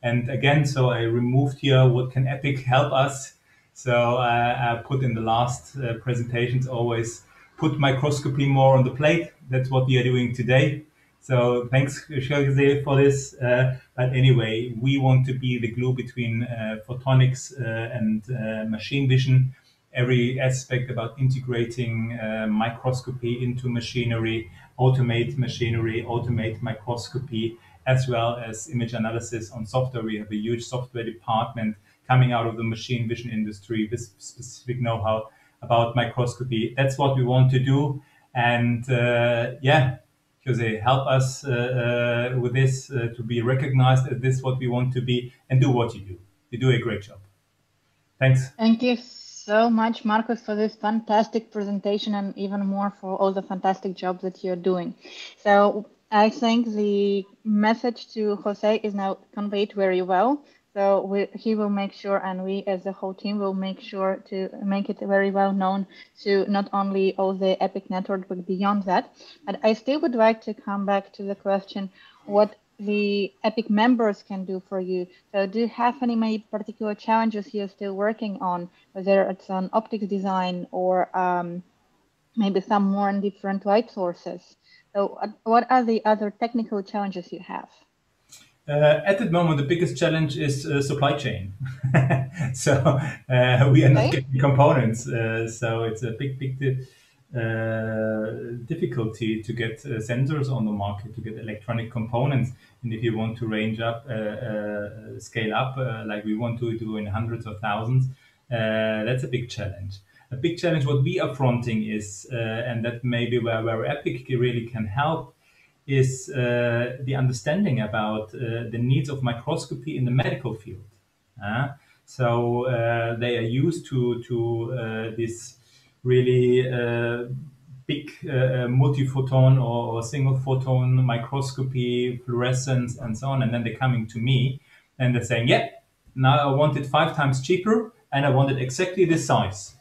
And again, so I removed here what can Epic help us so uh, I put in the last uh, presentations always put microscopy more on the plate. That's what we are doing today. So thanks, Jose, for this. Uh, but anyway, we want to be the glue between uh, photonics uh, and uh, machine vision. Every aspect about integrating microscopy into machinery, automate machinery, automate microscopy, as well as image analysis on software. We have a huge software department coming out of the machine vision industry with specific know-how about microscopy. That's what we want to do. And uh, yeah, Jose, help us uh, uh, with this uh, to be recognized as this what we want to be and do what you do. You do a great job. Thanks. Thank you so much, Marcus, for this fantastic presentation and even more for all the fantastic job that you're doing. So I think the message to Jose is now conveyed very well. So we, he will make sure, and we as a whole team will make sure to make it very well known to not only all the Epic network, but beyond that. But I still would like to come back to the question, what the Epic members can do for you. So do you have any maybe particular challenges you're still working on, whether it's on optics design or um, maybe some more different light sources? So what are the other technical challenges you have? Uh, at the moment, the biggest challenge is uh, supply chain. (laughs) so uh, we are not okay. getting components. Uh, so it's a big, big uh, difficulty to get uh, sensors on the market, to get electronic components. And if you want to range up, scale up, like we want to do in hundreds of thousands, that's a big challenge. A big challenge what we are fronting is, and that may be where, where Epic really can help, is uh, the understanding about uh, the needs of microscopy in the medical field. Uh, so uh, they are used to to uh, this really uh, big multiphoton or, or, single photon microscopy, fluorescence, and so on. And then they're coming to me and they're saying, "Yeah, now I want it five times cheaper, and I want it exactly this size,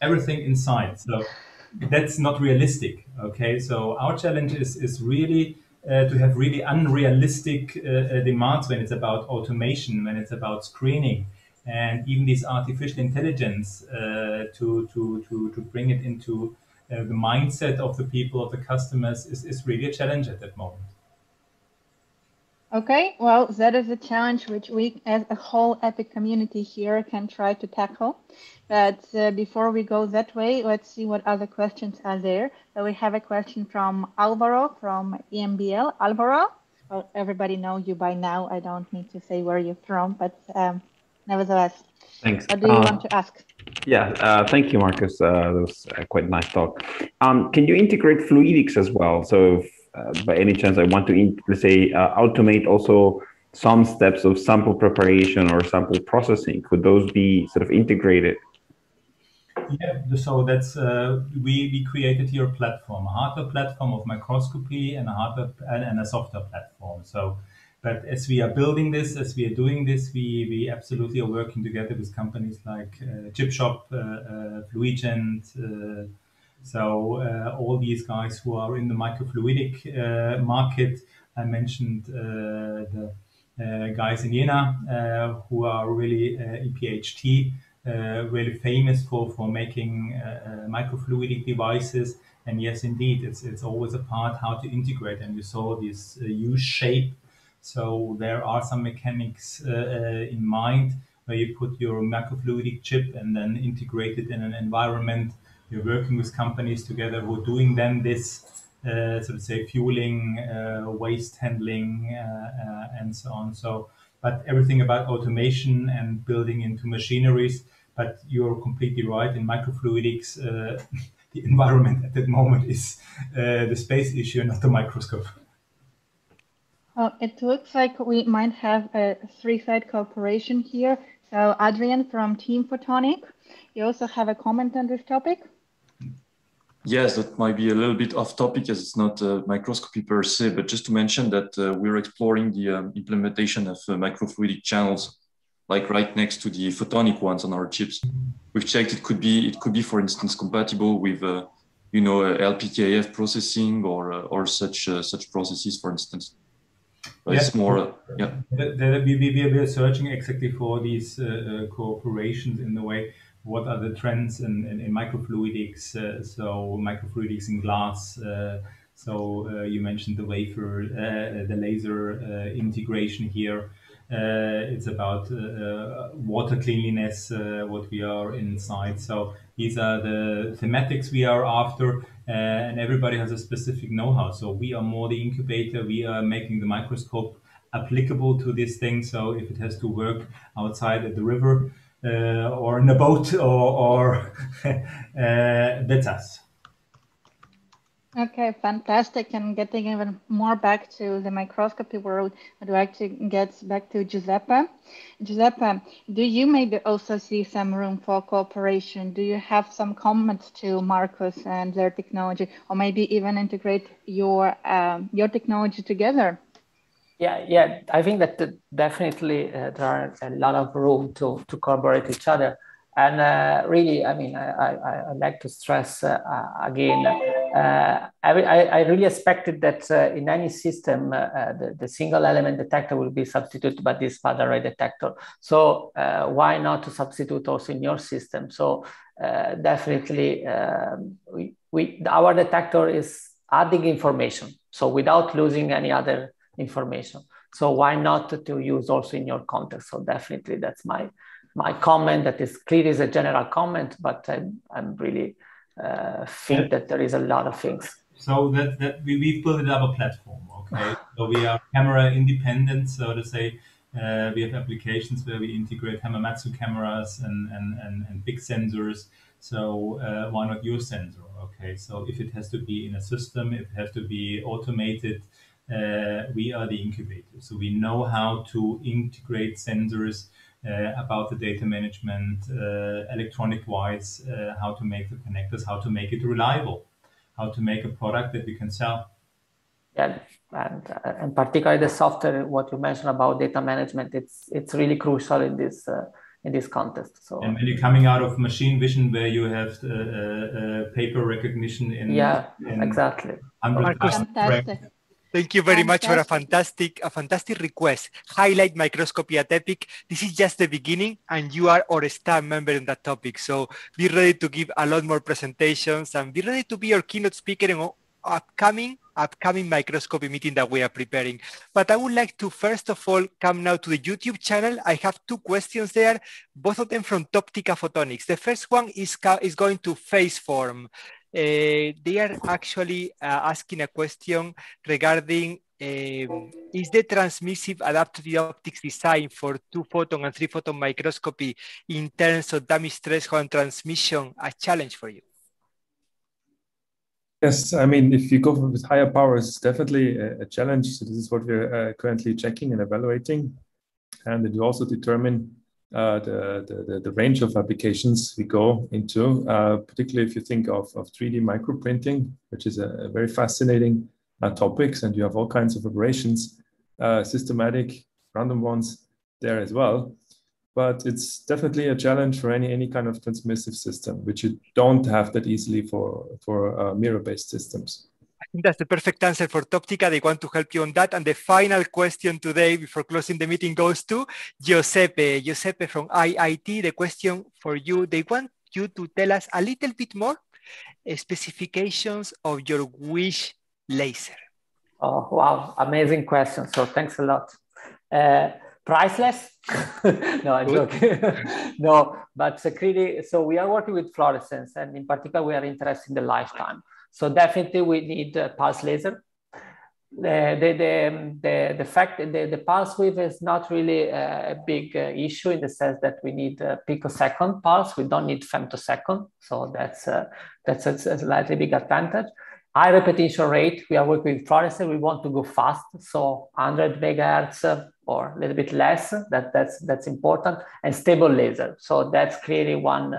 everything inside." So that's not realistic. Okay, so our challenge is is really uh, to have really unrealistic uh, uh, demands when it's about automation, when it's about screening, and even this artificial intelligence uh, to to to to bring it into uh, the mindset of the people of the customers is, is really a challenge at that moment. Okay, well, that is a challenge which we as a whole Epic community here can try to tackle. But uh, before we go that way, let's see what other questions are there. So we have a question from Alvaro from EMBL. Alvaro, well, everybody knows you by now. I don't need to say where you're from, but um, nevertheless. Thanks. What do you uh, want to ask? Yeah, uh, thank you, Marcus. Uh, that was quite a nice talk. Um, can you integrate fluidics as well? So if, uh, by any chance, I want to, let's say, uh, automate also some steps of sample preparation or sample processing. Could those be sort of integrated? Yeah, so that's uh, we we created here a platform, a hardware platform of microscopy and a hardware and, and, a software platform. So, but as we are building this, as we are doing this, we we absolutely are working together with companies like uh, ChipShop, uh, uh, Fluigent. Uh, so uh, all these guys who are in the microfluidic uh, market. I mentioned the guys in Jena who are really IPHT uh, really famous for for making uh, uh, microfluidic devices. And yes, indeed, it's it's always a part how to integrate. And you saw this U shape. So there are some mechanics in mind where you put your microfluidic chip and then integrate it in an environment. You're working with companies together who are doing then this, uh, so to say, fueling, uh, waste handling, uh, and so on. So but everything about automation and building into machineries. But you're completely right. In microfluidics, uh, (laughs) the environment at that moment is uh, the space issue, not the microscope. Well, it looks like we might have a three-side cooperation here. So Adrian from Teem Photonic, you also have a comment on this topic? Yes, that might be a little bit off topic as it's not a microscopy per se, but just to mention that uh, we're exploring the um, implementation of uh, microfluidic channels, like right next to the photonic ones on our chips. We've checked it could be, it could be, for instance, compatible with, uh, you know, LPKF processing or uh, or such uh, such processes, for instance. But it's more, uh, yeah. The, the, we, we, we are searching exactly for these cooperations in the way what are the trends in, in, in microfluidics? Uh, so microfluidics in glass. Uh, so uh, you mentioned the wafer, the laser integration here. Uh, it's about uh, uh, water cleanliness, what we are inside. So these are the thematics we are after, and everybody has a specific know-how. So we are more the incubator. We are making the microscope applicable to this thing. So if it has to work outside at the river, uh, or in a boat or, or (laughs) uh, that's us. Okay, fantastic. And getting even more back to the microscopy world, I'd like to get back to Giuseppe. Giuseppe, do you maybe also see some room for cooperation? Do you have some comments to Marcus and their technology, or maybe even integrate your um, your technology together? Yeah, yeah, I think that definitely uh, there are a lot of room to, to collaborate each other. And uh, really, I mean, I, I, I like to stress uh, uh again, uh, I, I, really expected that uh, in any system, the, the single element detector will be substituted by this phased array detector. So why not to substitute also in your system? So definitely, um, we, we, our detector is adding information. So without losing any other information. So why not to use also in your context? So definitely that's my my comment that is clear is a general comment, but I'm, I'm really uh, think that there is a lot of things. So that, that we, we've built up a platform, okay? (laughs) so we are camera independent, so to say, uh, we have applications where we integrate Hamamatsu cameras and, and, and, and big sensors. So uh, why not your sensor? Okay, so if it has to be in a system, if it has to be automated, uh, we are the incubator. So we know how to integrate sensors about the data management, uh, electronic wise, uh, how to make the connectors, how to make it reliable, how to make a product that we can sell. Yeah, and, uh, and particularly the software, what you mentioned about data management, it's it's really crucial in this uh, in this context. So and when you're coming out of machine vision, where you have uh, paper recognition in yeah, in exactly. Fantastic. Thank you very fantastic. much for a fantastic, a fantastic request. Highlight microscopy at EPIC. This is just the beginning, and you are our staff member in that topic. So be ready to give a lot more presentations, and be ready to be our keynote speaker in upcoming upcoming microscopy meeting that we are preparing. But I would like to first of all come now to the YouTube channel. I have two questions there, both of them from Toptica Photonics. The first one is, is going to Phaseform. Uh, they are actually uh, asking a question regarding um, is the transmissive adaptive optics design for two photon and three photon microscopy in terms of damage threshold and transmission a challenge for you? Yes, I mean, if you go with higher powers, it's definitely a, a challenge. So this is what we're uh, currently checking and evaluating. And it will also determine uh, the, the, the, range of applications we go into, uh, particularly if you think of, of 3D microprinting, which is a, a very fascinating uh, topics, and you have all kinds of operations, uh, systematic, random ones there as well. But it's definitely a challenge for any, any kind of transmissive system, which you don't have that easily for, for uh, mirror-based systems. That's the perfect answer for Toptica. They want to help you on that. And the final question today before closing the meeting goes to Giuseppe. Giuseppe from IIT. The question for you, they want you to tell us a little bit more specifications of your wish laser. Oh, wow. Amazing question. So thanks a lot. Uh, priceless? (laughs) no, I'm joking. (laughs) no, but security. So we are working with fluorescence, and in particular, we are interested in the lifetime. So definitely we need a pulse laser. The, the, the, the, the fact that the, the pulse width is not really a, a big uh, issue in the sense that we need a picosecond pulse. We don't need femtosecond. So that's, uh, that's a, a slightly big advantage. High repetition rate, we are working with fluorescence. We want to go fast. So 100 megahertz or a little bit less, that, that's, that's important. And stable laser. So that's clearly one,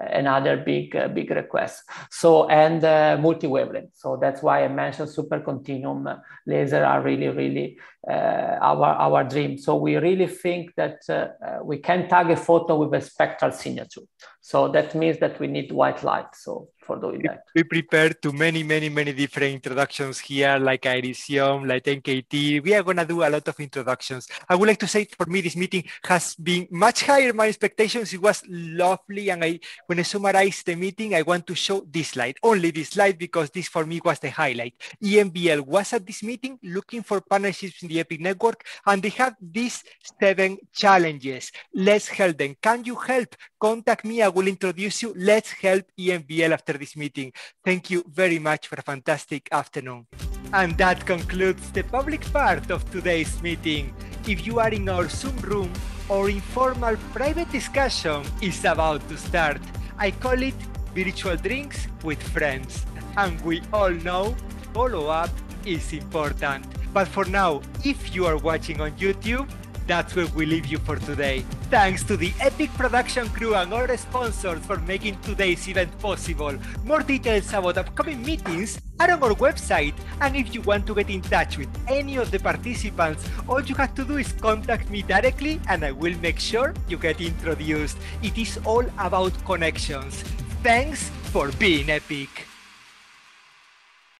another big uh, big request. So and uh, multi-wavelength. So that's why I mentioned super continuum laser are really really uh, our our dream. So we really think that uh, uh, we can tag a photo with a spectral signature. So that means that we need white light. So for doing that. We prepared to many, many, many different introductions here, like Irisiome, like NKT. We are gonna do a lot of introductions. I would like to say for me, this meeting has been much higher my expectations. It was lovely. And I, when I summarize the meeting, I want to show this slide, only this slide, because this for me was the highlight. EMBL was at this meeting looking for partnerships in the EPIC network, and they have these seven challenges. Let's help them. Can you help? Contact me. I will introduce you. Let's help EMBL after this meeting. Thank you very much for a fantastic afternoon. And that concludes the public part of today's meeting. If you are in our Zoom room, our informal private discussion is about to start. I call it virtual drinks with friends. And we all know follow-up is important. But for now, if you are watching on YouTube, that's where we leave you for today. Thanks to the EPIC production crew and all our sponsors for making today's event possible. More details about upcoming meetings are on our website. And if you want to get in touch with any of the participants, all you have to do is contact me directly and I will make sure you get introduced. It is all about connections. Thanks for being EPIC.